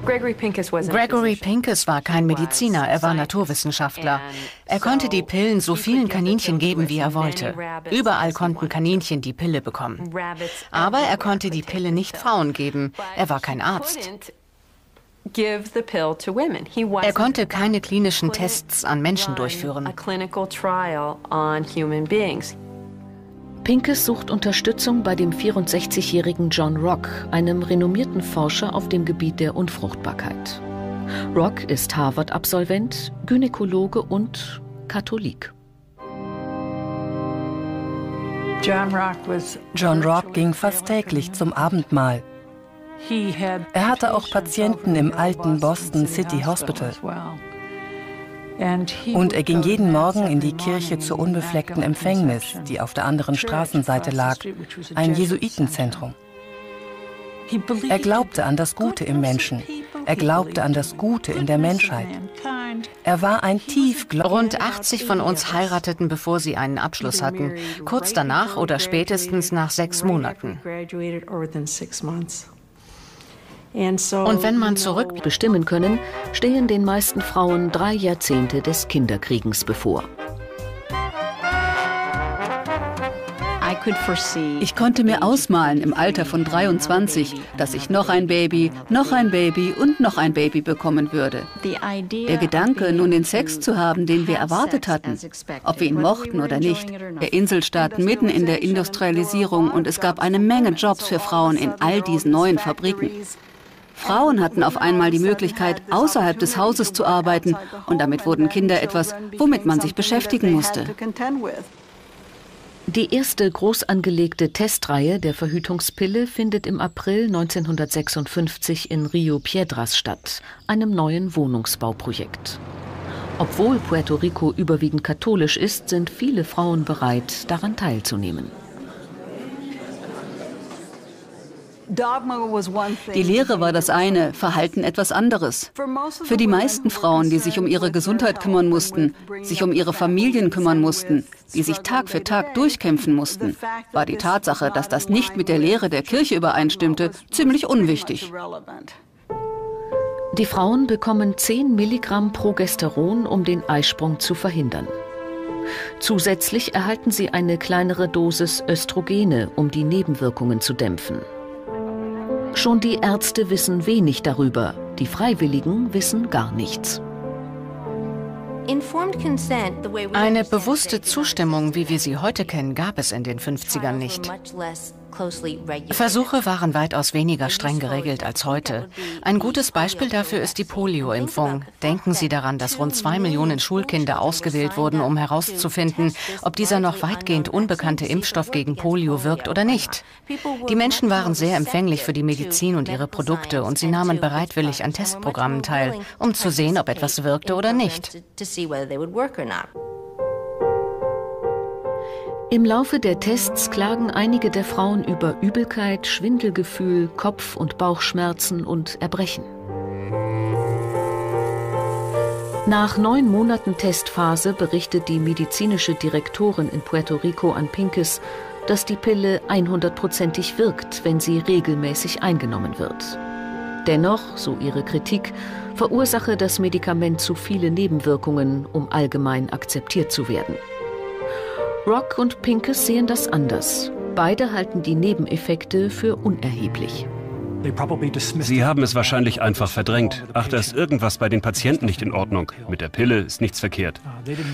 Gregory Pincus war kein Mediziner, er war Naturwissenschaftler. Er konnte die Pillen so vielen Kaninchen geben, wie er wollte. Überall konnten Kaninchen die Pille bekommen. Aber er konnte die Pille nicht Frauen geben. Er war kein Arzt. Er konnte keine klinischen Tests an Menschen durchführen. Pincus sucht Unterstützung bei dem 64-jährigen John Rock, einem renommierten Forscher auf dem Gebiet der Unfruchtbarkeit. Rock ist Harvard-Absolvent, Gynäkologe und Katholik. John Rock ging fast täglich zum Abendmahl. Er hatte auch Patienten im alten Boston City Hospital. Und er ging jeden Morgen in die Kirche zur unbefleckten Empfängnis, die auf der anderen Straßenseite lag, ein Jesuitenzentrum. Er glaubte an das Gute im Menschen. Er glaubte an das Gute in der Menschheit. Er war ein tiefgläubiger. Rund 80 von uns heirateten, bevor sie einen Abschluss hatten, kurz danach oder spätestens nach sechs Monaten. Und wenn man zurück bestimmen können, stehen den meisten Frauen drei Jahrzehnte des Kinderkriegens bevor. Ich konnte mir ausmalen im Alter von 23, dass ich noch ein Baby, noch ein Baby und noch ein Baby bekommen würde. Der Gedanke, nun den Sex zu haben, den wir erwartet hatten, ob wir ihn mochten oder nicht, der Inselstaat mitten in der Industrialisierung und es gab eine Menge Jobs für Frauen in all diesen neuen Fabriken. Frauen hatten auf einmal die Möglichkeit, außerhalb des Hauses zu arbeiten und damit wurden Kinder etwas, womit man sich beschäftigen musste. Die erste groß angelegte Testreihe der Verhütungspille findet im April 1956 in Rio Piedras statt, einem neuen Wohnungsbauprojekt. Obwohl Puerto Rico überwiegend katholisch ist, sind viele Frauen bereit, daran teilzunehmen. Die Lehre war das eine, Verhalten etwas anderes. Für die meisten Frauen, die sich um ihre Gesundheit kümmern mussten, sich um ihre Familien kümmern mussten, die sich Tag für Tag durchkämpfen mussten, war die Tatsache, dass das nicht mit der Lehre der Kirche übereinstimmte, ziemlich unwichtig. Die Frauen bekommen 10 Milligramm Progesteron, um den Eisprung zu verhindern. Zusätzlich erhalten sie eine kleinere Dosis Östrogene, um die Nebenwirkungen zu dämpfen. Schon die Ärzte wissen wenig darüber, die Freiwilligen wissen gar nichts. Eine bewusste Zustimmung, wie wir sie heute kennen, gab es in den 50ern nicht. Versuche waren weitaus weniger streng geregelt als heute. Ein gutes Beispiel dafür ist die Polio-Impfung. Denken Sie daran, dass rund zwei Millionen Schulkinder ausgewählt wurden, um herauszufinden, ob dieser noch weitgehend unbekannte Impfstoff gegen Polio wirkt oder nicht. Die Menschen waren sehr empfänglich für die Medizin und ihre Produkte und sie nahmen bereitwillig an Testprogrammen teil, um zu sehen, ob etwas wirkte oder nicht. Im Laufe der Tests klagen einige der Frauen über Übelkeit, Schwindelgefühl, Kopf- und Bauchschmerzen und Erbrechen. Nach neun Monaten Testphase berichtet die medizinische Direktorin in Puerto Rico an Pinkes, dass die Pille 100%ig wirkt, wenn sie regelmäßig eingenommen wird. Dennoch, so ihre Kritik, verursache das Medikament zu viele Nebenwirkungen, um allgemein akzeptiert zu werden. Rock und Pinkes sehen das anders. Beide halten die Nebeneffekte für unerheblich. Sie haben es wahrscheinlich einfach verdrängt. Ach, da ist irgendwas bei den Patienten nicht in Ordnung. Mit der Pille ist nichts verkehrt.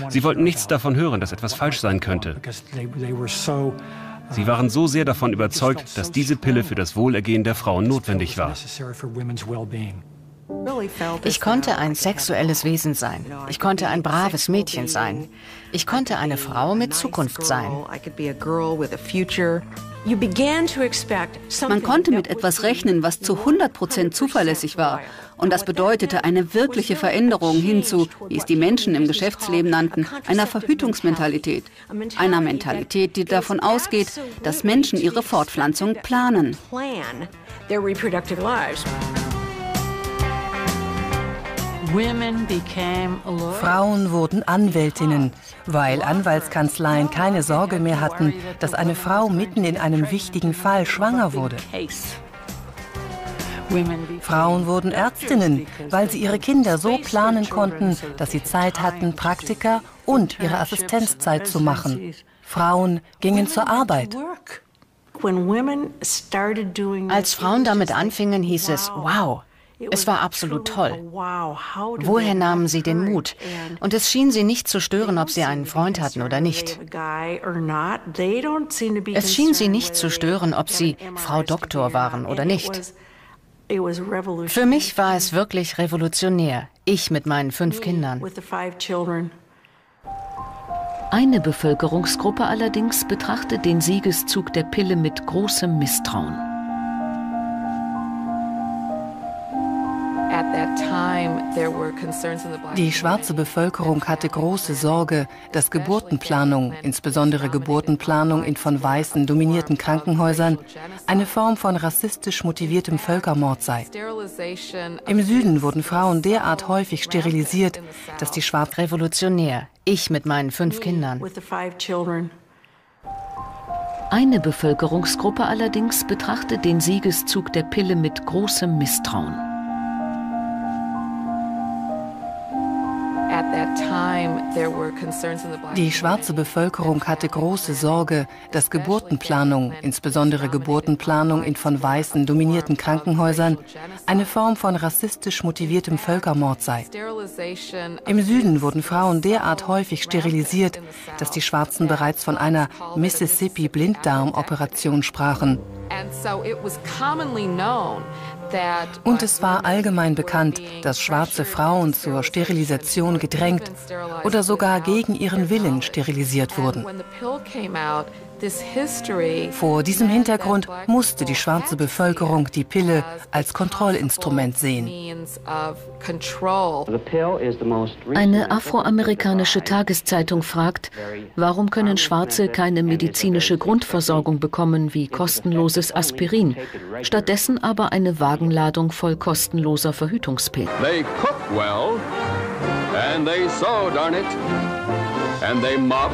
Sie wollten nichts davon hören, dass etwas falsch sein könnte. Sie waren so sehr davon überzeugt, dass diese Pille für das Wohlergehen der Frauen notwendig war. Ich konnte ein sexuelles Wesen sein. Ich konnte ein braves Mädchen sein. Ich konnte eine Frau mit Zukunft sein. Man konnte mit etwas rechnen, was zu 100 Prozent zuverlässig war. Und das bedeutete eine wirkliche Veränderung hin zu, wie es die Menschen im Geschäftsleben nannten, einer Verhütungsmentalität. Einer Mentalität, die davon ausgeht, dass Menschen ihre Fortpflanzung planen. Frauen wurden Anwältinnen, weil Anwaltskanzleien keine Sorge mehr hatten, dass eine Frau mitten in einem wichtigen Fall schwanger wurde. Frauen wurden Ärztinnen, weil sie ihre Kinder so planen konnten, dass sie Zeit hatten, Praktika und ihre Assistenzzeit zu machen. Frauen gingen zur Arbeit. Als Frauen damit anfingen, hieß es, wow, es war absolut toll. Woher nahmen sie den Mut? Und es schien sie nicht zu stören, ob sie einen Freund hatten oder nicht. Es schien sie nicht zu stören, ob sie Frau Doktor waren oder nicht. Für mich war es wirklich revolutionär, ich mit meinen fünf Kindern. Eine Bevölkerungsgruppe allerdings betrachtet den Siegeszug der Pille mit großem Misstrauen. Die schwarze Bevölkerung hatte große Sorge, dass Geburtenplanung, insbesondere Geburtenplanung in von Weißen dominierten Krankenhäusern, eine Form von rassistisch motiviertem Völkermord sei. Im Süden wurden Frauen derart häufig sterilisiert, dass die Schwarz revolutionär, ich mit meinen fünf Kindern. Eine Bevölkerungsgruppe allerdings betrachtet den Siegeszug der Pille mit großem Misstrauen. Die schwarze Bevölkerung hatte große Sorge, dass Geburtenplanung, insbesondere Geburtenplanung in von Weißen dominierten Krankenhäusern, eine Form von rassistisch motiviertem Völkermord sei. Im Süden wurden Frauen derart häufig sterilisiert, dass die Schwarzen bereits von einer Mississippi-Blinddarm-Operation sprachen. Und es war allgemein bekannt, dass schwarze Frauen zur Sterilisation gedrängt oder sogar gegen ihren Willen sterilisiert wurden. Vor diesem Hintergrund musste die schwarze Bevölkerung die Pille als Kontrollinstrument sehen. Eine afroamerikanische Tageszeitung fragt, warum können Schwarze keine medizinische Grundversorgung bekommen wie kostenloses Aspirin, stattdessen aber eine Wagenladung voll kostenloser Verhütungspillen. They cook well and they sew, darn it, and they mop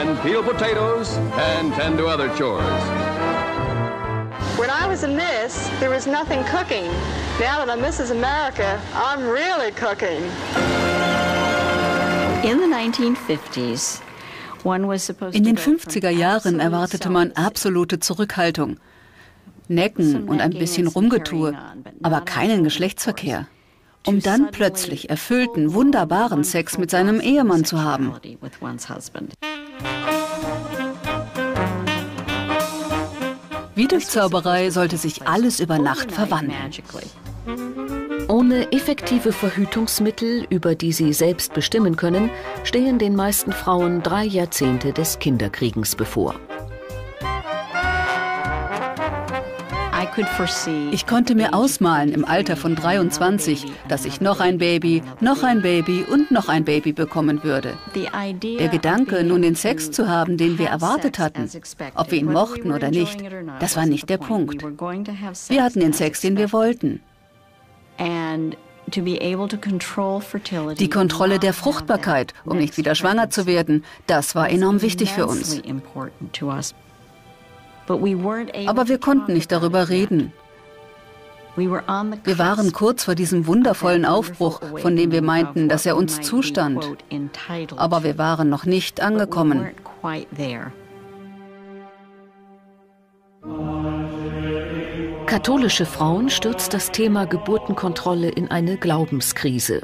and peel potatoes and tend to other chores. When I was a Miss, there was nothing cooking. Now that I'm Mrs. America, I'm really cooking. In the 1950s, in den 50er Jahren erwartete man absolute Zurückhaltung. Necken und ein bisschen Rumgetue, aber keinen Geschlechtsverkehr um dann plötzlich erfüllten, wunderbaren Sex mit seinem Ehemann zu haben. Wie durch Zauberei sollte sich alles über Nacht verwandeln. Ohne effektive Verhütungsmittel, über die sie selbst bestimmen können, stehen den meisten Frauen drei Jahrzehnte des Kinderkriegens bevor. Ich konnte mir ausmalen im Alter von 23, dass ich noch ein Baby, noch ein Baby und noch ein Baby bekommen würde. Der Gedanke, nun den Sex zu haben, den wir erwartet hatten, ob wir ihn mochten oder nicht, das war nicht der Punkt. Wir hatten den Sex, den wir wollten. Die Kontrolle der Fruchtbarkeit, um nicht wieder schwanger zu werden, das war enorm wichtig für uns. Aber wir konnten nicht darüber reden. Wir waren kurz vor diesem wundervollen Aufbruch, von dem wir meinten, dass er uns zustand. Aber wir waren noch nicht angekommen. Katholische Frauen stürzt das Thema Geburtenkontrolle in eine Glaubenskrise.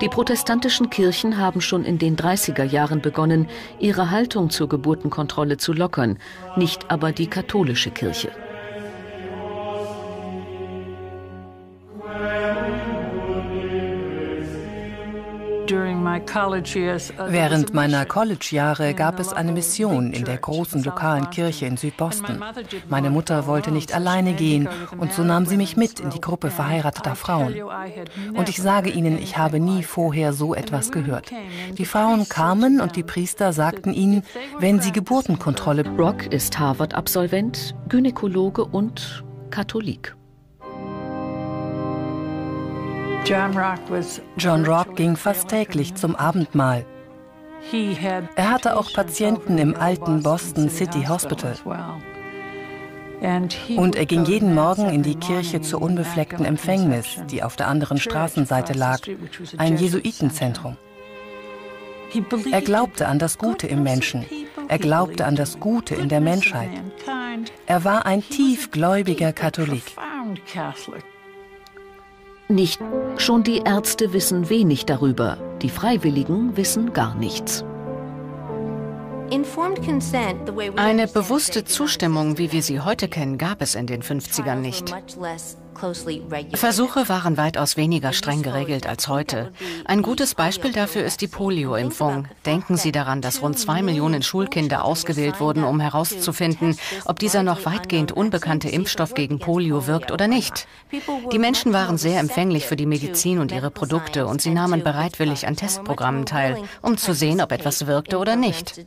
Die protestantischen Kirchen haben schon in den 30er Jahren begonnen, ihre Haltung zur Geburtenkontrolle zu lockern, nicht aber die katholische Kirche. Während meiner College-Jahre gab es eine Mission in der großen lokalen Kirche in Südboston. Meine Mutter wollte nicht alleine gehen und so nahm sie mich mit in die Gruppe verheirateter Frauen. Und ich sage Ihnen, ich habe nie vorher so etwas gehört. Die Frauen kamen und die Priester sagten ihnen, wenn sie Geburtenkontrolle. Rock ist Harvard-Absolvent, Gynäkologe und Katholik. John Rock ging fast täglich zum Abendmahl. Er hatte auch Patienten im alten Boston City Hospital. Und er ging jeden Morgen in die Kirche zur unbefleckten Empfängnis, die auf der anderen Straßenseite lag, ein Jesuitenzentrum. Er glaubte an das Gute im Menschen. Er glaubte an das Gute in der Menschheit. Er war ein tiefgläubiger Katholik. Nicht. Schon die Ärzte wissen wenig darüber. Die Freiwilligen wissen gar nichts. Eine bewusste Zustimmung, wie wir sie heute kennen, gab es in den 50ern nicht. Versuche waren weitaus weniger streng geregelt als heute. Ein gutes Beispiel dafür ist die Polio-Impfung. Denken Sie daran, dass rund zwei Millionen Schulkinder ausgewählt wurden, um herauszufinden, ob dieser noch weitgehend unbekannte Impfstoff gegen Polio wirkt oder nicht. Die Menschen waren sehr empfänglich für die Medizin und ihre Produkte und sie nahmen bereitwillig an Testprogrammen teil, um zu sehen, ob etwas wirkte oder nicht.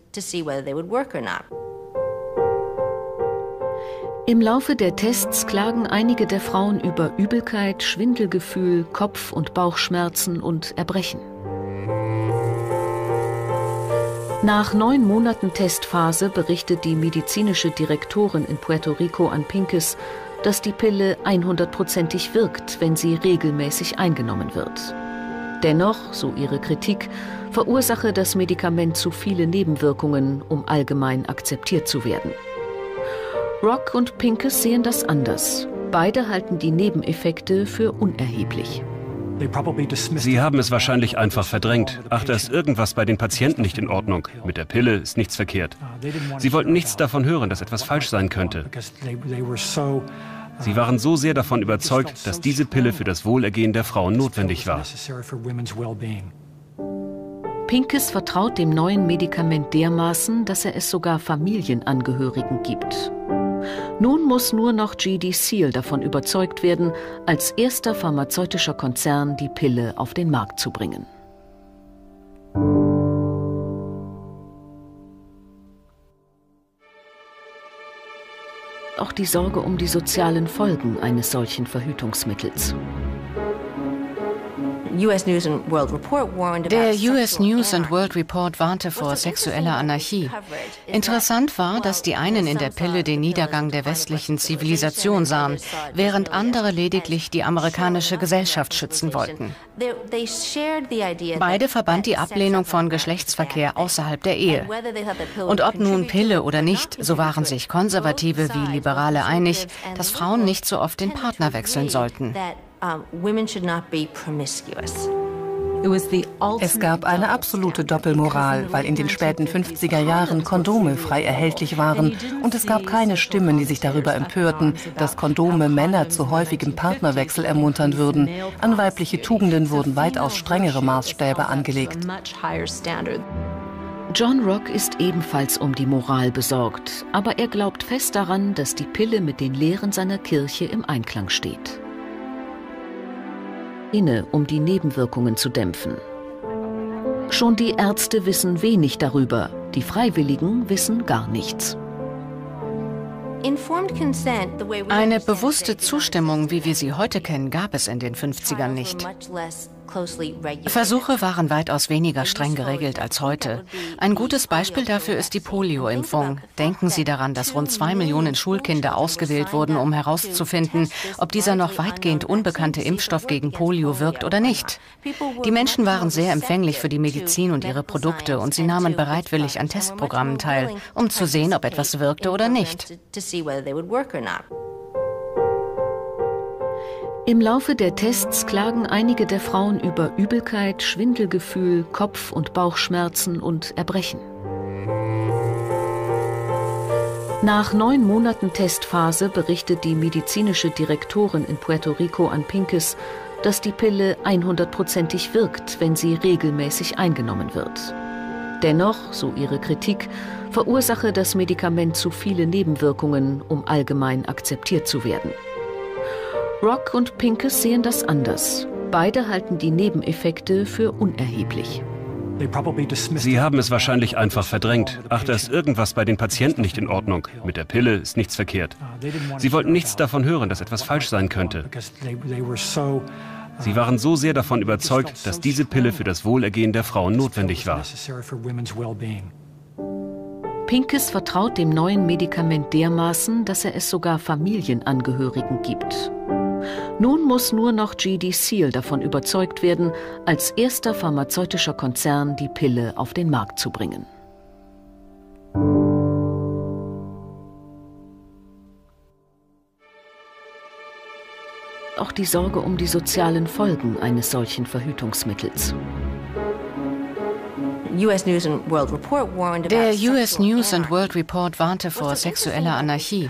Im Laufe der Tests klagen einige der Frauen über Übelkeit, Schwindelgefühl, Kopf- und Bauchschmerzen und Erbrechen. Nach neun Monaten Testphase berichtet die medizinische Direktorin in Puerto Rico an Pinkes, dass die Pille 100%ig wirkt, wenn sie regelmäßig eingenommen wird. Dennoch, so ihre Kritik, verursache das Medikament zu viele Nebenwirkungen, um allgemein akzeptiert zu werden. Rock und Pinkes sehen das anders. Beide halten die Nebeneffekte für unerheblich. Sie haben es wahrscheinlich einfach verdrängt. Ach, da ist irgendwas bei den Patienten nicht in Ordnung. Mit der Pille ist nichts verkehrt. Sie wollten nichts davon hören, dass etwas falsch sein könnte. Sie waren so sehr davon überzeugt, dass diese Pille für das Wohlergehen der Frauen notwendig war. Pinkes vertraut dem neuen Medikament dermaßen, dass er es sogar Familienangehörigen gibt. Nun muss nur noch GD Seal davon überzeugt werden, als erster pharmazeutischer Konzern die Pille auf den Markt zu bringen. Auch die Sorge um die sozialen Folgen eines solchen Verhütungsmittels. Der US News and World Report warnte vor sexueller Anarchie. Interessant war, dass die einen in der Pille den Niedergang der westlichen Zivilisation sahen, während andere lediglich die amerikanische Gesellschaft schützen wollten. Beide verband die Ablehnung von Geschlechtsverkehr außerhalb der Ehe. Und ob nun Pille oder nicht, so waren sich Konservative wie Liberale einig, dass Frauen nicht so oft den Partner wechseln sollten. Es gab eine absolute Doppelmoral, weil in den späten 50er Jahren Kondome frei erhältlich waren und es gab keine Stimmen, die sich darüber empörten, dass Kondome Männer zu häufigem Partnerwechsel ermuntern würden. An weibliche Tugenden wurden weitaus strengere Maßstäbe angelegt. John Rock ist ebenfalls um die Moral besorgt, aber er glaubt fest daran, dass die Pille mit den Lehren seiner Kirche im Einklang steht inne, um die Nebenwirkungen zu dämpfen. Schon die Ärzte wissen wenig darüber, die Freiwilligen wissen gar nichts. Eine bewusste Zustimmung, wie wir sie heute kennen, gab es in den 50ern nicht. Versuche waren weitaus weniger streng geregelt als heute. Ein gutes Beispiel dafür ist die Polio-Impfung. Denken Sie daran, dass rund zwei Millionen Schulkinder ausgewählt wurden, um herauszufinden, ob dieser noch weitgehend unbekannte Impfstoff gegen Polio wirkt oder nicht. Die Menschen waren sehr empfänglich für die Medizin und ihre Produkte und sie nahmen bereitwillig an Testprogrammen teil, um zu sehen, ob etwas wirkte oder nicht. Im Laufe der Tests klagen einige der Frauen über Übelkeit, Schwindelgefühl, Kopf- und Bauchschmerzen und Erbrechen. Nach neun Monaten Testphase berichtet die medizinische Direktorin in Puerto Rico an Pinkes, dass die Pille 100%ig wirkt, wenn sie regelmäßig eingenommen wird. Dennoch, so ihre Kritik, verursache das Medikament zu viele Nebenwirkungen, um allgemein akzeptiert zu werden. Rock und Pinkes sehen das anders. Beide halten die Nebeneffekte für unerheblich. Sie haben es wahrscheinlich einfach verdrängt. Ach, da ist irgendwas bei den Patienten nicht in Ordnung. Mit der Pille ist nichts verkehrt. Sie wollten nichts davon hören, dass etwas falsch sein könnte. Sie waren so sehr davon überzeugt, dass diese Pille für das Wohlergehen der Frauen notwendig war. Pinkes vertraut dem neuen Medikament dermaßen, dass er es sogar Familienangehörigen gibt. Nun muss nur noch GD Seal davon überzeugt werden, als erster pharmazeutischer Konzern die Pille auf den Markt zu bringen. Auch die Sorge um die sozialen Folgen eines solchen Verhütungsmittels. Der US News and World Report warnte vor sexueller Anarchie.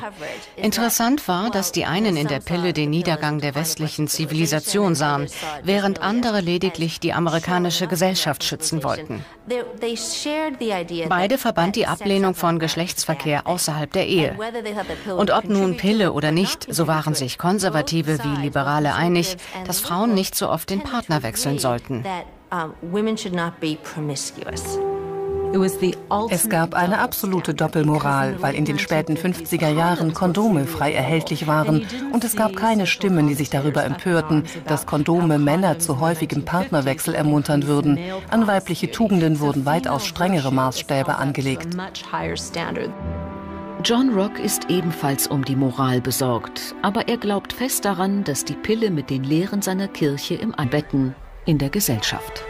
Interessant war, dass die einen in der Pille den Niedergang der westlichen Zivilisation sahen, während andere lediglich die amerikanische Gesellschaft schützen wollten. Beide verband die Ablehnung von Geschlechtsverkehr außerhalb der Ehe. Und ob nun Pille oder nicht, so waren sich Konservative wie Liberale einig, dass Frauen nicht so oft den Partner wechseln sollten. Es gab eine absolute Doppelmoral, weil in den späten 50er Jahren Kondome frei erhältlich waren und es gab keine Stimmen, die sich darüber empörten, dass Kondome Männer zu häufigem Partnerwechsel ermuntern würden. An weibliche Tugenden wurden weitaus strengere Maßstäbe angelegt. John Rock ist ebenfalls um die Moral besorgt, aber er glaubt fest daran, dass die Pille mit den Lehren seiner Kirche im Anbetten in der Gesellschaft.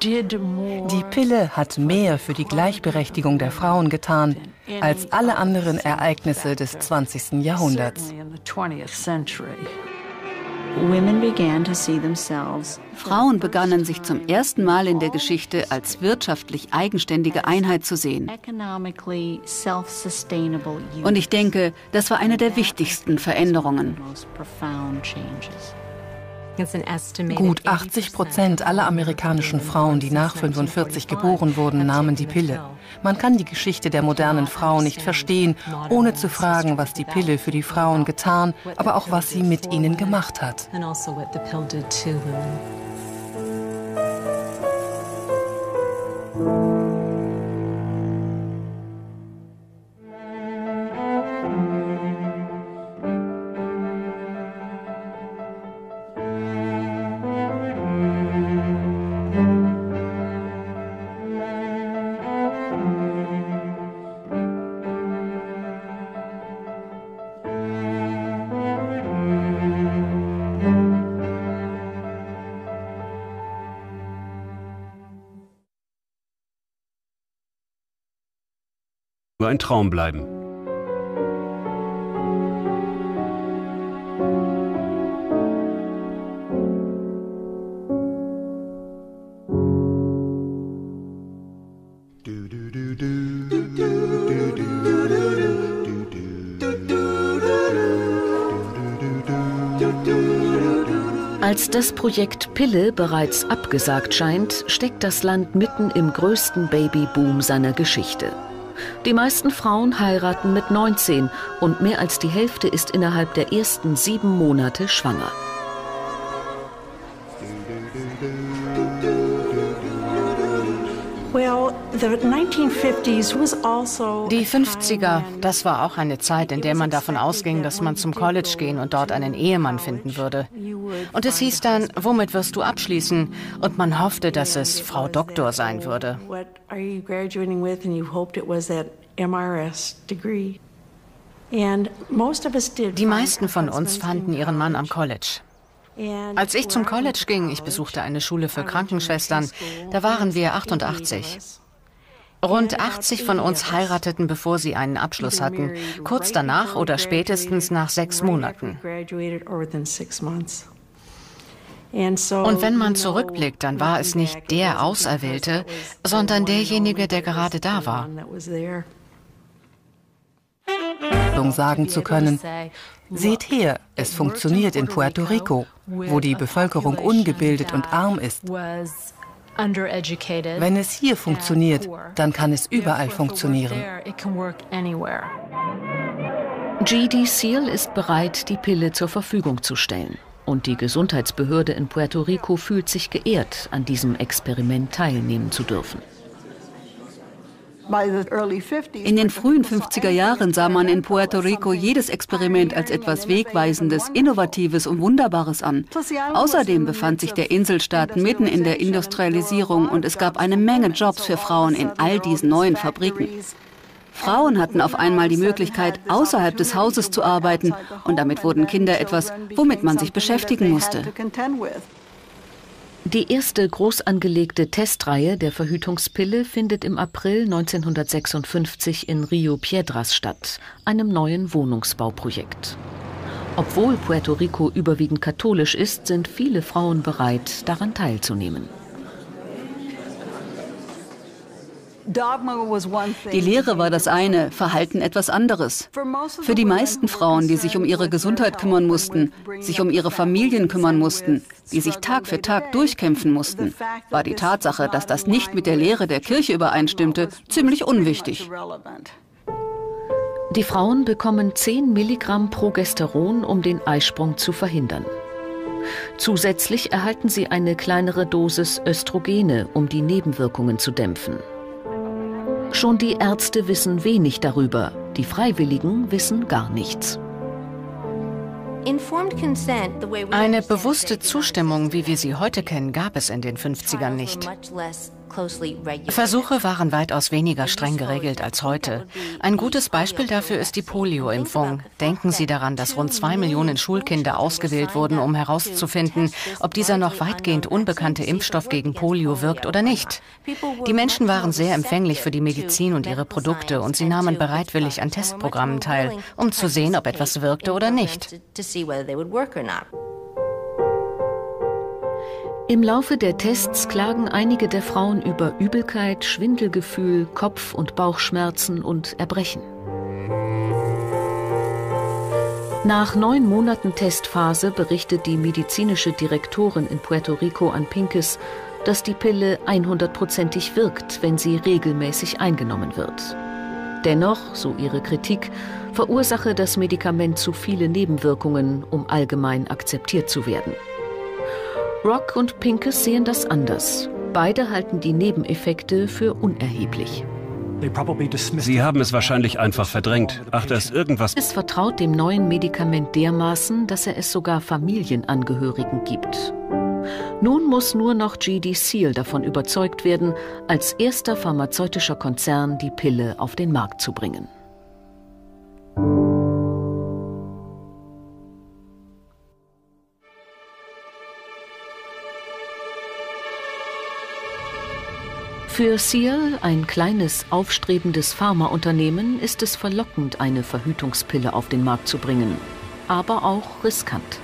Die Pille hat mehr für die Gleichberechtigung der Frauen getan als alle anderen Ereignisse des 20. Jahrhunderts. Frauen begannen sich zum ersten Mal in der Geschichte als wirtschaftlich eigenständige Einheit zu sehen. Und ich denke, das war eine der wichtigsten Veränderungen. Gut 80 Prozent aller amerikanischen Frauen, die nach 45 geboren wurden, nahmen die Pille. Man kann die Geschichte der modernen Frau nicht verstehen, ohne zu fragen, was die Pille für die Frauen getan, aber auch was sie mit ihnen gemacht hat. Nur ein Traum bleiben. Als das Projekt Pille bereits abgesagt scheint, steckt das Land mitten im größten Babyboom seiner Geschichte. Die meisten Frauen heiraten mit 19 und mehr als die Hälfte ist innerhalb der ersten sieben Monate schwanger. Die 50er, das war auch eine Zeit, in der man davon ausging, dass man zum College gehen und dort einen Ehemann finden würde. Und es hieß dann, womit wirst du abschließen? Und man hoffte, dass es Frau Doktor sein würde. Die meisten von uns fanden ihren Mann am College. Als ich zum College ging, ich besuchte eine Schule für Krankenschwestern, da waren wir 88. Rund 80 von uns heirateten, bevor sie einen Abschluss hatten, kurz danach oder spätestens nach sechs Monaten. Und wenn man zurückblickt, dann war es nicht der Auserwählte, sondern derjenige, der gerade da war. Sagen zu können, seht her, es funktioniert in Puerto Rico, wo die Bevölkerung ungebildet und arm ist. Wenn es hier funktioniert, dann kann es überall funktionieren. GD Seal ist bereit, die Pille zur Verfügung zu stellen. Und die Gesundheitsbehörde in Puerto Rico fühlt sich geehrt, an diesem Experiment teilnehmen zu dürfen. In den frühen 50er Jahren sah man in Puerto Rico jedes Experiment als etwas Wegweisendes, Innovatives und Wunderbares an. Außerdem befand sich der Inselstaat mitten in der Industrialisierung und es gab eine Menge Jobs für Frauen in all diesen neuen Fabriken. Frauen hatten auf einmal die Möglichkeit, außerhalb des Hauses zu arbeiten und damit wurden Kinder etwas, womit man sich beschäftigen musste. Die erste groß angelegte Testreihe der Verhütungspille findet im April 1956 in Rio Piedras statt, einem neuen Wohnungsbauprojekt. Obwohl Puerto Rico überwiegend katholisch ist, sind viele Frauen bereit, daran teilzunehmen. Die Lehre war das eine, Verhalten etwas anderes. Für die meisten Frauen, die sich um ihre Gesundheit kümmern mussten, sich um ihre Familien kümmern mussten, die sich Tag für Tag durchkämpfen mussten, war die Tatsache, dass das nicht mit der Lehre der Kirche übereinstimmte, ziemlich unwichtig. Die Frauen bekommen 10 Milligramm Progesteron, um den Eisprung zu verhindern. Zusätzlich erhalten sie eine kleinere Dosis Östrogene, um die Nebenwirkungen zu dämpfen. Schon die Ärzte wissen wenig darüber, die Freiwilligen wissen gar nichts. Eine bewusste Zustimmung, wie wir sie heute kennen, gab es in den 50ern nicht. Versuche waren weitaus weniger streng geregelt als heute. Ein gutes Beispiel dafür ist die Polio-Impfung. Denken Sie daran, dass rund zwei Millionen Schulkinder ausgewählt wurden, um herauszufinden, ob dieser noch weitgehend unbekannte Impfstoff gegen Polio wirkt oder nicht. Die Menschen waren sehr empfänglich für die Medizin und ihre Produkte und sie nahmen bereitwillig an Testprogrammen teil, um zu sehen, ob etwas wirkte oder nicht. Im Laufe der Tests klagen einige der Frauen über Übelkeit, Schwindelgefühl, Kopf- und Bauchschmerzen und Erbrechen. Nach neun Monaten Testphase berichtet die medizinische Direktorin in Puerto Rico an Pinkes, dass die Pille 100%ig wirkt, wenn sie regelmäßig eingenommen wird. Dennoch, so ihre Kritik, verursache das Medikament zu viele Nebenwirkungen, um allgemein akzeptiert zu werden. Rock und Pinkes sehen das anders. Beide halten die Nebeneffekte für unerheblich. Sie haben es wahrscheinlich einfach verdrängt. Ach, da ist irgendwas. Es vertraut dem neuen Medikament dermaßen, dass er es sogar Familienangehörigen gibt. Nun muss nur noch GD Seal davon überzeugt werden, als erster pharmazeutischer Konzern die Pille auf den Markt zu bringen. Für Seal, ein kleines, aufstrebendes Pharmaunternehmen, ist es verlockend, eine Verhütungspille auf den Markt zu bringen, aber auch riskant.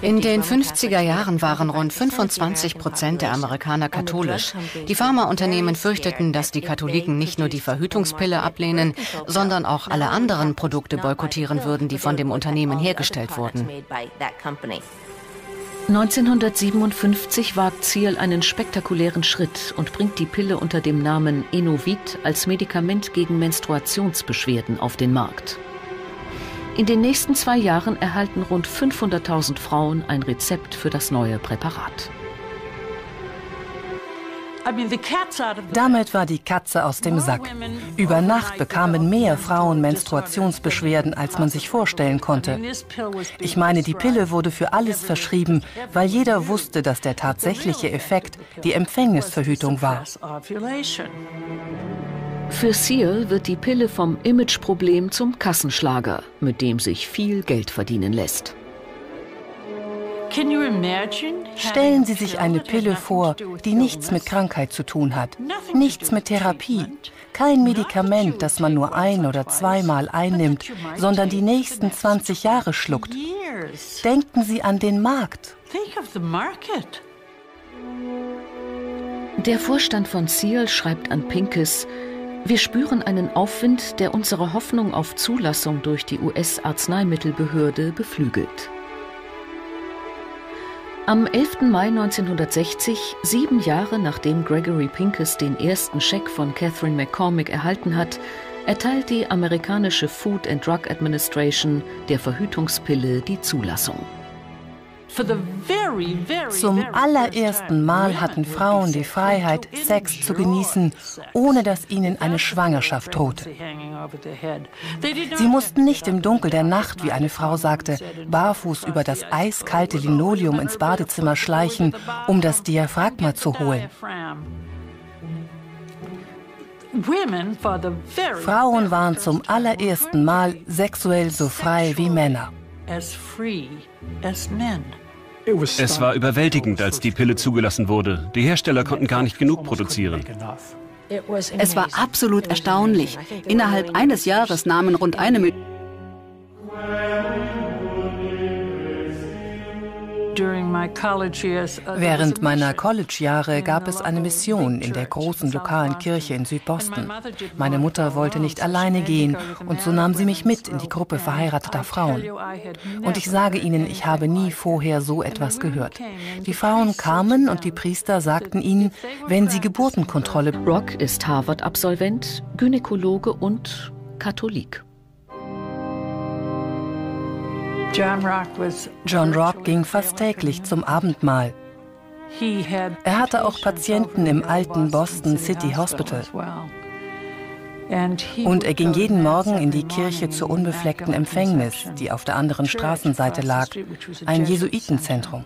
In den 50er Jahren waren rund 25 Prozent der Amerikaner katholisch. Die Pharmaunternehmen fürchteten, dass die Katholiken nicht nur die Verhütungspille ablehnen, sondern auch alle anderen Produkte boykottieren würden, die von dem Unternehmen hergestellt wurden. 1957 wagt Ziel einen spektakulären Schritt und bringt die Pille unter dem Namen Enovit als Medikament gegen Menstruationsbeschwerden auf den Markt. In den nächsten zwei Jahren erhalten rund 500.000 Frauen ein Rezept für das neue Präparat. Damit war die Katze aus dem Sack. Über Nacht bekamen mehr Frauen Menstruationsbeschwerden, als man sich vorstellen konnte. Ich meine, die Pille wurde für alles verschrieben, weil jeder wusste, dass der tatsächliche Effekt die Empfängnisverhütung war. Für Seal wird die Pille vom Imageproblem zum Kassenschlager, mit dem sich viel Geld verdienen lässt. Stellen Sie sich eine Pille vor, die nichts mit Krankheit zu tun hat, nichts mit Therapie, kein Medikament, das man nur ein- oder zweimal einnimmt, sondern die nächsten 20 Jahre schluckt. Denken Sie an den Markt. Der Vorstand von Seal schreibt an Pinkes, wir spüren einen Aufwind, der unsere Hoffnung auf Zulassung durch die US-Arzneimittelbehörde beflügelt. Am 11. Mai 1960, sieben Jahre nachdem Gregory Pincus den ersten Scheck von Catherine McCormick erhalten hat, erteilt die amerikanische Food and Drug Administration der Verhütungspille die Zulassung. Zum allerersten Mal hatten Frauen die Freiheit, Sex zu genießen, ohne dass ihnen eine Schwangerschaft drohte. Sie mussten nicht im Dunkel der Nacht, wie eine Frau sagte, barfuß über das eiskalte Linoleum ins Badezimmer schleichen, um das Diaphragma zu holen. Frauen waren zum allerersten Mal sexuell so frei wie Männer. Es war überwältigend, als die Pille zugelassen wurde. Die Hersteller konnten gar nicht genug produzieren. Es war absolut erstaunlich. Innerhalb eines Jahres nahmen rund eine Million Während meiner College-Jahre gab es eine Mission in der großen lokalen Kirche in Südboston. Meine Mutter wollte nicht alleine gehen und so nahm sie mich mit in die Gruppe verheirateter Frauen. Und ich sage Ihnen, ich habe nie vorher so etwas gehört. Die Frauen kamen und die Priester sagten ihnen, wenn sie Geburtenkontrolle. Rock ist Harvard-Absolvent, Gynäkologe und Katholik. John Rock ging fast täglich zum Abendmahl. Er hatte auch Patienten im alten Boston City Hospital. Und er ging jeden Morgen in die Kirche zur unbefleckten Empfängnis, die auf der anderen Straßenseite lag, ein Jesuitenzentrum.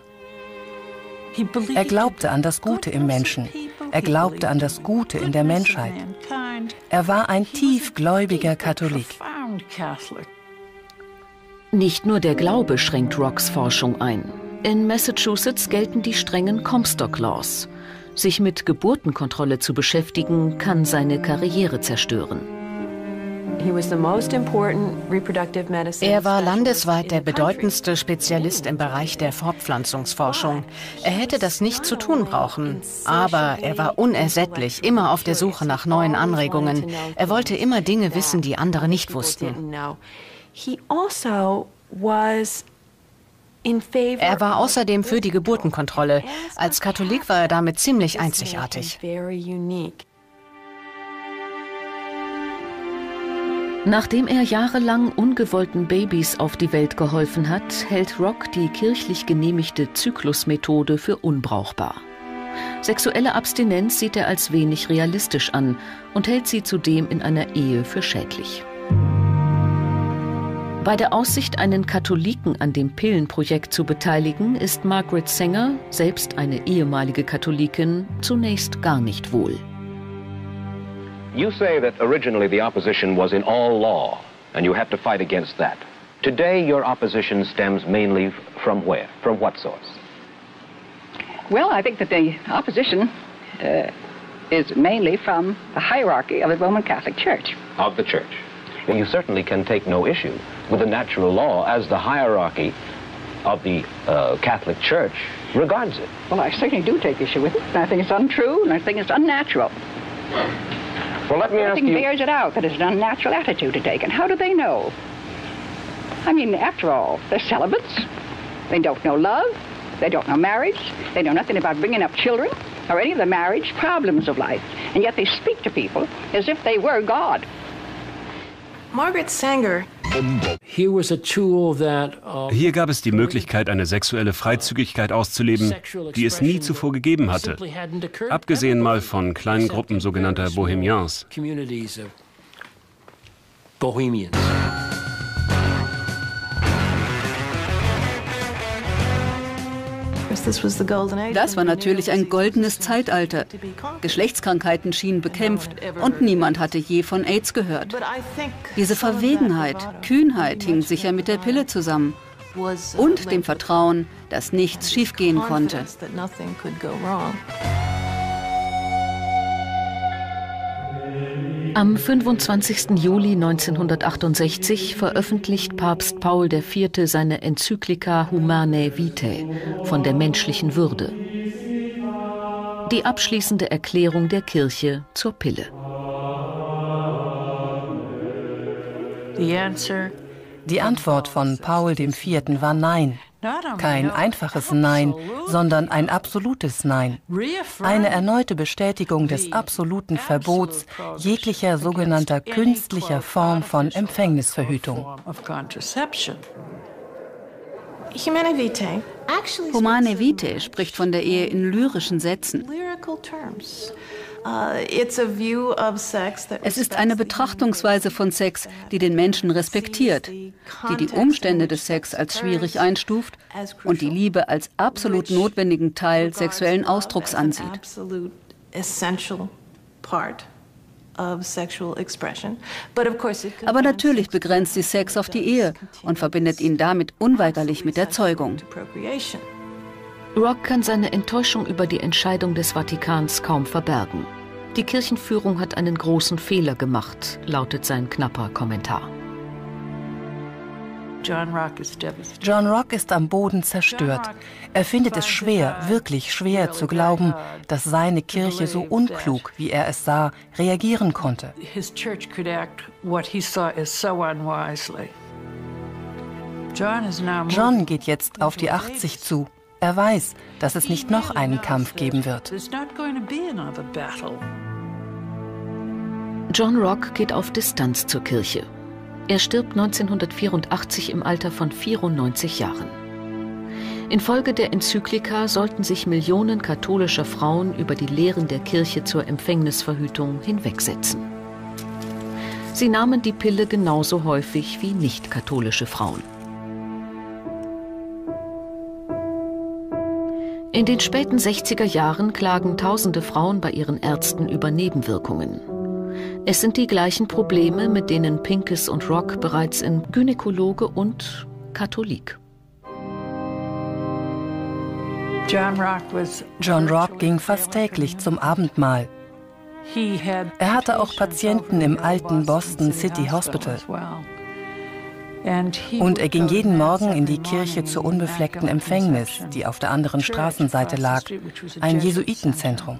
Er glaubte an das Gute im Menschen. Er glaubte an das Gute in der Menschheit. Er war ein tiefgläubiger Katholik. Nicht nur der Glaube schränkt Rocks Forschung ein. In Massachusetts gelten die strengen Comstock Laws. Sich mit Geburtenkontrolle zu beschäftigen, kann seine Karriere zerstören. Er war landesweit der bedeutendste Spezialist im Bereich der Fortpflanzungsforschung. Er hätte das nicht zu tun brauchen, aber er war unersättlich, immer auf der Suche nach neuen Anregungen. Er wollte immer Dinge wissen, die andere nicht wussten. Also er war außerdem für die Geburtenkontrolle. Als Katholik war er damit ziemlich einzigartig. Nachdem er jahrelang ungewollten Babys auf die Welt geholfen hat, hält Rock die kirchlich genehmigte Zyklusmethode für unbrauchbar. Sexuelle Abstinenz sieht er als wenig realistisch an und hält sie zudem in einer Ehe für schädlich. Bei der Aussicht, einen Katholiken an dem Pillenprojekt zu beteiligen, ist Margaret Sanger, selbst eine ehemalige Katholikin, zunächst gar nicht wohl. You say that originally the opposition was in all law, and you have to fight against that. Today, your opposition stems mainly from where? From what source? Well, I think that the opposition uh, is mainly from the hierarchy of the Roman Catholic Church. Of the Church. You certainly can take no issue with the natural law as the hierarchy of the uh, Catholic Church regards it. Well, I certainly do take issue with it. I think it's untrue, and I think it's unnatural. Well, let me ask you... bears it out that it's an unnatural attitude to take. And how do they know? I mean, after all, they're celibates. They don't know love. They don't know marriage. They know nothing about bringing up children or any of the marriage problems of life. And yet they speak to people as if they were God. Margaret Sanger. Hier gab es die Möglichkeit, eine sexuelle Freizügigkeit auszuleben, die es nie zuvor gegeben hatte, abgesehen mal von kleinen Gruppen sogenannter Bohemians. Das war natürlich ein goldenes Zeitalter. Geschlechtskrankheiten schienen bekämpft und niemand hatte je von AIDS gehört. Diese Verwegenheit, Kühnheit hing sicher mit der Pille zusammen und dem Vertrauen, dass nichts schiefgehen konnte. Am 25. Juli 1968 veröffentlicht Papst Paul IV. seine Enzyklika Humanae Vitae von der menschlichen Würde. Die abschließende Erklärung der Kirche zur Pille. Die Antwort von Paul IV. war Nein. Kein einfaches Nein, sondern ein absolutes Nein. Eine erneute Bestätigung des absoluten Verbots jeglicher sogenannter künstlicher Form von Empfängnisverhütung. Humane Vitae spricht von der Ehe in lyrischen Sätzen. Uh, es ist eine Betrachtungsweise von Sex, die den Menschen respektiert, die die Umstände des Sex als schwierig einstuft und die Liebe als absolut notwendigen Teil sexuellen Ausdrucks ansieht. Aber natürlich begrenzt sie Sex auf die Ehe und verbindet ihn damit unweigerlich mit der Zeugung. Rock kann seine Enttäuschung über die Entscheidung des Vatikans kaum verbergen. Die Kirchenführung hat einen großen Fehler gemacht, lautet sein knapper Kommentar. John Rock ist am Boden zerstört. Er findet es schwer, wirklich schwer zu glauben, dass seine Kirche so unklug, wie er es sah, reagieren konnte. John geht jetzt auf die 80 zu. Er weiß, dass es nicht noch einen Kampf geben wird. John Rock geht auf Distanz zur Kirche. Er stirbt 1984 im Alter von 94 Jahren. Infolge der Enzyklika sollten sich Millionen katholischer Frauen über die Lehren der Kirche zur Empfängnisverhütung hinwegsetzen. Sie nahmen die Pille genauso häufig wie nicht-katholische Frauen. In den späten 60er Jahren klagen tausende Frauen bei ihren Ärzten über Nebenwirkungen. Es sind die gleichen Probleme, mit denen Pinkes und Rock bereits in Gynäkologe und Katholik. John Rock ging fast täglich zum Abendmahl. Er hatte auch Patienten im alten Boston City Hospital. Und er ging jeden Morgen in die Kirche zur unbefleckten Empfängnis, die auf der anderen Straßenseite lag, ein Jesuitenzentrum.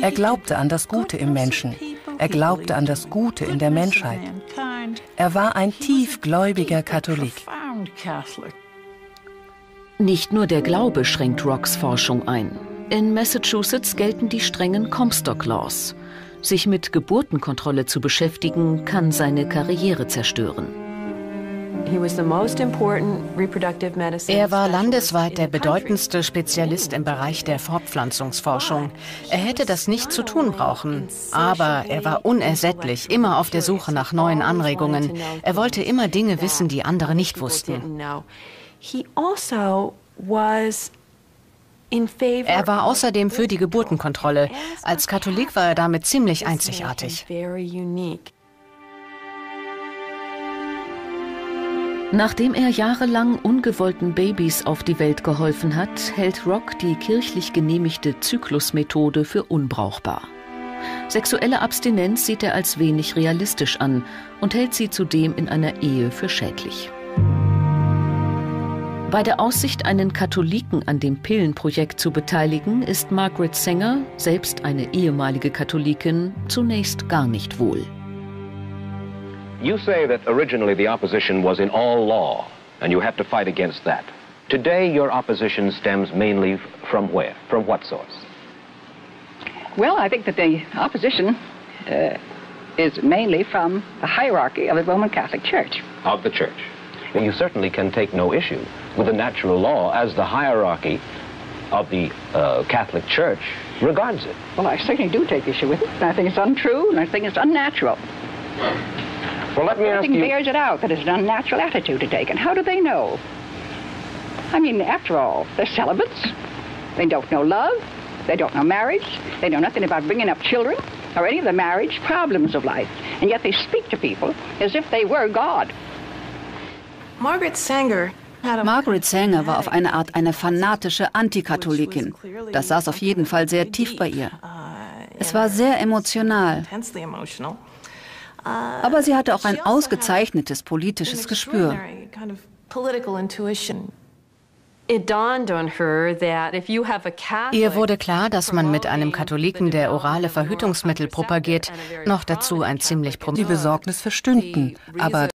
Er glaubte an das Gute im Menschen. Er glaubte an das Gute in der Menschheit. Er war ein tiefgläubiger Katholik. Nicht nur der Glaube schränkt Rocks Forschung ein. In Massachusetts gelten die strengen Comstock Laws. Sich mit Geburtenkontrolle zu beschäftigen, kann seine Karriere zerstören. Er war landesweit der bedeutendste Spezialist im Bereich der Fortpflanzungsforschung. Er hätte das nicht zu tun brauchen, aber er war unersättlich, immer auf der Suche nach neuen Anregungen. Er wollte immer Dinge wissen, die andere nicht wussten. Also er war außerdem für die Geburtenkontrolle. Als Katholik war er damit ziemlich einzigartig. Nachdem er jahrelang ungewollten Babys auf die Welt geholfen hat, hält Rock die kirchlich genehmigte Zyklusmethode für unbrauchbar. Sexuelle Abstinenz sieht er als wenig realistisch an und hält sie zudem in einer Ehe für schädlich. Bei der Aussicht, einen Katholiken an dem Pillenprojekt zu beteiligen, ist Margaret Sanger, selbst eine ehemalige Katholikin, zunächst gar nicht wohl. You say that originally the opposition was in all law, and you have to fight against that. Today, your opposition stems mainly from where? From what source? Well, I think that the opposition uh, is mainly from the hierarchy of the Roman Catholic Church. Of the Church. You certainly can take no issue with the natural law as the hierarchy of the uh, Catholic Church regards it. Well, I certainly do take issue with it. I think it's untrue, and I think it's unnatural. Well, let me ask you... bears it out that it's an unnatural attitude to take. And how do they know? I mean, after all, they're celibates. They don't know love. They don't know marriage. They know nothing about bringing up children or any of the marriage problems of life. And yet they speak to people as if they were God. Margaret Sanger Margaret Sanger war auf eine Art eine fanatische Antikatholikin. Das saß auf jeden Fall sehr tief bei ihr. Es war sehr emotional. Aber sie hatte auch ein ausgezeichnetes politisches Gespür. Ihr wurde klar, dass man mit einem Katholiken, der orale Verhütungsmittel propagiert, noch dazu ein ziemlich Die Besorgnis verstünden, aber